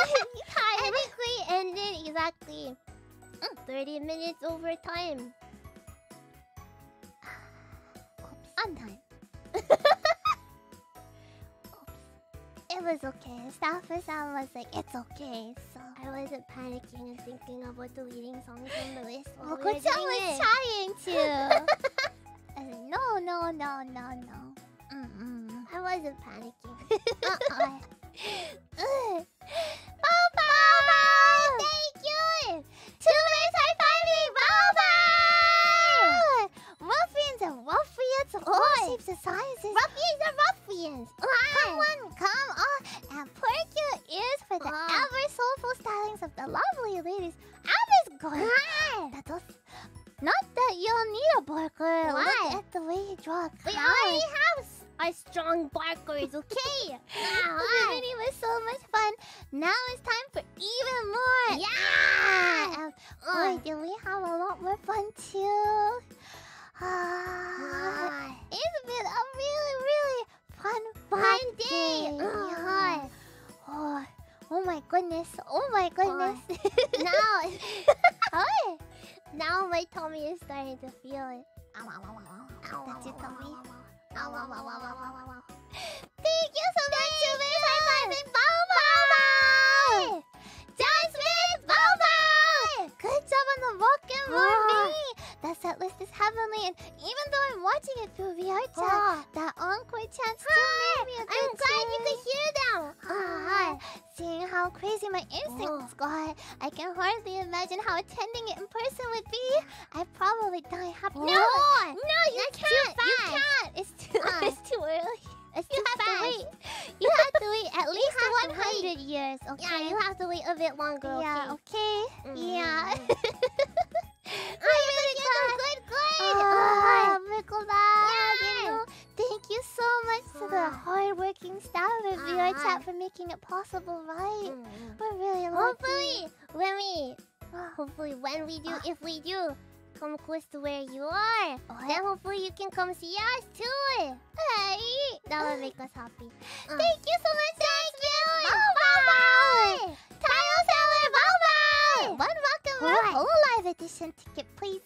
I think we ended exactly mm, 30 minutes over time. on time. It was okay. Staffer Sam was like, it's okay. So I wasn't panicking and thinking about deleting songs from the list while we were was trying to. I said, no, no, no, no, no. Mm-mm. I wasn't panicking. Uh-uh. Boba! Thank you! Two minutes high fiving! Boba! Ruffians and ruffians of all shapes and sizes. Ruffians are ruffians. Come on, come on, and perk your ears for the ever soulful stylings of the lovely ladies. Abby's going. That does, not that you'll need a barker. Why? Look at the way you draw. We already have our strong barkers, okay? The mini was so much fun. Now it's time for even more. Yeah! And Uh. boy, do we have a lot more fun too. Ah, it's been a really, really fun, fun, day. day. Uh. Yeah. Oh, oh my goodness. Oh my goodness. now, Hi. now my tummy is starting to feel it. That's your tummy. あわわわわわわわ Thank you so much, Juve! Bye bye! Bye bye! Jasmine! Bye bye! Good job on the walk and moving! The set list is heavenly, and even though I'm watching it through VR chat, Ah. that encore chant still made me a I'm good glad you could hear them. Ah, seeing how crazy my instincts Oh. got, I can hardly imagine how attending it in person would be. I'd probably die happy. Oh. No, no, you That's can't. You can't. It's too. Ah. It's too early. It's You too have fast. to wait. You have to wait at least 100 years. Okay. Yeah, you have to wait a bit longer, Yeah. okay? Okay. Mm. Yeah. I'm gonna get a good grade. I'm glad. You know, thank you so much to the Ah. hardworking staff of VR Ah. chat for making it possible, right? Mm. We're really lucky. Hopefully, when we, Ah. hopefully when we do, if we do, come close to where you are, What? then hopefully you can come see us too. Hey. That would make us happy. Uh. Thank you so much, Thank you. Bye-bye. Tile Seller, Sure, one rock and roll whole live edition ticket, please.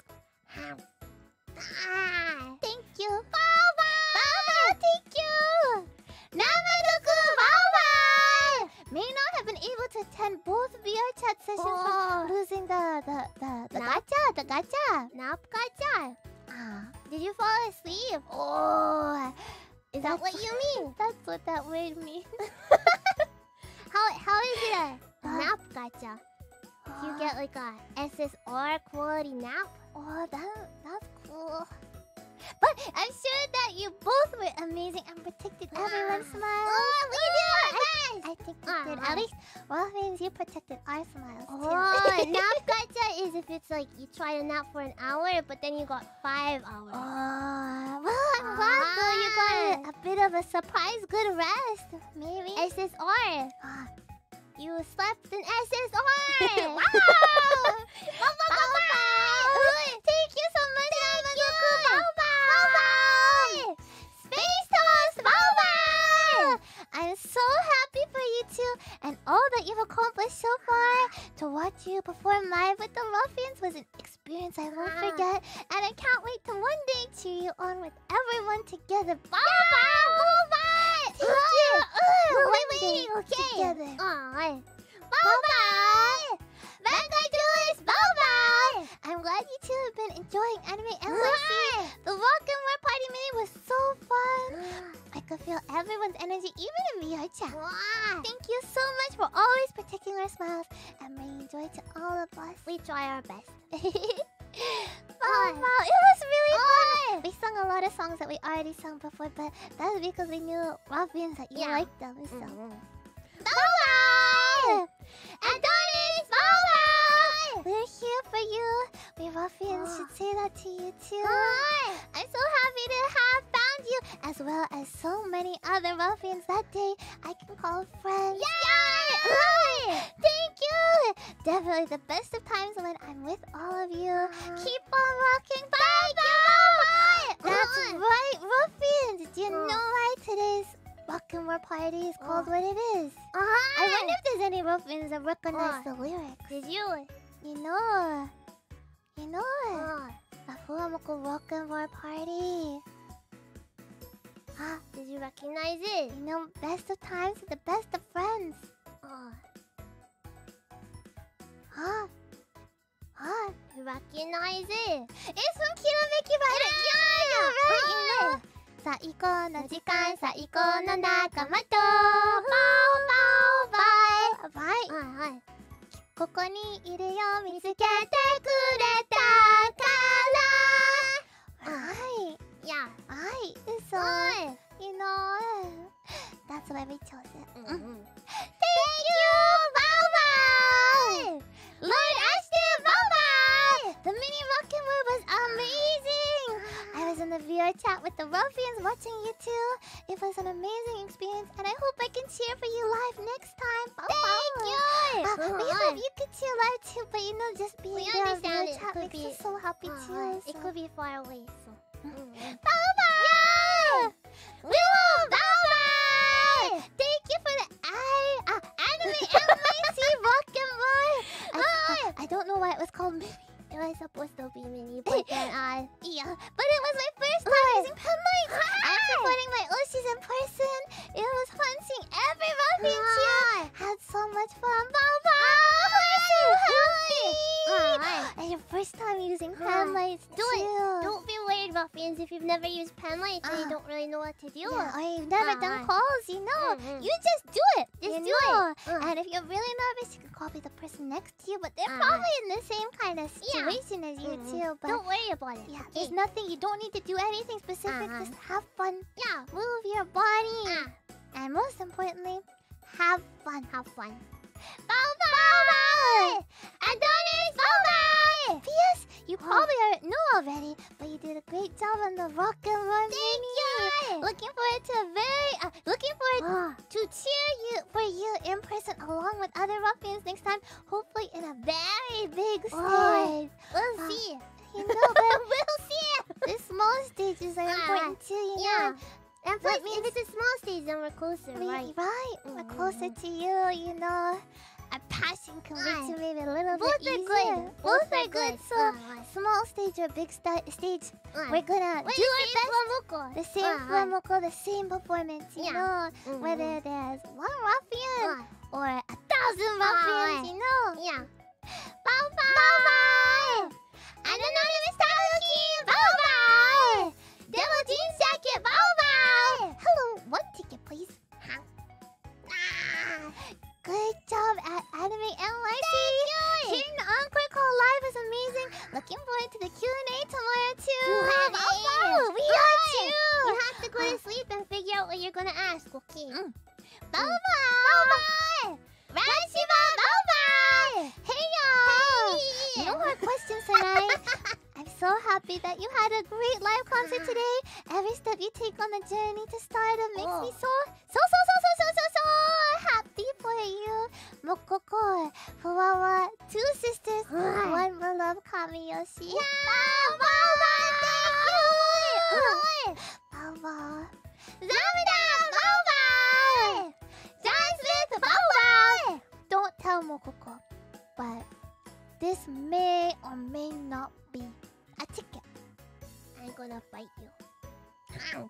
Thank you. Bow wow! Bow wow, thank you! Namaduku, bow wow! May not have been able to attend both VR chat sessions oh. losing the, the, the, the gacha, the gacha. Nap gacha. Ah. Did you fall asleep? Oh. Is that what you mean? That's what that word means. how, how is it a uh, nap gacha? You get like a SSR quality nap? Oh, that that's cool. But I'm sure that you both were amazing and protected everyone's smile. Oh, we did our best! I think Ah, did. ah. At least, well, means you protected our smiles Oh, too. nap gacha is if it's like you try to nap for an hour, but then you got five hours. Oh, well, I'm glad though you got a, a bit of a surprise good rest. Maybe. SSR. You slept in SSR. wow! wow! Thank you so much, Thank you. Bye-bye. Space Toast, bye-bye. I'm so happy for you two and all that you've accomplished so far. To watch you perform live with the Ruffians was an experience I won't Ah. forget, and I can't wait to one day cheer you on with everyone together. Bye-bye. Bye-bye. Thank you. Uh, We're waiting, day okay. Together. Aw, Bye-bye! Vanguard Julius, bye-bye! I'm glad you two have been enjoying Anime NYC. The and Rawr Party Mini was so fun. I could feel everyone's energy even in VR chat. Wow. Thank you so much for always protecting our smiles and bringing joy to all of us. We try our best. oh, wow, it was really fun. We sung a lot of songs that we already sung before, but that was because we knew Ruffians that you Yeah. liked them. So. Mhm. Bye-bye! Adonis, bye-bye! We're here for you. We ruffians Ah. should say that to you too. Hi. I'm so happy to have found you, as well as so many other ruffians that day I can call friends. Yay! Hi! Thank you! Definitely the best of times when I'm with all of you. Keep on rocking. Bye-bye! That's right, ruffians! Do you Ah. know why today's Rock and Rawr party is called Ah. what it is? Uh-huh. I wonder if there's any ruffians that recognize Oh. the lyrics. Did you? You know, you know, Oh. the Fuamoko Rock and Roll Party. Ah, Did you recognize it? you know, best of times, the best of friends. Oh. Huh? Huh? You recognize it? It's from Kirameki Rider. Yeah, you're right. You know. 最高の時間、最高の仲間と、ババイ。バイ。はいはい。ここにいるよ見つけてくれたからはいいや。はい嘘はい。You know That's why we chose it うん Thank うん。you Bye bye Lord Ashton bye bye The mini rock and roll was amazing was in the VR chat with the ruffians watching you too It was an amazing experience and I hope I can cheer for you live next time Bye Thank bye. you. Uh, we hope you could cheer live too, but you know, just being We there on VR chat makes be- us so happy Uh, too. It so- could be far away, so. Bye bye. We will bye bye. Thank you for the I uh, anime MIT rock and roll. I, I don't know why it was called. It was supposed to be mini, but then I. Yeah, but it was my first time using pen lights. I'm supporting my Oshis in person. It was fun seeing every ruffian cheer. Had so much fun. Bye bye. I'm so happy. Hi. And your first time using Hi. pen lights Do it. too. Don't be worried, ruffians, if you've never used pen lights and Uh. you don't really know what to do. Yeah, or you've never Uh, done uh. calls, you know. Mhm. You just do it. Just You do know it. Uh. And if you're really nervous, you can copy the person next to you, but they're Uh. probably in the same kind of Yeah. Situation as you Mhm. too. But Don't worry about it. yeah, okay? there's nothing. You don't need to do anything specific. Uh-huh. Just have fun. Yeah. Move your body. Ah. And most importantly, have fun. Have fun. Bye bye. Adonis, bye bye. P.S. You probably already know already, but you did a great job on the rock and roll mini. Looking forward to a very, uh, looking forward to cheer you for you in person along with other ruffians next time. Hopefully in a very big stage. We'll see. You know, but we'll see. The small stages are Ah. important too. You Yeah. know. And plus, if it's a small stage, then we're closer, We- right? right. We're closer to you. You know, our passion Right. maybe a little Both bit are easier. good. Both are good. So Uh, small stage or big sta- stage, uh. we're gonna do our best. FUWAMOCO. The same Uh. FUWAMOCO, the same performance. You Yeah. know, Mhm. whether there's one ruffian Uh, or a thousand ruffians. You know. yeah. Bye bye. Anonymous Tanuki. Bye bye. Devil Jean Jacket. Bye bye. Hello, one ticket, please. Good job at Anime NYC. Hearing the encore call live was amazing. Looking forward to the Q&A tomorrow too. You have it. wow, we Good. are too. You have to go to sleep and figure out what you're gonna ask, okay? Mm. Boba! Rashiba Boba! Hey y'all! No more questions tonight. I'm so happy that you had a great live concert mm-hmm. today. Every step you take on the journey to stardom makes me Oh. so, so, so, so, so, so, so, so happy for you. Mokoko, Fuwawa, two sisters, Hi. one beloved Kamiyoshi. Yeah, Boba, thank you! Boba. Zamida! John Smith, Boba! Don't tell Mokoko, but this may or may not be a ticket. I'm gonna bite you.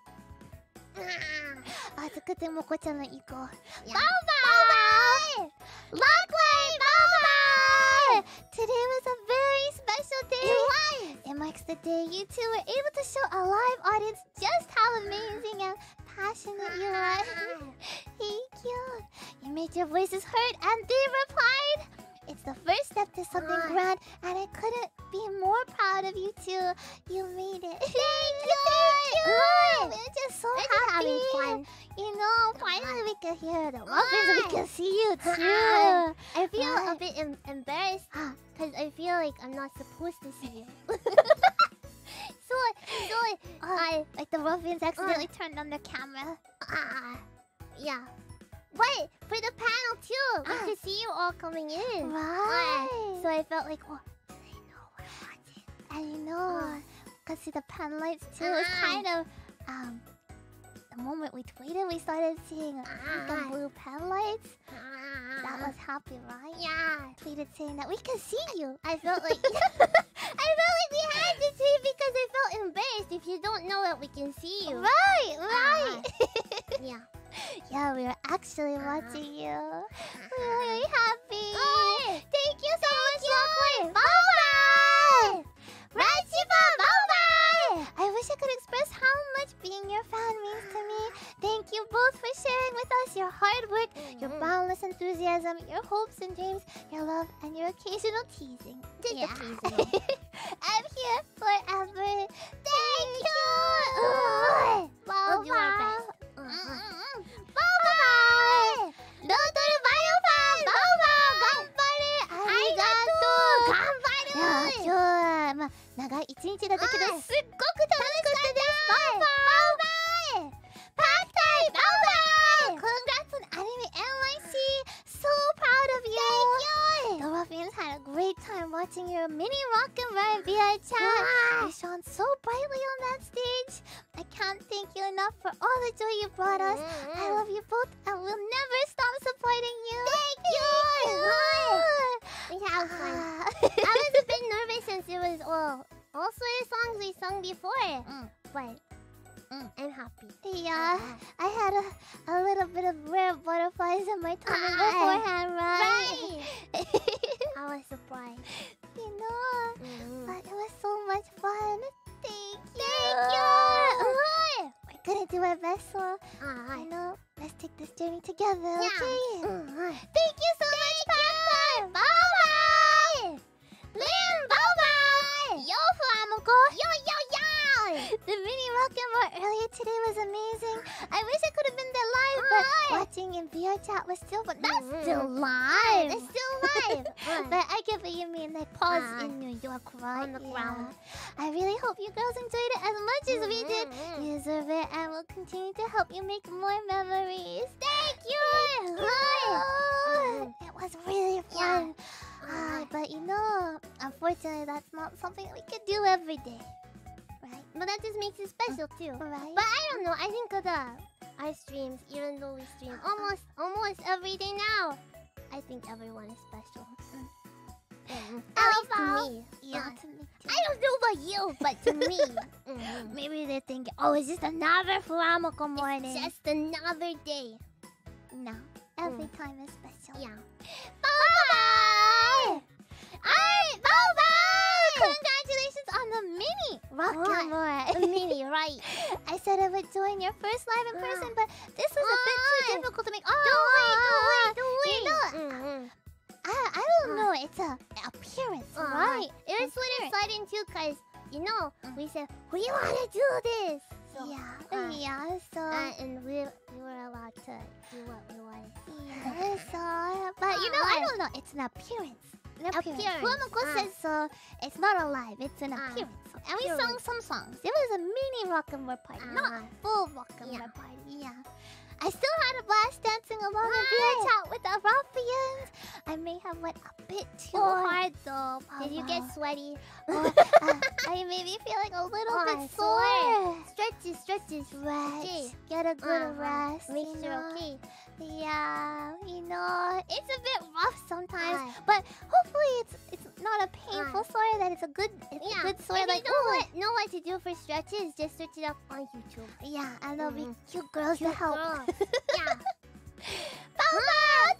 I took it to and Iko. Yeah. Bye-bye! Lockway, bye-bye! Today was a very special day. It was! It marks the day you two were able to show a live audience just how amazing and passionate you are. Thank you. You made your voices heard and they replied. It's the first step to something grand, and I couldn't be more proud of you two. You made it. Thank you. Thank you. We're just so We're happy. having fun. You know, finally we can hear the muffins we can see you too. I feel a bit em- embarrassed because I feel like I'm not supposed to see you. so, so I like the muffins accidentally turned on the camera. ah, yeah. But for the panel too, we Ah. could see you all coming in. Right. So I felt like, oh, do they know we're watching? and you know, Ah. cause see the pen lights too. It's Ah. kind of um. The moment we tweeted, we started seeing and Ah. blue pen lights. That Ah. was happy, right? yeah. Tweeted saying that we can see you. I felt like I felt like we had to tweet because I felt embarrassed. If you don't know that we can see you. Right, right. Yeah. yeah, we were actually Ah. watching you. We're really happy. Thank you so much, Lockway. Bye-bye. Bye-bye. I wish I could express how much being your fan means to me. Thank you both for sharing with us your hard work, your Mhm. boundless enthusiasm, your hopes and dreams, your love, and your occasional teasing. Just Yeah. occasional. I'm here forever. Thank you. We'll do our best. Bye-bye. Uh-huh. バイバイロートルバイオファンバウバウ頑張れ。ありがとう。頑張るいや今日はまあ長い一日だったけどうん。すっごく楽しかったです。バウバウバイパー。クタイバウバイ Congrats on Anime NYC So proud of you Thank you The Ruffians had a great time watching your mini rock and ride VR chat Ah. You shone so brightly on that stage I can't thank you enough for all the joy you brought us I Mm-hmm. love you both and will never stop supporting you. Thank you. We fun. Ah. I was a bit nervous since it was all all also the songs we sung before, Mm. but Mm. I'm happy. yeah, I had a, a little bit of rare butterflies in my tummy Ah. beforehand, right? I was surprised. you know, Mm. but it was so much fun. Thank you. Thank you. We're gonna do our best, so Ah, I know. Let's take this journey together, Yeah. okay? Mm. Thank you so much, Pactor! Bye-bye! Lim, bye-bye! Yo, FUWAMOCO! Yo, yo, yo! The mini rock and roll earlier today was amazing. I wish I could have been there live, but watching in VR chat was still fun. That's Mhm. still live! It's still live. But I get what you mean, like pause Ah. in New York, right? On the ground. Yeah. I really hope you girls enjoyed it as much as we did. Mhm. You deserve it, and we'll continue to help you make more memories. Thank you! Mhm. It was really fun. Ah, Ah. but you know, unfortunately, that's not something we can do every day. But that just makes it special too. Right? But I don't know. I think of the our streams, even though we stream almost almost every day now, I think everyone is special. Mm. At least to me. yeah, Uh, to me. I don't know about you, but to me, Mhm. Maybe they're thinking, oh, it's just another FUWAMOCO morning. it's just another day. No, every Mm. time is special. Yeah. Bye-bye! Alright, bye-bye! Congratulations on the Rocket more. Mini, right. I said I would join your first live in person, ah. but this is a bit too difficult to make. Oh, don't wait, don't wait, don't wait. You know, mm -hmm. I, I don't know. It's a appearance, right? It's a little exciting too, cause you know we said we wanna do this. So, yeah, uh, yeah. So uh, and we we were allowed to do what we wanted. Yeah. so, but you know, I don't know. It's an appearance. An appearance. Appearance, uh. says so. It's not alive. It's an Uh, appearance. And we sang some songs. It was a mini rock and roll party, not Uh-huh. full rock and Yeah. roll party. Yeah. I still had a blast dancing along the beer Right. chat with the ruffians. I may have went a bit too Oh. hard though. Did you get sweaty? Or, uh, I may be feeling a little Oh, bit sore. Stretches, stretches. Okay. Get a good Uh-huh. rest. Make you sure know? okay. Yeah, you know, it's a bit rough sometimes, Aye. but hopefully it's it's not a painful sore. That it's a good, it's Yeah. a good sore. If Like, you know ooh, what, know what to do for stretches, just search it up on YouTube. yeah, and there'll be Mhm. cute girls to help. Girls. yeah. Bobo,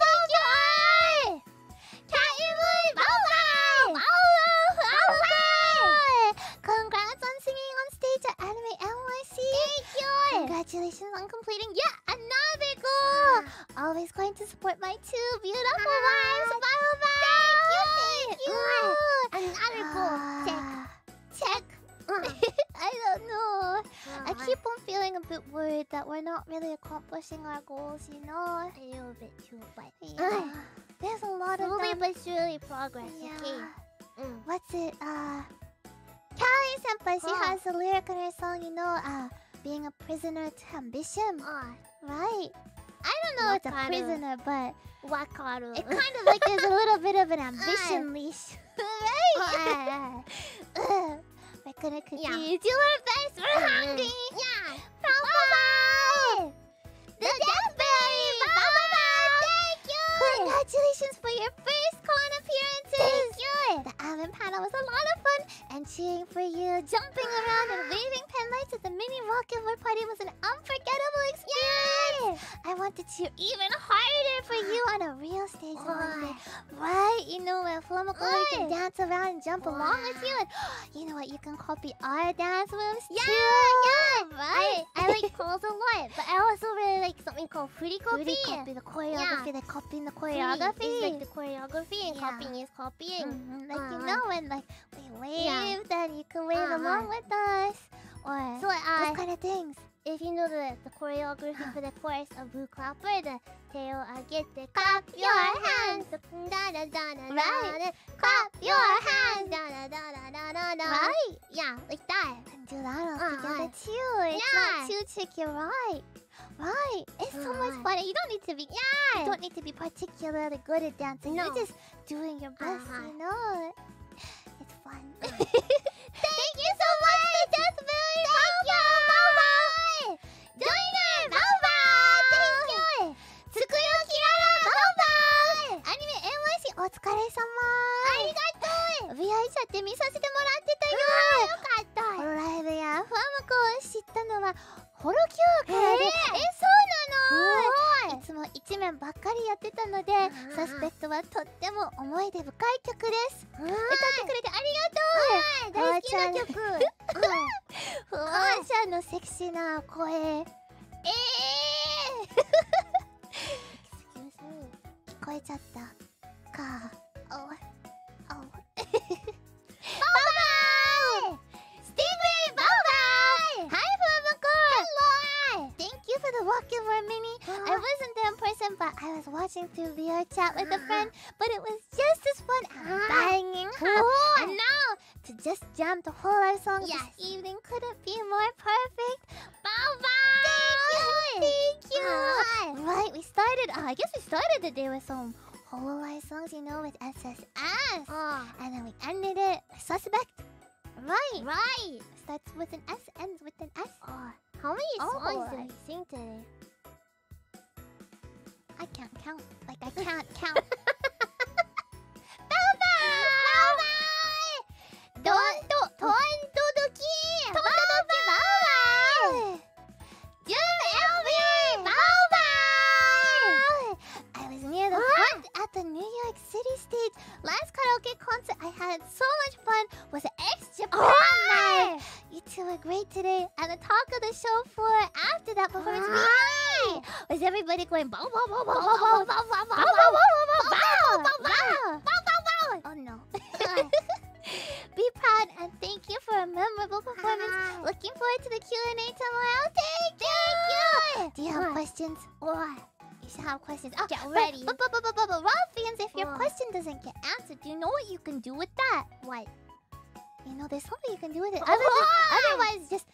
thank you. Cat Evelyn, Bobo, Bobo, Bobo. Congrats on singing on stage at Anime Thank you. Congratulations on completing yet another goal. Always going to support my two beautiful Ah. wives, Bobo. Thank you, thank you. Another goal. Check. Ah, Check. Uh, I don't know. I keep on feeling a bit worried that we're not really accomplishing our goals, you know? a little bit too, but Yeah. There's a lot of slowly but surely progress. Yeah. Okay. Mm. What's it? Uh, Calli Senpai, she Oh. has a lyric in her song, you know, uh, being a prisoner to ambition. Ah, Right. I don't know it's a prisoner, but wakaru. it kind of like there's a little bit of an ambition leash. right? Uh, We're gonna Yeah. continue to do our best. We're Mhm. hungry. yeah. Bye-bye. The Deathberry. Bye-bye. Thank you. Congratulations for your first con appearances. Thank you. The Alvin panel was a lot of fun, and cheering for you, jumping around and waving pen lights at the mini rocket Rawr party was an unforgettable experience. I want to cheer even harder for you on a real stage one day. Right? You know, where Flammable can dance around and jump along with you, and you know what? You can copy our dance moves Yeah, too. yeah, right. I, I like calls a lot, but I also really like something called furi copy. Furi copy, the choreography, like copying the choreography. Is like the choreography, and Yeah. copying is copying. Mhm, Like you Uh-huh. know when like we wave, Yeah. then you can wave Uh-huh. along with us, or So uh, those kind of things. if you know the, the choreography for the chorus of Blue Clapper, the tail I get the clap your hands, da da da da Right. clap your hands, da da da da da da da. Right? Yeah, like that. And do that all Uh-huh. together too. It's Yeah. not too tricky, right? Right. It's so much Uh-huh. fun. You don't need to be. Yeah. You don't need to be particularly good at dancing. No. You're just doing your best. Uh-huh. You know. It's fun. Thank you so much, the Deathberry. Thank you. Bye-bye. Joiner. Bye-bye. Thank you. Tsukuyo Kirara. Bye-bye. アニメ NYC お疲れ様。ありがとう。VI チャって見させてもらってたよ。よかった。ホロライブやファームコを知ったのはホロキュアからで。え、そうなのいつも一面ばっかりやってたので、サスペクトはとっても思い出深い曲です。歌ってくれてありがとう。大好きな曲。フワちゃんのセクシーな声。えー、聞こえちゃったか。おお。bye bye! Bye bye! Hi, Hello! Thank you for the. I wasn't there in person, but I was watching through VR chat with a uh-huh. friend, but it was just as fun and banging. Cool. And now, to just jam the whole live song yes. this evening couldn't be more perfect. Bow bow! Thank you! Thank you! Right, we started, uh, I guess we started the day with some Hololive songs, you know, with SSS. Oh, ah. And then we ended it Suspect. Right. right. Starts with an S, ends with an S. Oh, how many Oh, songs did we sing today? I can't count. Like, I can't count. Bye bye! Don't, don't, don't, dodoki! Dodoki, bye bye! June at the New York City stage. Last karaoke concert, I had so much fun with ex Japan Why? You two were great today. And the talk of the show for after that performance really was everybody going bow bow bow bow bow bow bow bow bow bow bow bow bow bow bow bow bow. Oh no. Be proud and thank you for a memorable performance. Hi. Looking forward to the Q&A tomorrow. Thank you. Thank you. Do you have questions What? Bow bow ready. But, but, but, but, but, but, if your What? question doesn't get answered, do you know what you can do with that? What? You know, there's something you can do with it. What? Other than- otherwise, just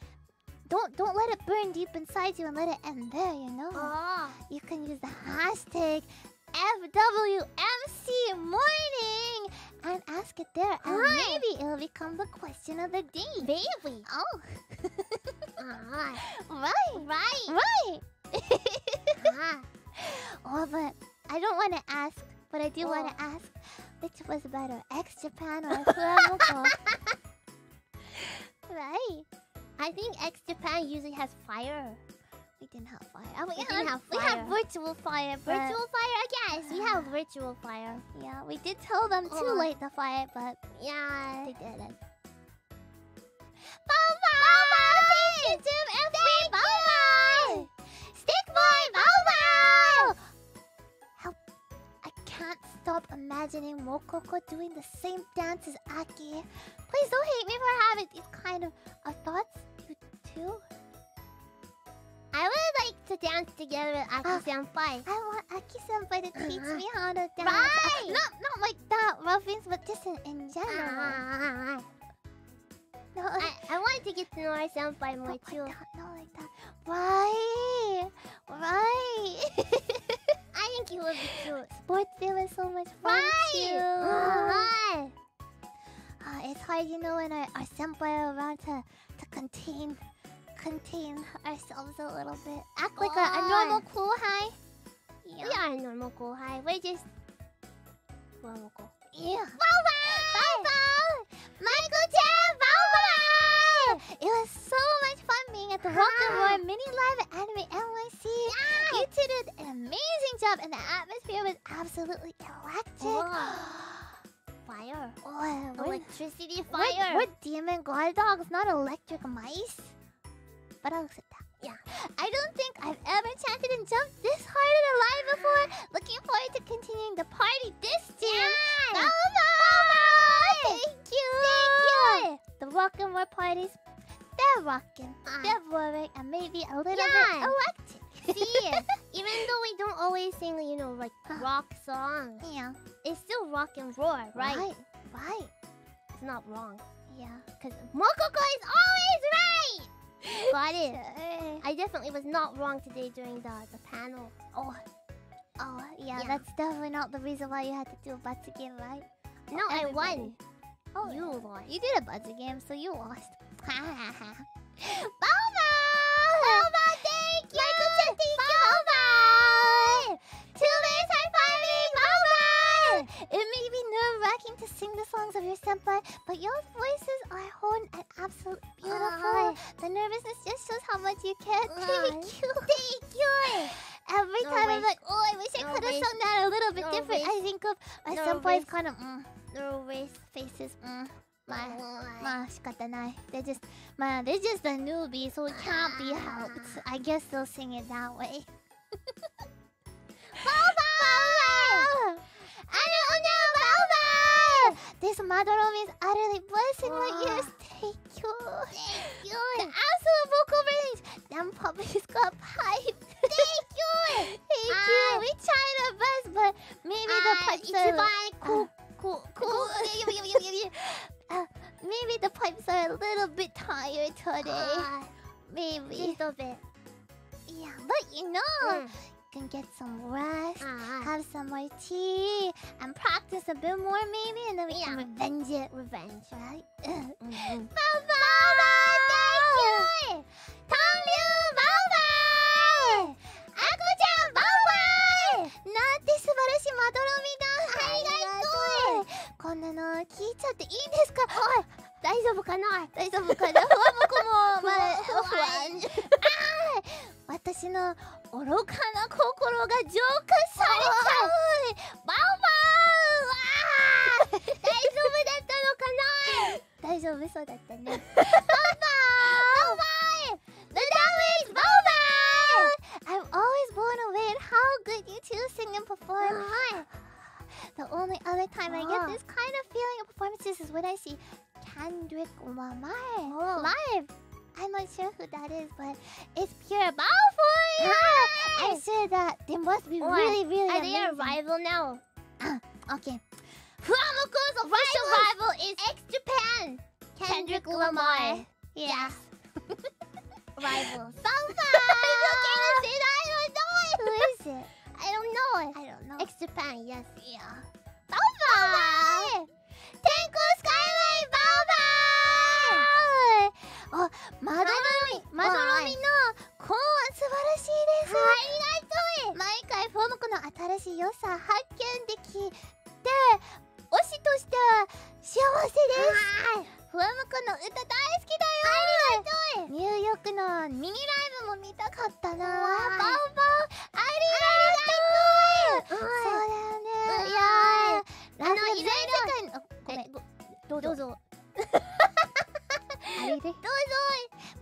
don't don't let it burn deep inside you and let it end there. You know. Oh. You can use the hashtag FWMC morning and ask it there, and Right. maybe it'll become the question of the day. Baby. Oh, Ah. right, Right. right. Ah. oh, but I don't want to ask, but I do want to ask, which was better, X Japan or FUWAMOCO? right. I think X Japan usually has fire. We didn't have fire. Oh, we, We didn't have We fire. have virtual fire, Virtual fire? Yes, we have virtual fire. yeah, we did tell them to Oh. light the fire, but Yeah. they didn't. Bobo! Thank you, Jim Bobo! Stick boy Bobo! Stop imagining Mokoko doing the same dance as Aki. Please don't hate me for having these kind of uh, thoughts. You too? I would like to dance together with Aki Senpai. I want Aki senpai to teach me how to dance. Right. Not not like that, Ruffians, but just in, in general. Ah. No, I, I want to get to know our senpai more not too. like that, not like that. Right, right. I think you would be cute. Sports day was so much fun Right. too. Ah. Uh, it's hard, you know, when our, our senpai are around to, to contain contain ourselves a little bit. Act like a, a normal cool high. Yeah. We are a normal cool high. We're just normal cool. Yeah. Bobo! Michael Chan Bobo! It was so much fun being at the Rock and Roar Mini Live at Anime NYC. You two did an amazing job, and the atmosphere was absolutely electric. Fire. Oh, we're, Electricity we're, fire. we're demon guard dogs, not electric mice. But I'll accept that. Yeah. I don't think I've ever chanted and jumped this hard in a live before. Looking forward to continuing the party this year. Yeah. Bobo! Thank you! Thank you! The rock and roll parties, they're rocking, Ah. they're roaring, and maybe a little Yeah. bit electric. See, even though we don't always sing, you know, like rock songs, yeah. it's still rock and roar, right? Right. Right. It's not wrong. Yeah. Because Mokoko is always right! Got it. I definitely was not wrong today during the, the panel. oh. Oh, yeah, Yeah. that's definitely not the reason why you had to do a buzzer game, right? No, I Everybody. won. Oh, You yeah. lost. You did a buzzer game, so you lost. Bobo! Bobo, thank you! Michael thank you! Two days nerve-wracking to sing the songs of your senpai, but your voices are honed and absolutely beautiful. Uh, the nervousness just shows how much you care. Uh, thank you. Thank you. Every no time way. I'm like, oh, I wish I no could have sung that a little bit no different. Ways. I think of my no senpai's kind of mm, way. faces. Mm. My, my, shikatanai. They're just, man, they're just a newbie, so it can't be helped. I guess they'll sing it that way. Bow, bow! bow, bow! I don't know about that! This Madoro means utterly blessing wow. like yours. Thank you. Thank you. The absolute vocal range. Damn puppy's got pipe. Thank you. Thank uh, you. We tried our best, but maybe uh, the ah, pipes are... Fine. Cool, cool, cool. Uh, maybe the pipes are a little bit tired today. Uh, maybe. A little bit. Yeah, but you know... Mm. Can get some rest, Ah, have some more tea, and practice a bit more maybe, and then we can Yeah. revenge it. revenge. Right? Mhm. Baba! Thank you! Tonglu Baba! Ako-chan Baba! なんて素晴らしいまどろみだありがとうこんなの聞いちゃっていいんですかおい大丈夫かな大丈夫かなふわもこもまだ不安あー私の愚かな心が浄化されちゃうバウバウあー大丈夫だったのかな大丈夫そうだったねバウバウバウバウ The devil is Boba! I'm always blown away at how good you two sing and perform. The only other time I get this kind of feeling of performances is when I see Kendrick Lamar live. I'm not sure who that is, but it's pure Balfour I'm sure that they must be Or really, really Are they a rival now? Ah, okay. FUWAMOCO's official rival is X Japan. Kendrick Lamar. Yes. Rivals. Bamba! Who is it? I don't know. it. I don't know. X Japan, yes. Yeah. Bamba! Tenko Skyline Bamba! あ、まどろみ、まどろみの考案素晴らしいです。ありがとう。毎回フォームコの新しい良さ発見できて、推しとしては幸せです。フォームコの歌大好きだよ。ありがとう。ニューヨークのミニライブも見たかったな。バンバン、ありがとう。そうだよね。いやあのフいろいろどうぞ。どうぞ。あれで？どうぞ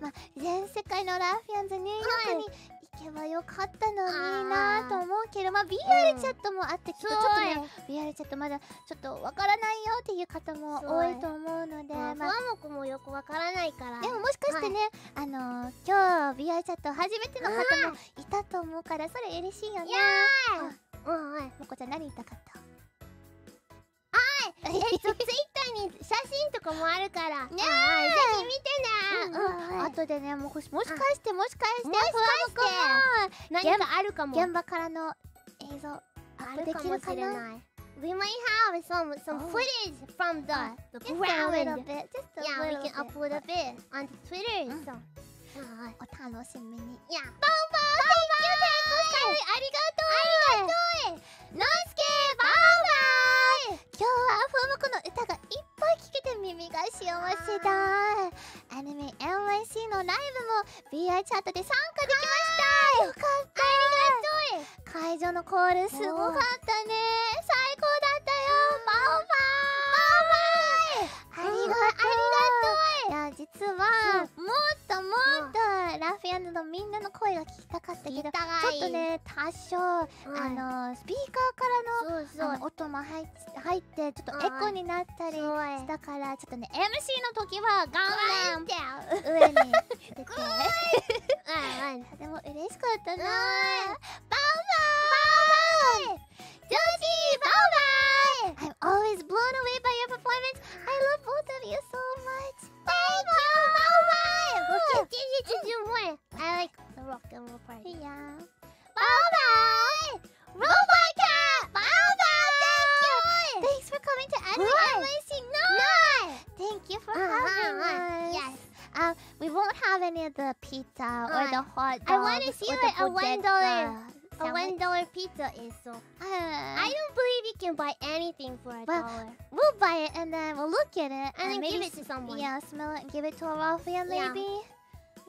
まあ、全世界のラフィアンズニューヨークに行けばよかったのになと思うけど、まあ BR チャットもあってきっとちょっとね、BR チャットまだちょっとわからないよっていう方も多いと思うので、まあ、まあフワモコもよくわからないから。でももしかしてね、あのー、今日 BR チャット初めての方もいたと思うからそれ嬉しいよね。うん。はい。もこちゃん何言いたかった？えっと、ツイッに写真とかもあるから。ねえはいぜひ見てね。うん、はい後でねもうもしもしかしてもしかしてもしかして何かあるかも。現場からの映像アップできるかな？We might have some some Oh. footage from the the Just a little ground. bit, just a Yeah, we little can bit. upload a bit on Twitter. うん So. はいお楽しみに。いや、バンバン Thank you ありがとうありがとうノイスケバンバン今日はフォームコの歌がいっぱい聴けて耳が幸せだ。アニメ NYC のライブも BI チャットで参加できました。よかった。ありがとう会場のコールすごかったね。最高だったよ。バンバンバンバンありがとう。いや実はもっともっとラフィアンズのみんなの声が聞きたかったけどちょっとね多少あのスピーカーからのそうそう。音も入っ入ってちょっとエコになったりしたからちょっとね MC の時はガンガンて上に出て。うんうん。とても嬉しかったな。バンバンジョージーバンバン I'm always blown away by your performance. I love both of you so much Thank you, Mama! We continue to do more. I like the rock and roll party. Yeah. Mama! Robot cat! Mama! Thank you! Thanks for coming to NYC. No! Thank you for uh-huh. having us. Yes. Um, we won't have any of the pizza or the hot dogs I want to see like a one dollar. A one dollar pizza is so. Uh, I don't believe you can buy anything for a Well, dollar. We'll buy it and then we'll look at it And then maybe give it to someone. Yeah, smell it and give it to a Ralphie Yeah. maybe.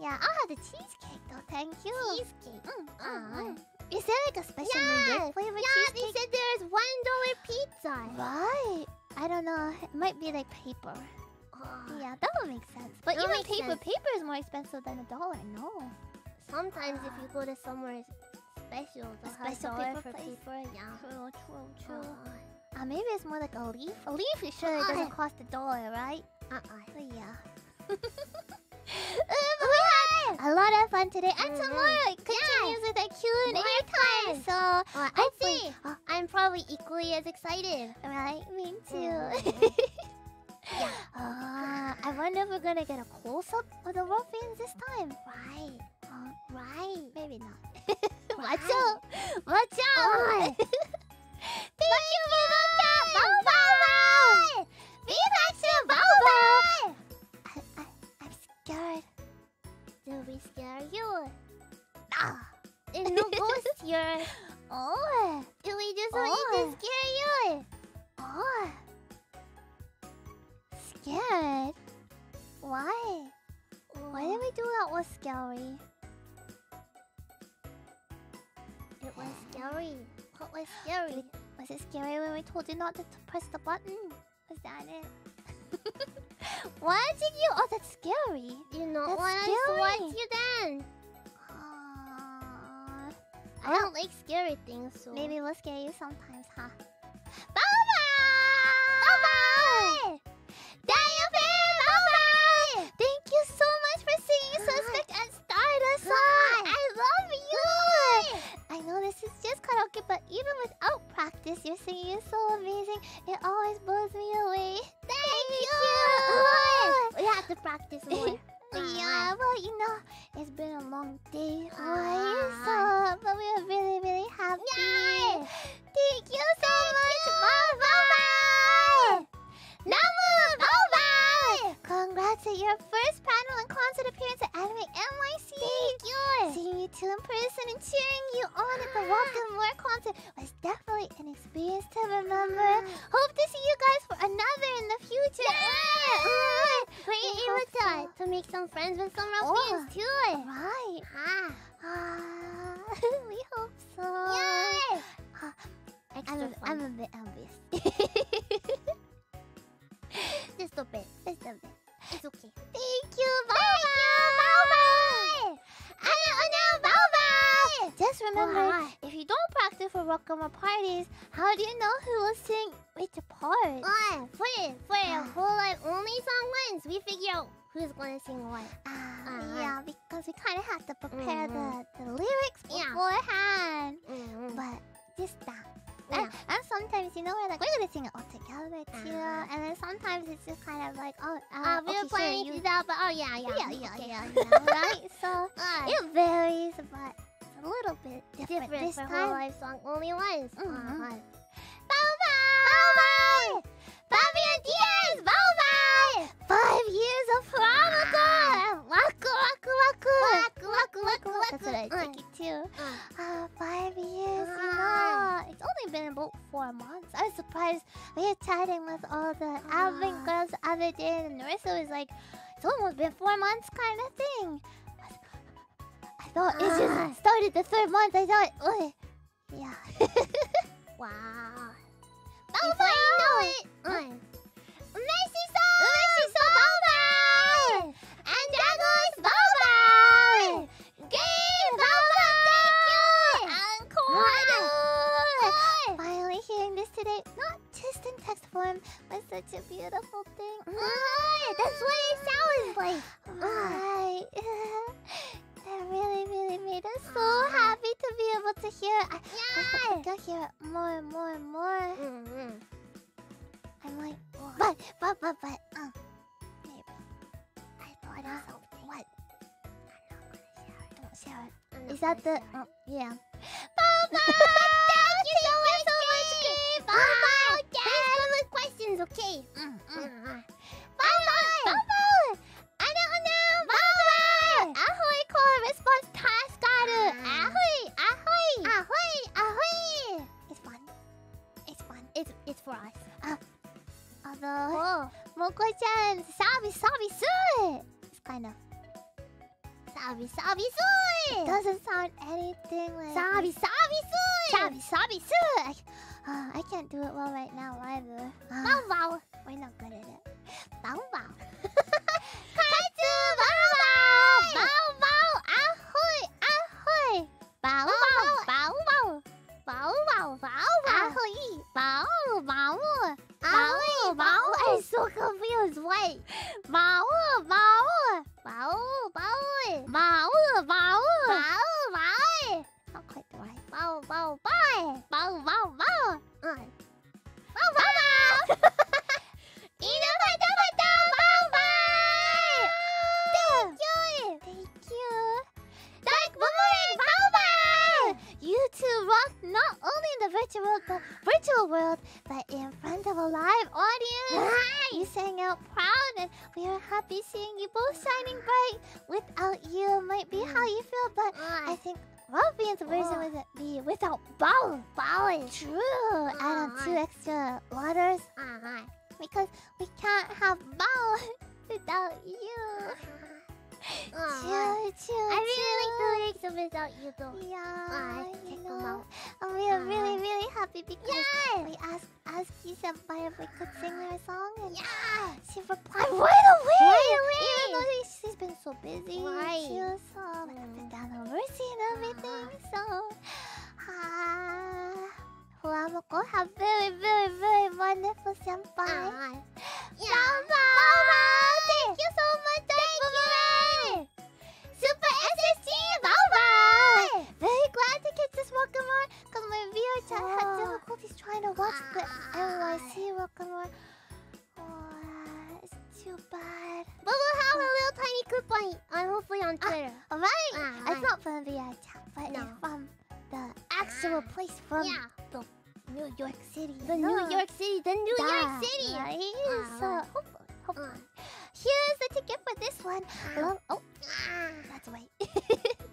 Yeah, I'll have the cheesecake though. Thank you. Cheesecake. Mm, Uh, mm, mm. Is there like a special Yeah, flavor Yeah, they said there's one dollar pizza. Right. I don't know. It might be like paper. Yeah, that would make sense. But That even paper, sense. paper is more expensive than a dollar. No. Sometimes if you go to somewhere special, they'll special paper for place. paper. Yeah. True, true, true. Uh, Uh, maybe it's more like a leaf. A leaf, it surely Uh, doesn't cost a dollar, right? uh-uh. Yeah. Uh, but we had a lot of fun today, and Mhm. tomorrow it continues with a Q&A time. So I'd hopefully- say Oh, I'm probably equally as excited. right, me too. Mhm. yeah. Uh, I wonder if we're gonna get a close up of the ruffians this time. Right. Uh, Right. maybe not. Watch out! Watch out! Alright. Thank you, Vivacha! Bow Bow! Vivacha! Bow Bow! I, I, I'm scared. Do we scare you? Ah. There's no ghost here. Oh! Do we just want Oh. to scare you? Oh! Scared? Why? Why did we do that was scary? It was scary. What was scary? Was it scary when we told you not to press the button? Was that it? Why did you? Oh, that's scary. You know That's what I scary. watch you then. Aw. I don't like scary things, so Maybe we'll scare you sometimes, huh? Bye-bye! Bye-bye! Bye-bye! Thank you so much for singing Suspect and Stardust this is just karaoke, but even without practice, your singing is so amazing. It always blows me away. Thank, Thank you! you. we have to practice more. yeah, well, you know, it's been a long day, right? So, but we are really, really happy. Yay! Thank you so Thank much, Bye bye. Mama! Congrats at your first panel and concert appearance at Anime NYC. Thank you. Seeing you two in person and cheering you on at the Welcome More concert was definitely an experience to remember. Hope to see you guys for another in the future. We're We able to, to make some friends with some Oh. Ruffians too. Right. Ah. Ah, we hope so. Ah, Extra I'm. I'm a bit envious. Just a bit. Just a bit. It's okay. Thank you, Bye Bye. Just remember, Bye. if you don't practice for Rockama parties, how do you know who will sing which part? Oh, for it, for Ah. a whole like only song wins. We figure out who's gonna sing what. Ah, Uh-huh. yeah, because we kind of have to prepare Mhm. the, the lyrics Yeah. beforehand. Mm-hmm. But just that. And, and sometimes, you know, we're like, we're gonna sing it all together too. Uh-huh. And then sometimes it's just kind of like, oh, uh, Uh, we okay, were planning sure, to you... that, but oh yeah, yeah, Yeah, yeah, okay. yeah, yeah, right? So Uh, it varies, but it's a little bit different, different this for whole time. life song only once. Mhm. Uh-huh. Bye bye! Bobby and Diaz, bye bye! Five years of Veronica! Waku, waku, waku! Waku, waku, waku, waku. That's what I think too. Uh, five years, Ah. It's only been about four months. I was surprised. We were chatting with all the Ah. Advent girls the other day, and Nerissa was like, it's almost been four months kind of thing. I thought it Ah. just started the third month. I thought, oh, yeah. えっ? Happy seeing you both shining bright. Without you might be how you feel, but I uh, think Ruffian's version Oh. would be without bow. bow is. True. Add on two extra letters Uh-huh. because we can't have bow without you. Uh, I really like the lyrics of Without You though. Yeah, I I check them out. And we are Uh-huh. really, really happy because we asked AZKi Senpai if we could sing their song and Yeah. she replied right away. Right away. Even though she- she's been so busy. Right. She was so like up and down the mercy and everything. So, ah, FUWAMOCO have very, very, very wonderful senpai. Uh, Yeah. yeah. Bye Thank you so much, Thank you. Super SSG, bye. Very glad to get this Pokemon because my my VR chat had difficulties trying to watch the NYC Rock and Oh, it's too bad. But we'll have a little tiny clip on, hopefully on Twitter. Alright! Ah, it's not from VR chat, but No. it's from the actual place from yeah. the New York City. The. New York City. The New York City. Right? Ah, so, hopefully, hopefully. Uh. Here's the ticket for this one. Ah. Love, oh, Ah. that's right.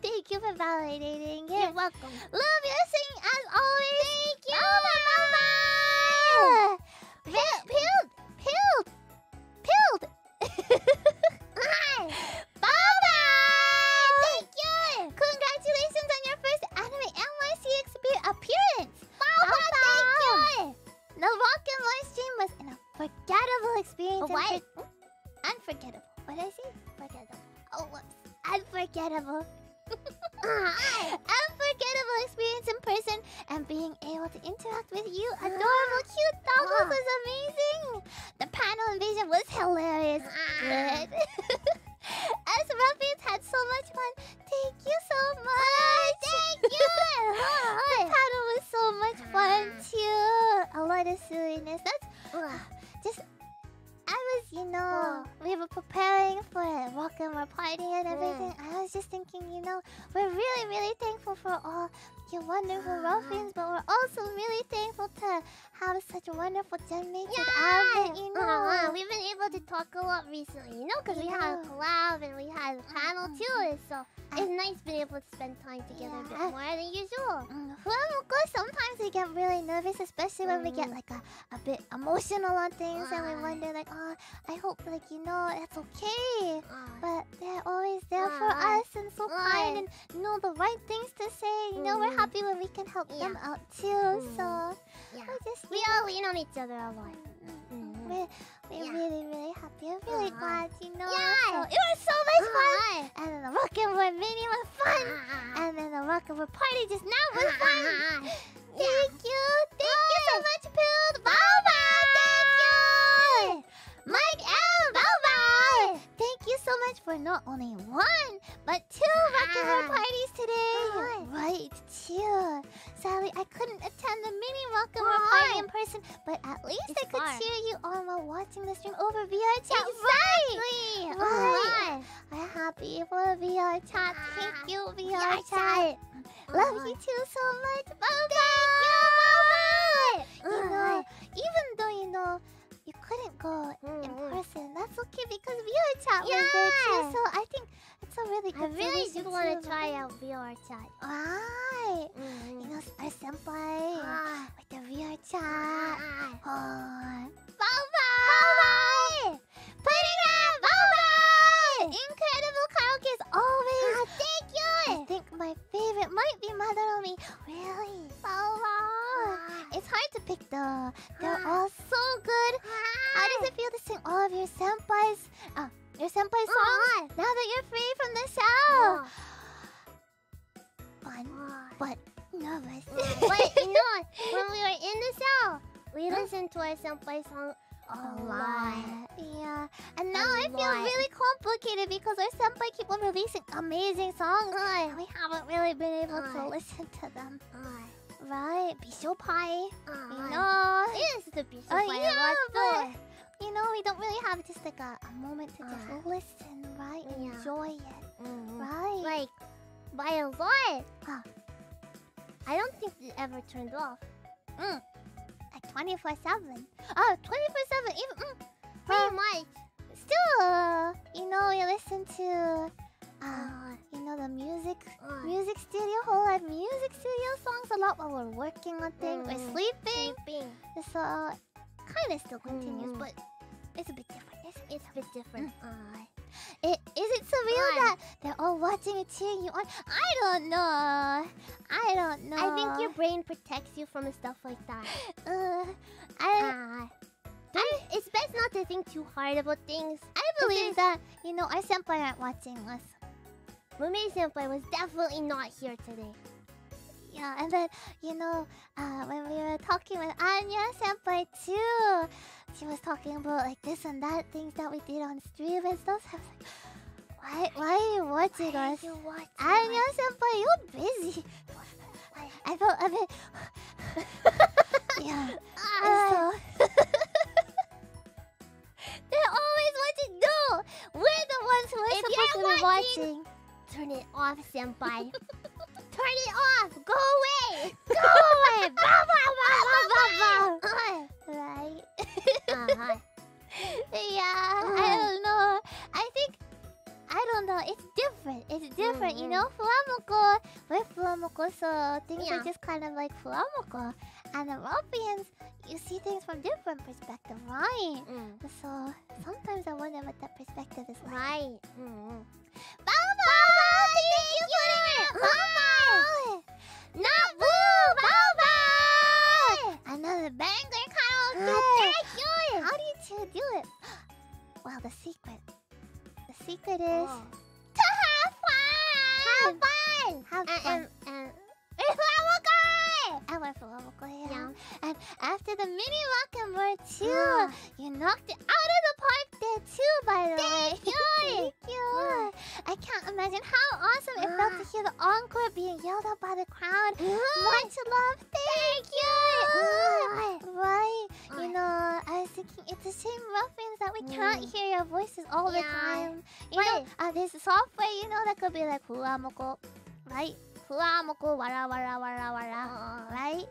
Thank you for validating You're it. welcome. Love your singing as always. Thank you. Mama, Pilled, pilled, pilled, pilled. appearance. Baba, thank you. The rock and roll stream was an unforgettable experience. What? and hmm? Unforgettable. What did I say? Forgettable. Oh, whoops. Unforgettable. Unforgettable experience in person and being able to interact with you, adorable, cute doggos, was amazing. The panel invasion was hilarious. As Ruffians had so much fun. Thank you so much. Thank you. the panel was so much fun too. A lot of silliness. That's just. I was, you know, we were preparing for a rock and party and everything. I was just thinking, you know, we're really, really thankful for all your wonderful ruffians, but we're also really thankful to have such a wonderful gen mates with Advent, you know. Uh-huh. We've been able to talk a lot recently, you know, because we had a Yeah. collab and we had a panel too. So it's nice being able to spend time together a bit more than usual. Mm, Well, of course, sometimes we get really nervous, especially when we get Mm. like a, a bit emotional on things, and we wonder like, oh, I hope like you know that's okay. Ah. But they're always there for us and so kind and know the right things to say. You know, we're Mm. happy when we can help them out too. Mm. So yeah. we just We all lean on each other a lot. Mm. We're, we're Yeah. really, really happy. I'm really Ah. glad, you know. Yeah. So it was so much fun. Ah. And then the rock and roll mini was fun. Ah. And then the rock and roll party just now was fun. Thank you. Thank you so much, Pilled. Bye bye. Thank you. Mike L. Thank you so much for not only one, but two rock and Ah. parties today. Right. Right, two. Sadly, I couldn't attend the mini rock and party in person, but at least It's I could far. cheer you on while watching the stream over VR chat. Exactly. Right. Right. I'm happy for VR chat. Thank Ah. you, VR VR chat. Love Ah. you too so much. Bye bye. You know, even though you know chat was there too. Yeah. So I think it's a really good I really do want to try out VR chat. Right. You Mm-hmm. know, our senpai Ah. with the VR chat. Ah. Oh. Bye bye. Putting up. Bye bye. Incredible karaoke as always. Ah, thank you. I think my favorite might be Madarami. Really? Bye bye. It's hard to pick though. They're Ah. all so good. How does it feel to sing all of your senpais? Uh, your senpai songs now that you're free from the show? Fun, but nervous. but you know, when we were in the cell, we listened to our senpai song a lot. Yeah. And now I feel really complicated because our senpai keep on releasing amazing songs. And we haven't really been able to listen to them. Ah, Right? Bisho Pai. You ah. know. Is the piece of Uh, yeah, but you know, we don't really have just like a, a moment to just Aye. listen, right? Yeah. Enjoy it, Mhm. right? like by a lot. Huh. I don't think it ever turned off. Like 24 7. Oh, 24 7. Even, mm, Pretty uh, much. still, you know, we listen to, uh, Ah, you know, the music ah. music studio, Hololive music studio songs a lot while we're working on things or Mhm. sleeping. Sleeping. So kind of still continues, Mhm. but it's a bit different. It's, It's a bit different. Ah. it, is it surreal Fun. that they're all watching and cheering you on? I don't know. I don't know. I think your brain protects you from stuff like that. Uh, I Ah. Don't- it's best not to think too hard about things. I believe that you know our senpai aren't watching us. Mumei Senpai was definitely not here today. Yeah, and then you know, uh, when we were talking with Anya Senpai too, she was talking about like this and that things that we did on stream and stuff. I was like, why, why are you watching us? You watch Anya Senpai, you're busy. I felt a bit. yeah. Ah, And so they're always watching. No, we're the ones who are If supposed to be watching- watching. Turn it off, senpai. Turn it off. Go away. Go away! Bah, bah, bah, bah, bah, bah. Right. uh-huh. yeah, I Uh. don't know. I think I don't know. It's different. It's different, you Mhm. know. FUWAMOCO, we're FUWAMOCO, so things Yeah. are just kind of like FUWAMOCO. And the Ruffians, you see things from different perspective, right? Mm. So sometimes I wonder what that perspective is like. Right. Mm. Bow Bow, thank you for that. Bow Bow, not Boo, Bow. Another banger karaoke. thank you. How did you do it? Well, the secret. The secret is Oh. to have fun. Have fun. Have And, fun. and, and, It's Flamokai! I went for Flamokai, yeah. yeah. And after the mini rock and roll too, Ah. you knocked it out of the park there too, by the way. Thank you. Thank you. I can't imagine how awesome it felt to hear the encore being yelled out by the crowd. Much love. Thank you. Ah. Right. You know, I was thinking it's the same ruffians that we can't Mm. hear your voices all the time. You know, uh, there's a software, you know, that could be like FUWAMOCO, right? FUWAMOCO, wara wara wara wara, Uh, right?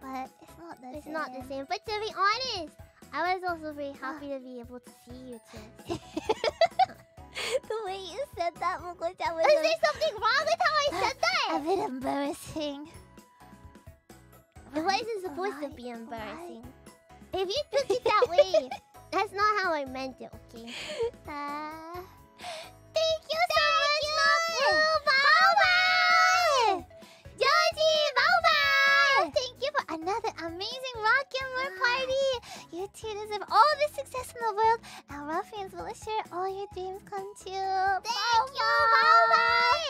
But it's not the It's same. not the same. But to be honest, I was also very happy to be able to see you too. the way you said that, Moko-chan, was Is there something wrong with how I said that? a bit embarrassing. Why is it supposed to be embarrassing? right. If you took it that way, that's not how I meant it, okay? Uh, thank you so much, Mafu! Bao another amazing rock and roll party! You two deserve all the success in the world, and Ruffians will share all your dreams come true. Thank you, Bao!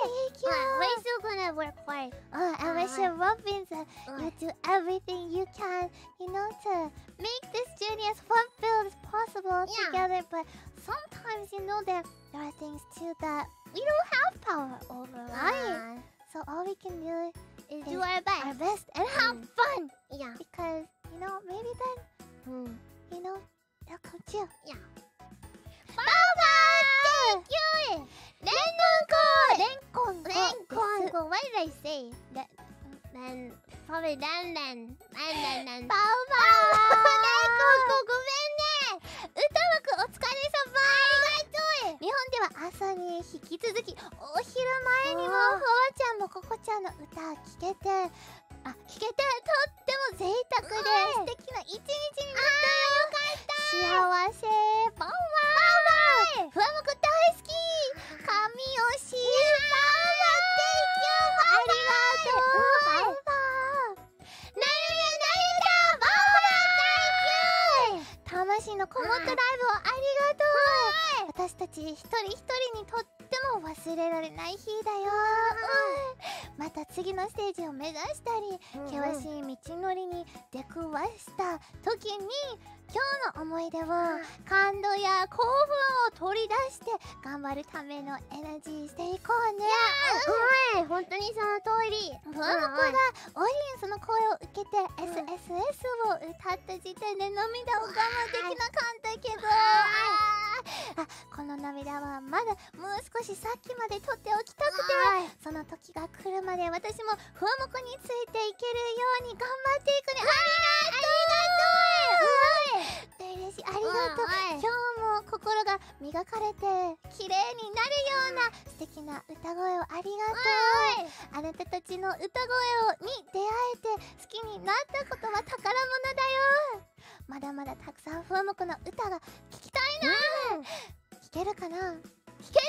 Thank you! Uh, we're still gonna work hard. Uh, and we Ah. share Ruffians that Uh, you do everything you can, you know, to make this journey as fun-filled as possible Yeah. together. But sometimes, you know, there there are things too that we don't have power over, right? uh, So all we can do is do our best, our best. and have Mm. fun, Yeah. because you know, maybe then, Mm. you know, they'll come true. Yeah. Baba, thank you. Renkon, Renkon, Renkon. What did I say? That, then, probably then, then, then, then, then. バウバーごめん。ね歌枠お疲れ様ありがとう日本では朝に引き続きお昼前にもフあーワちゃんもココちゃんの歌聴けてあ聴けてとっても贅沢でうん素敵な一日になったよかった。幸せ。バウバー。ふわもこ大好き。神推し。バ魂のこもったライ。ブをありがとう私たち一人一人にとっても忘れられない日だようんまた次のステージを目指したり険しい道のりに出くわした時に今日の思い出を感動や興奮を取り出して頑張るためのエナジーしていこうね。はい、本当にその通り。ふわもこがオリエンスの声を受けて SSS を歌った時点で涙を我慢できなかったけど。あこの涙はまだもう少しさっきまで取っておきたくてその時が来るまで私もふわもこについていけるように頑張っていくね。ありがとう嬉しいありがとう。今日も心が磨かれて綺麗になるような素敵な歌声をありがとう。あなたたちの歌声をに出会えて好きになったことは宝物だよ。まだまだたくさんふわもこの歌が聴きたいな、聴けるかな？聴けるよね。聴けるよ。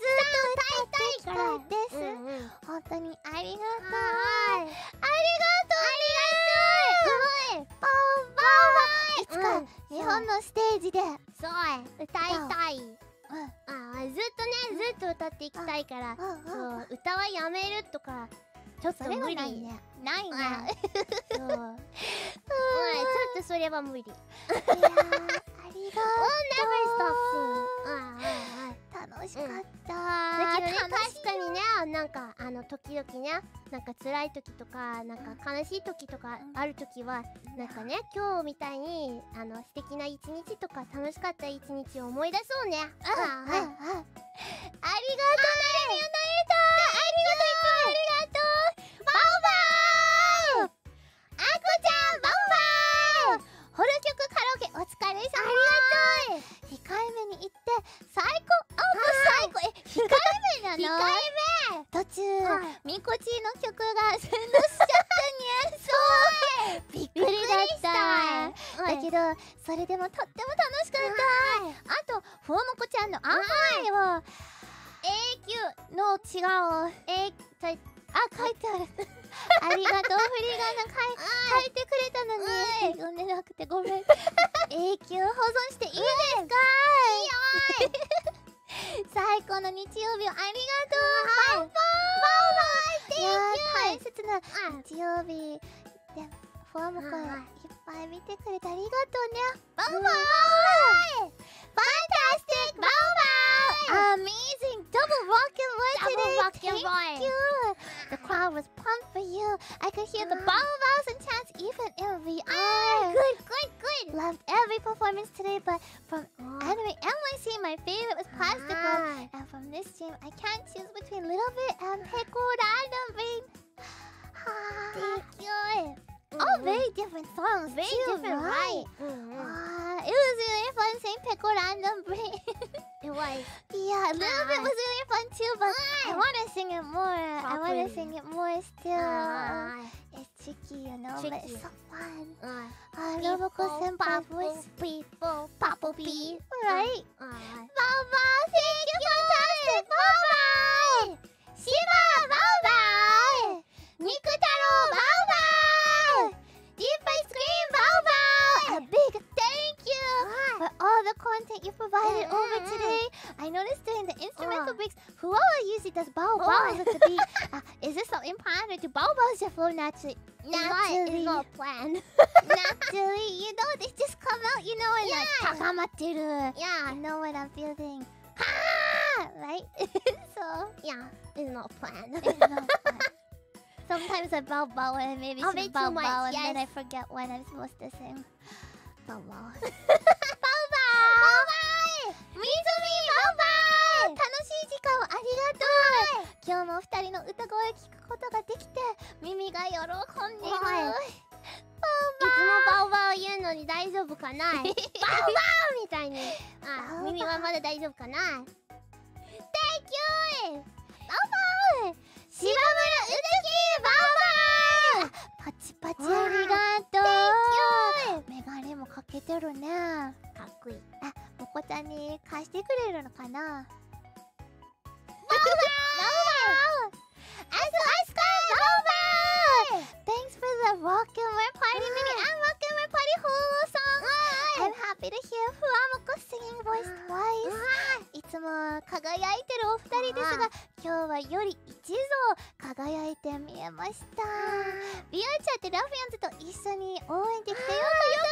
ずっと歌いたいから。です、うんうん。本当にありがとう。はいありがとうありがとうバウバウい。つかうん。日本のステージで、うん、そう、歌いたい。あーずっとね、ずっと歌っていきたいから、うん。そう歌はやめるとか、ちょっと無理。ないね。ないね。そう。うん。ちょっとそれは無理。楽しかった、だけどね楽しい確かにねなんかあの時々ねなんか辛い時とかなんか悲しい時とかある時はなんかね今日みたいにあの素敵な一日とか楽しかった一日を思い出そうね。ありがとうなはいるみをなえたありがとういつもありがとう。バオバーあこちゃんホル曲カラオケお疲れ様。ありがとう控えめに言って最高。あもう最高。え控えめなの？控えめ途中、はい。みこちの曲が先導しちゃったにゃそう。びっくりだった。だけどそれでもとっても楽しかった。あとふわもこちゃんの「あはい」を。永久の違う。えとあ書いてある。ありがとうフリガナ書い書いてくれたのに。読んでなくてごめん。永久保存していいですか？いい。よ最高の日曜日をありがとう。バウバウいやー大切な日曜日でフォームコイいっぱい見てくれてありがとうねバウバウ Fantastic Boba! Amazing! Double rock and roll Double today! rock and Thank you! The crowd was pumped for you. I could hear the mm. Boba's and chants even in VR. Ah, good, good, good! Loved every performance today, but from oh. Anime NYC, my favorite was Plastic ah. And from this team, I can't choose between Little Bit and Pickle Random Ring. Thank you! All very different songs. very too, different right right? Ah, it was really fun saying Pekorandom Brain. it was yeah, a little bit was really fun too, but I want to sing it more. I want to sing it more still. Ah, it's tricky, you know, but it's so fun. ah, I love Oko Senpai's voice. people Papa B, right? ah, Baba, thank you, fantastic Baba! Shiba, Baba! Nikutaro, Baba! gift ice cream, Bobo! A big thank you for all the content you provided over today. I noticed during the instrumental breaks, whoever usually does Bow Bow at the beat. Uh, is this something planned or do Bow Bows just flow naturally? Naturally. It's not planned. naturally, you know, they just come out, you know, and yeah. like, takamateru. Yeah. You know what I'm feeling. Ha! Right? so, yeah, it's not planned. It's not planned. Sometimes I bow bow and maybe Oh, me too bow much, bow and then I yes. forget when I'm supposed to sing. Bow bow. bow bow! Mizumi bow bow! 楽しい時間をありがとう今日も二人の歌声を聞くことができて耳が喜んでいる。はいいつもバオバオ言うのに大丈夫かなバオバオみたいにあバオバオ耳はまだ大丈夫かな Thank you! バウバウ島村うずきバウバウパチパチありがとう。メガネもかけてるね。かっこいい。あ、もこちゃんに貸してくれるのかな？バウバウバウバウアスアスカバウバウ Thanks for the and roll party mini and and roll party holo song I'm happy to hear Fuamoko singing voice twice いつも輝いてるお二人ですが今日はより一層輝いて見えましたビアちゃんってラフィアンズと一緒に応援できてよかったみん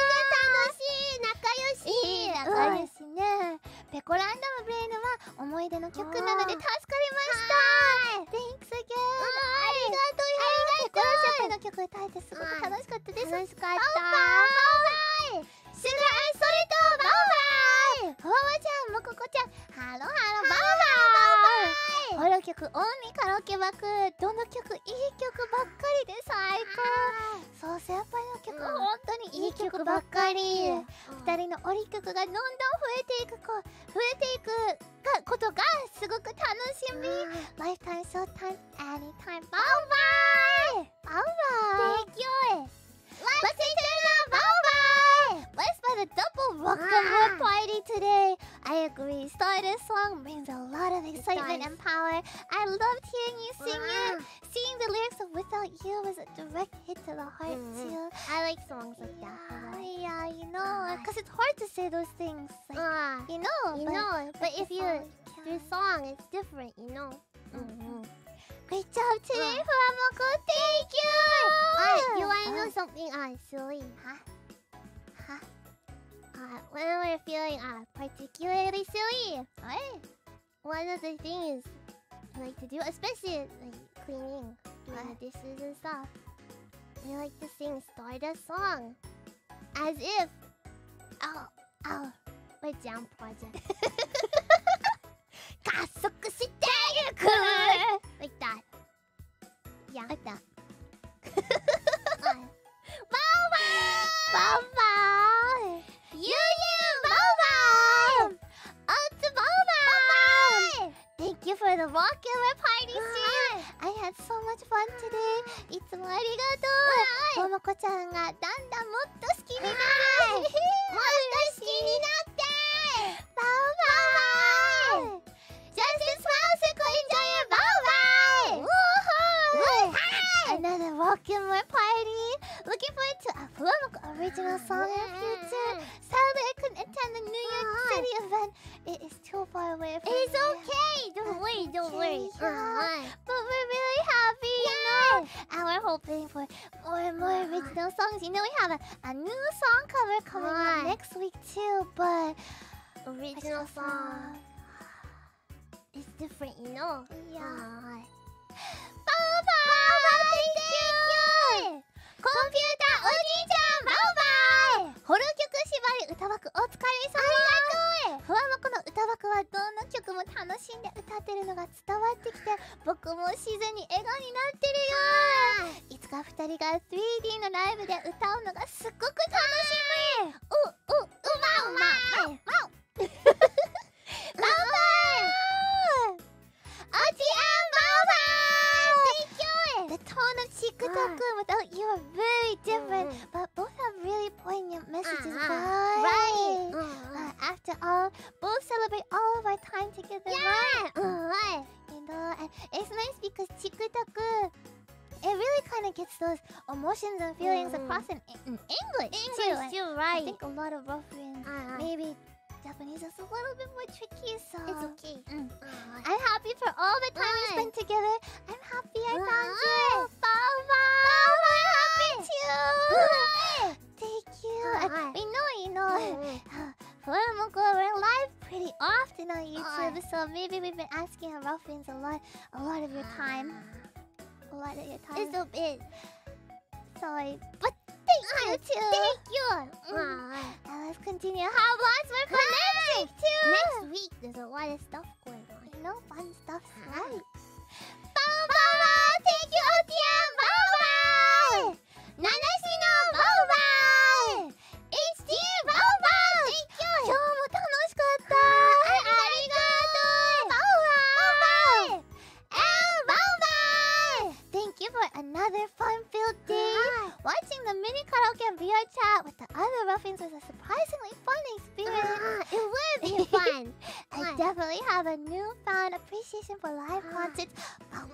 な楽しい仲良しいい仲良しねペコランダムブレイヌは思い出の曲なので助かりました Thanks again ありがとうペコランダムの曲歌えてすごく楽しかったです。楽しかっバウバウバイシュガーそれとバウバイフォワちゃんもここちゃん。ハロハロバウバイホロ曲オンリーカラオケ枠どの曲いい曲ばっかりで最高そう先輩の曲、うん本当にいい曲ばっかりた二人のオリ曲がどんどん増えていくこ増えていくがことがすごく楽しみ Lifetime, Showtime, Anytime バウバイバウバイ Thank you Let's enter the バウバイ Let's play the double rock and roll party today I agree Start this song brings a lot of excitement and power I loved hearing you sing it Seeing the lyrics of Without You was a direct hit to the heart Mhm. too I like songs like that yeah, you know, because it's hard to say those things. Like, Ah, you know, you but know but if you song do song it's different you know Mhm. Great job today, Ah. FUWAMOCO. Thank you. Ah, you wanna know Ah. something uh, silly Huh? uh, when we're feeling uh, particularly silly, right? One of the things I like to do, especially like cleaning uh, dishes and stuff, we like to sing Stardust song as if, oh, oh, my JAM Project. like that. Yeah. Like that. Bye bye! Bye bye! for the Vocular いつもありがとうももちゃんがだんだんもっと好きにな って。ウバウジャステ Looking forward to a FUWAMOCO original song in the future! Sadly, I couldn't attend the New York City event. It is too far away from It's me. okay. Don't worry. Don't worry. Yeah. Uh, But we're really happy, you know. And we're hoping for more and more original songs. You know, we have a, a new song cover coming out next week too. But original song. It's different, you know. Yeah. Uh, Baba, thank you. コンピューターおじいちゃんバウバイホル曲縛り歌枠お疲れ様ありがとうふわもこの歌枠はどんな曲も楽しんで歌ってるのが伝わってきて僕も自然に笑顔になってるよい。つか二人が 3D のライブで歌うのがすっごく楽しみうううまうまうまうバウバイおじあんバウバイ The tone of Chiku Taku without you are very different but both have really poignant messages Uh-huh. right uh, uh, after all, both celebrate all of our time together, Yeah! right? uh, You know, and it's nice because Chiku Taku, it really kind of gets those emotions and feelings Mhm. across in, in English. too. English, And you're I think a lot of Ruffians, Uh, maybe Japanese is a little bit more tricky, so it's okay. Mm. Uh, I'm happy for all the time we spent together. I'm happy I found Right. you. Bao Bao, we're happy too. Thank you. Right. we know, you know. FUWAMOCO, we're live pretty often on YouTube, so maybe we've been asking our ruffians a lot, a lot of your time, a lot of your time. It's a bit. sorry, but thank you too. Thank you. Mm. Uh, Now let's continue. How lots more for next week too. next week, there's a lot of stuff going on. you know, fun stuff, Right. right? Bao Bao, thank you, Otian. Bao Bao. Nanashi no another fun-filled day. Watching the mini karaoke and VR chat with the other ruffians was a surprisingly fun experience. Uh, it was fun. I Fun. definitely have a newfound appreciation for live Ah. concerts. Uh,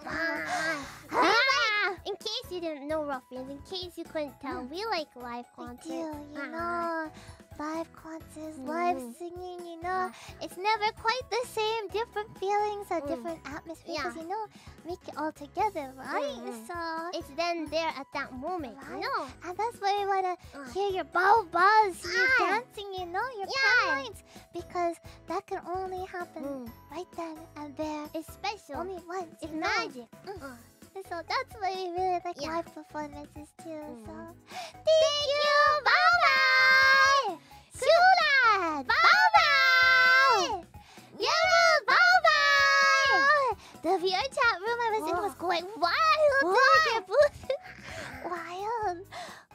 Ah. in case you didn't know Ruffians, in case you couldn't tell, we like live We do, you Ah. know. Live concerts, live Mm. singing, you know. It's never quite the same. Different feelings, a Mm. different atmosphere. Yeah. Because, you know, make it all together, right? Mm. So, It's then there at that moment, you Right. know. and that's why we want to Uh, hear your bow buzz, you Ah. dancing, you know, your Yeah. lines. Because that can only happen mm. right then and there. It's special. Only once. it's you magic. Mm. Uh, So that's why we really like Yeah. live performances too. Mm. So thank you, bye bye. Shula, bye bye. Yuru, bye bye. The VR chat room I was in was going wild. Wild. wild.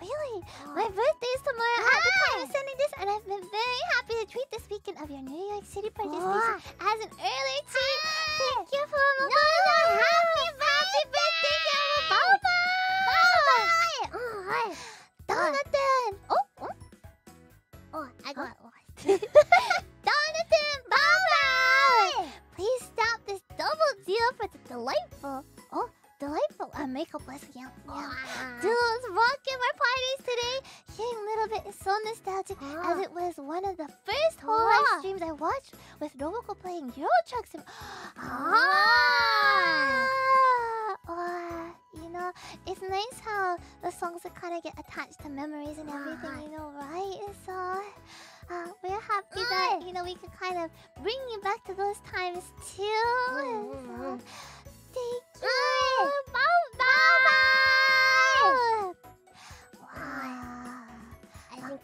Really? My birthday is tomorrow at the time of sending this, and I've been very happy to treat this weekend of your New York City participation as an early treat. Thank you for my no, happy birthday, birthday, Bye bye. Oh, hi. Donathan. Oh, oh. Oh, I got lost. Donathan, bye bye. Please stop this double deal for the delightful. Oh, delightful. Uh, makeup was yeah. yeah. Dudes rocking my parties today. Hearing little bit is so nostalgic as it was one of the first whole Ah. live streams I watched with Roboco playing Euro Truck Sim. Ah. Ah, you know, it's nice how the songs kind of get attached to memories and everything, you know, right? So, uh, we're happy that you know we could kind of bring you back to those times too. Mm, So, mm, mm. thank you. Bow bow. Wow. I think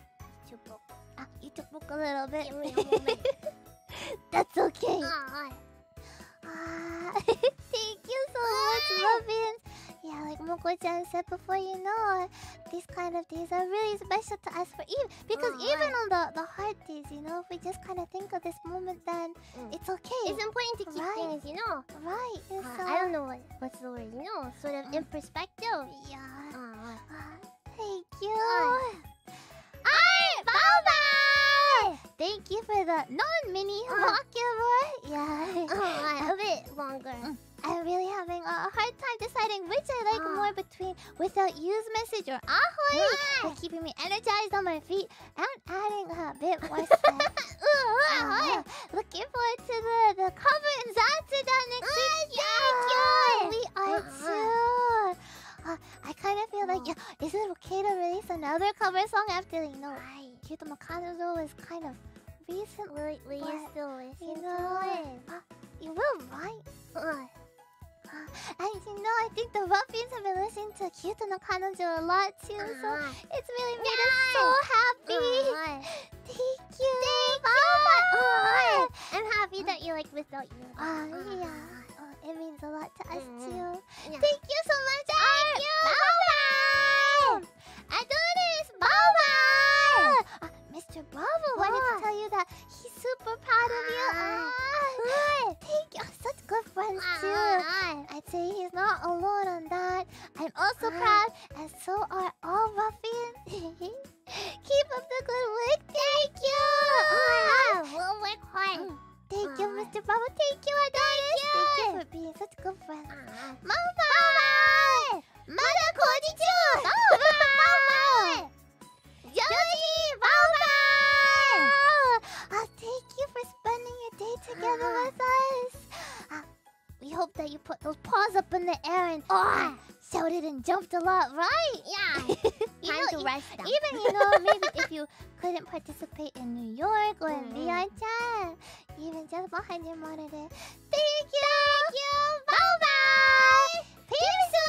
you broke. Ah, you took a little bit. Give me a moment. That's okay. Moko-chan said before, you know, these kind of days are really special to us for Eve. Because Oh, even right. on the, the hard days, you know, if we just kind of think of this moment, then Mm. it's okay. It's important to keep Right. things, you know. right. Uh, uh, I don't know what what's the word, you know, sort of in perspective. Yeah. Ah, Ah, thank you. Alright. Alright, bye-bye. Thank you for the non-mini Uh. vocabulary. Yeah. ah, a bit longer. I'm really having a hard time deciding which I like Ah. more between without use message or ahoy. Ah. For keeping me energized on my feet and adding a bit more steps. Ah, looking forward to the, the cover and Zatsuda next week. Yeah, we are Ah. too. Uh, I kind of feel like, yeah, is it okay to release another cover song after, you know, Cute na Kanojo was kind of recently. Will, will you still listen You to know, it? uh, you will, right? Ah, And you know, I think the Ruffians have been listening to Cute na Kanojo a lot too, so ah, it's really made us so happy. ah. Thank you. Ah, I'm happy that you like without you. Ah, yeah. Oh, it means a lot to us Mhm. too. Yeah. Thank you so much, Thank you. Bow Adonis, Bow uh, Mr. Bravo wanted to tell you that he's super proud of you. Ah. Ah, thank you. Such good friends too. Ah, I'd say he's not alone on that. I'm also Ah. proud, and so are all ruffians. Keep up the good work. Thank you. ah, we'll work hard. Mm. Thank you, Ah. Mr. Bravo. Thank you, Adonis. Thank you for being such good friends. Ah, Mama! Mother Konnichiwa! Mama! Joji! Mama! Together with us. Ah, we hope that you put those paws up in the air and ah, shouted and jumped a lot, right? Yeah. Time know, to rest them. even you know maybe if you couldn't participate in New York or in Mm. Vientiane, even just behind your monitor. Thank you. Thank you. Bye bye. Pimsu.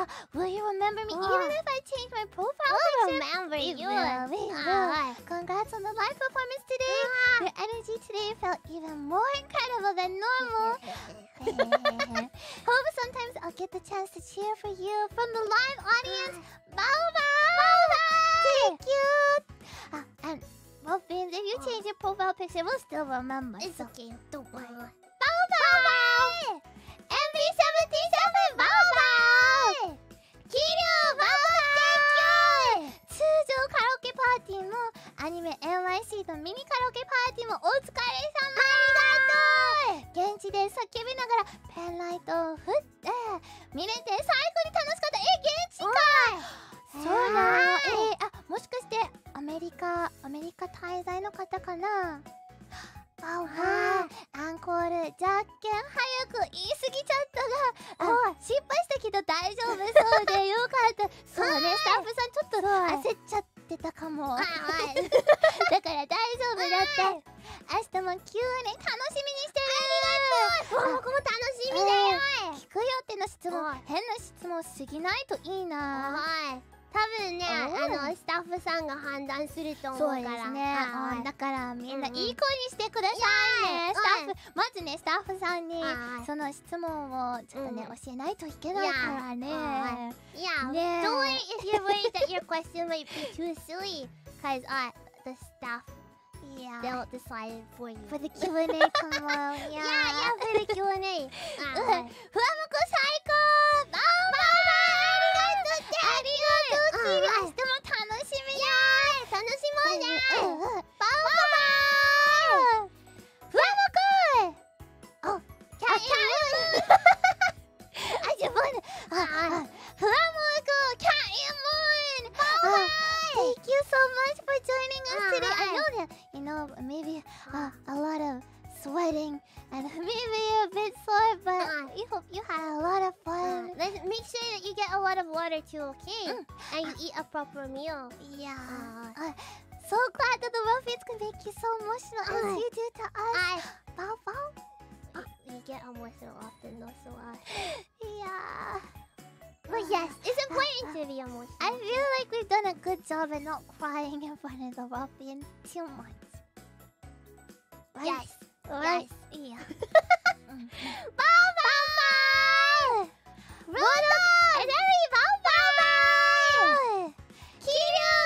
Uh, will you remember me Oh. even if I change my profile We'll picture? remember you. will, we will. Ah, Congrats on the live performance today. Your energy today felt even more incredible than normal. Hope sometimes I'll get the chance to cheer for you from the live audience. Bow bow! Thank you! Ah, and Muffins, if you change your profile picture, we'll still remember. It's so- okay. Don't worry. Bow bow! MV77 bow bow! ーティーもアニメ NYC とミニカラオケパーティーもお疲れ様。ありがとう。現地で叫びながらペンライトを振って見れて最高に楽しかったえ現地かそうなのえー、あもしかしてアメリカアメリカ滞在の方かな？あわアンコールじゃっけん早く言い過ぎちゃったがあ失敗したけど大丈夫そうでよかった。そうねスタッフさんちょっと焦っちゃってたかも。だから大丈夫だって。明日も急に楽しみにしてる。ありがとう。僕も楽しみだよ。聞くよっての質問。変な質問しすぎないといいな。はい。多分ね、あのスタッフさんが判断すると思うそうから。ですね。ああだからみんなうんうんいい子にしてくださいね。イエーイスタッフ、まずねスタッフさんにはいその質問をちょっとねうん教えないといけないからね。は Yeah. ね Don't worry if you're worried that your question might be too silly, cause uh, the staff Yeah. they'll decide for you. For the Q&A かも。yeah, Yeah. yeah, for the Q&A. うんふわもこ最高。バウバウありがとうってありがとうチリ明日も楽しみだーー楽しもうじゃんバンバンふわのくんあ、キャイムーンあ、じゃもうふわのくんキャイムーンバンバン Thank you so much for joining us today. I know that, you know, maybe uh, a lot of... sweating and maybe a bit sore, but we hope you had a lot of fun. Uh, make sure that you get a lot of water too, okay? Mm. And you eat a proper meal. Yeah. Uh, Uh, so glad that the ruffians can make you so emotional as Uh, you do to us. I Bow bow. we get emotional often, though, so uh. Yeah. But yes, it's important to be emotional. I feel like we've done a good job at not crying in front of the ruffians too much. Right? Yes. ライいいやバンバンバンロードエバンバン。キリ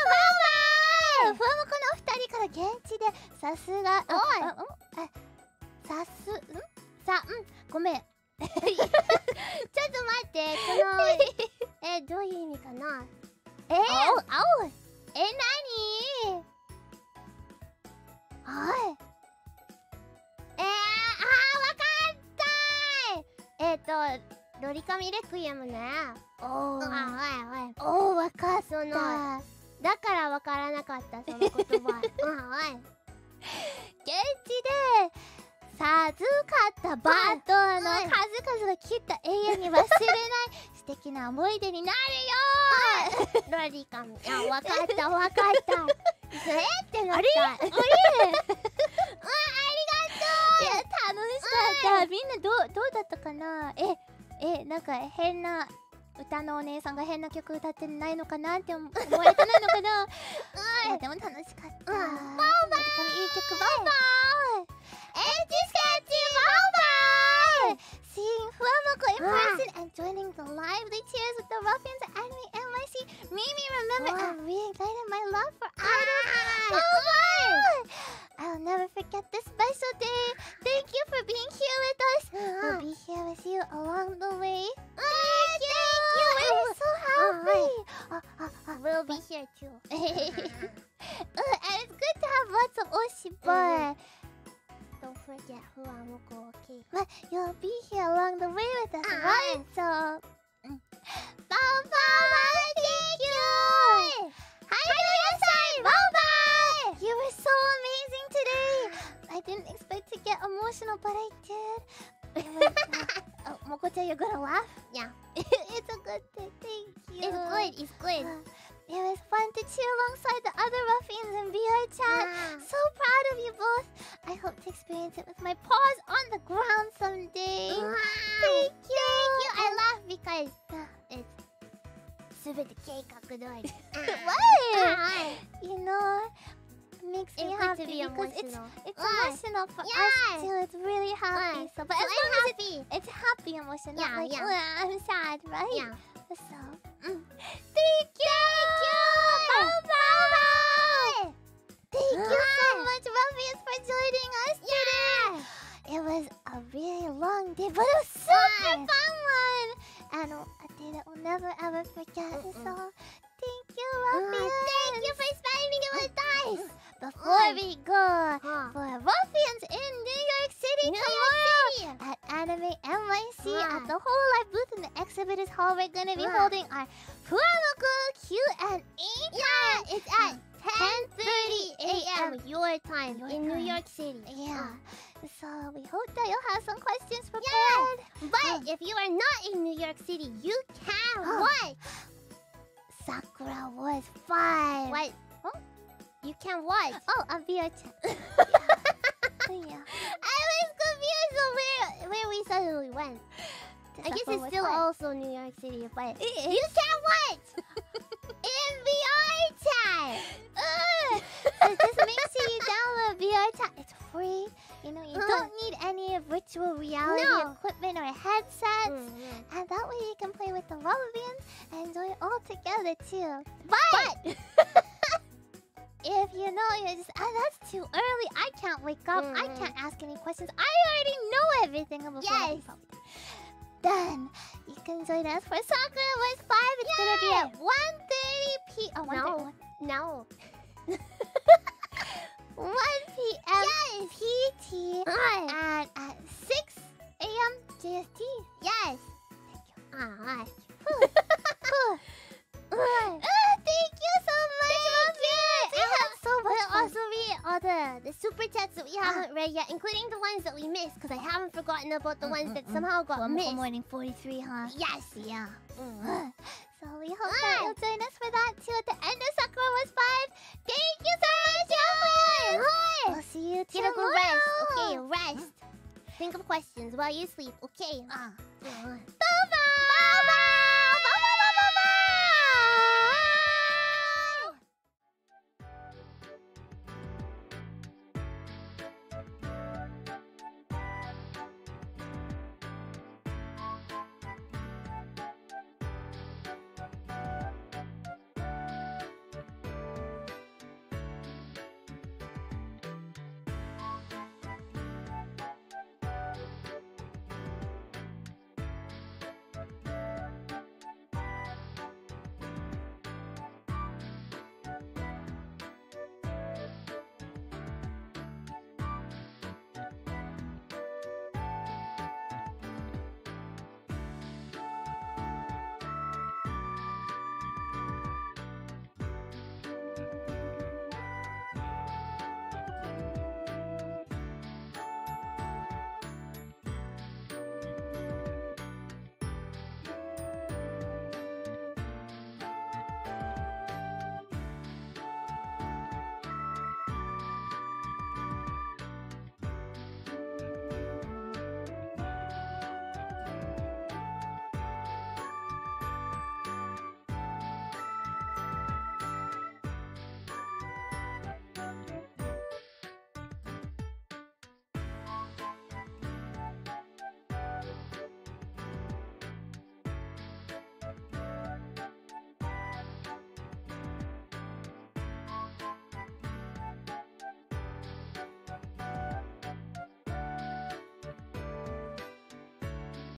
バンバンこの二人から現地でさすがさすん？さうん。ごめん。ちょっと待って。この えどういう意味かな？え、青青。えなに？はい。えー、あー、わかったえっ、ー、と、ロリカミレクイエムね。おーあ、おいおい。おーわかったその、だからわからなかった、その言葉。うん、おい。現地で授かったバットのはい数々がきっと永遠に忘れない素敵な思い出になるよロリカミ。あ、わかった、わかった。えってなった。あれ？うん、ありがといや楽しかったみんなどうどうだったかな？ええなんか変な歌のお姉さんが変な曲歌ってないのかなって思思われてないのかな？いやでも楽しかった。うん。バオバイいい曲バオバイ。エッチスケッチ Seeing FUWAMOCO in person and joining the lively cheers with the ruffians at Anime NYC made me remember Wow. and reignited my love for idols. Bye! Oh! I'll never forget this special day. Thank you for being here with us. We'll be here with you along the way. Thank you. I'm so happy. Uh, uh, uh, We'll be here too. uh, and it's good to have lots of oshi, but Don't forget who I'm okay. but you'll be here along the way with us, Uh-huh. right? So, bow, thank you. Hi, bow. You were so amazing today. I didn't expect to get emotional, but I did. Uh, oh, Moko-chan, you're gonna laugh? Yeah. it's a good thing. Thank you. It's good, it's good. It was fun to cheer alongside the other ruffians in VR chat. So proud of you both. I hope to experience it with my paws on the ground someday. Wow. Thank you. Thank you. I laugh because uh, it's super the cake What? You know, makes me happy be because emotional. it's it's emotional for yeah. us too. It's really happy. So, but so as long happy. as it's, happy emotional, yeah, like, yeah. I'm sad, right? Yeah. So, mm. thank you. Bye bye. Thank you so much, Ruffians, for joining us today. It was a really long day, but it was super Bye. fun one. And a day that we'll never ever forget. Mm-mm. So, thank you, Ah, Ruffians. Thank you for spending it with us. Before Bye. we go, Huh. for Ruffians in New York City New tomorrow York City. at Anime NYC Wow. at the Hololive booth in the exhibitors hall. We're gonna be Wow. holding our FUWAMOCO Q and A Yeah, it's at 10:30 a.m. your time Your in New. York City. Yeah. So we hope that you'll have some questions prepared. But if you are not in New York City, you can Huh. what? Sakura was fun. What? Huh? You can what? Oh, a VR chat. yeah. I was confused on where where we suddenly went. I guess it's still fun. also New York City, but you can what? in VR chat. Ugh. so just make sure you download VR chat. It's free. You know, you Uh. don't need any virtual reality No. equipment or headsets. Mm-hmm. And that way you can play with the Rubberbands and enjoy it all together too. But, If you know you're just, ah, that's too early. I can't wake up. I Mhm. can't ask any questions. I already know everything about Yes. Then you can join us for Sakura Wars 5. It's gonna be at 1.30 p. Oh, 1:30 no. 1 p.m. Yes. PT and at 6 a.m. JST. Yes. Thank you. Ah. Ah, thank you so much, Muffin. We have so much also read all the the super chats that we haven't read read yet, including the ones that we missed, because I haven't forgotten about the ones that somehow got One missed. morning 43, huh? Yes. Yeah. Mm. So we hope that you'll join us for that too at the end of Sakura Wars 5. Thank you so much! We'll see you tomorrow. Get a good rest. Okay, rest. Think of questions while you sleep. Okay. Ah. Uh, Bye-bye!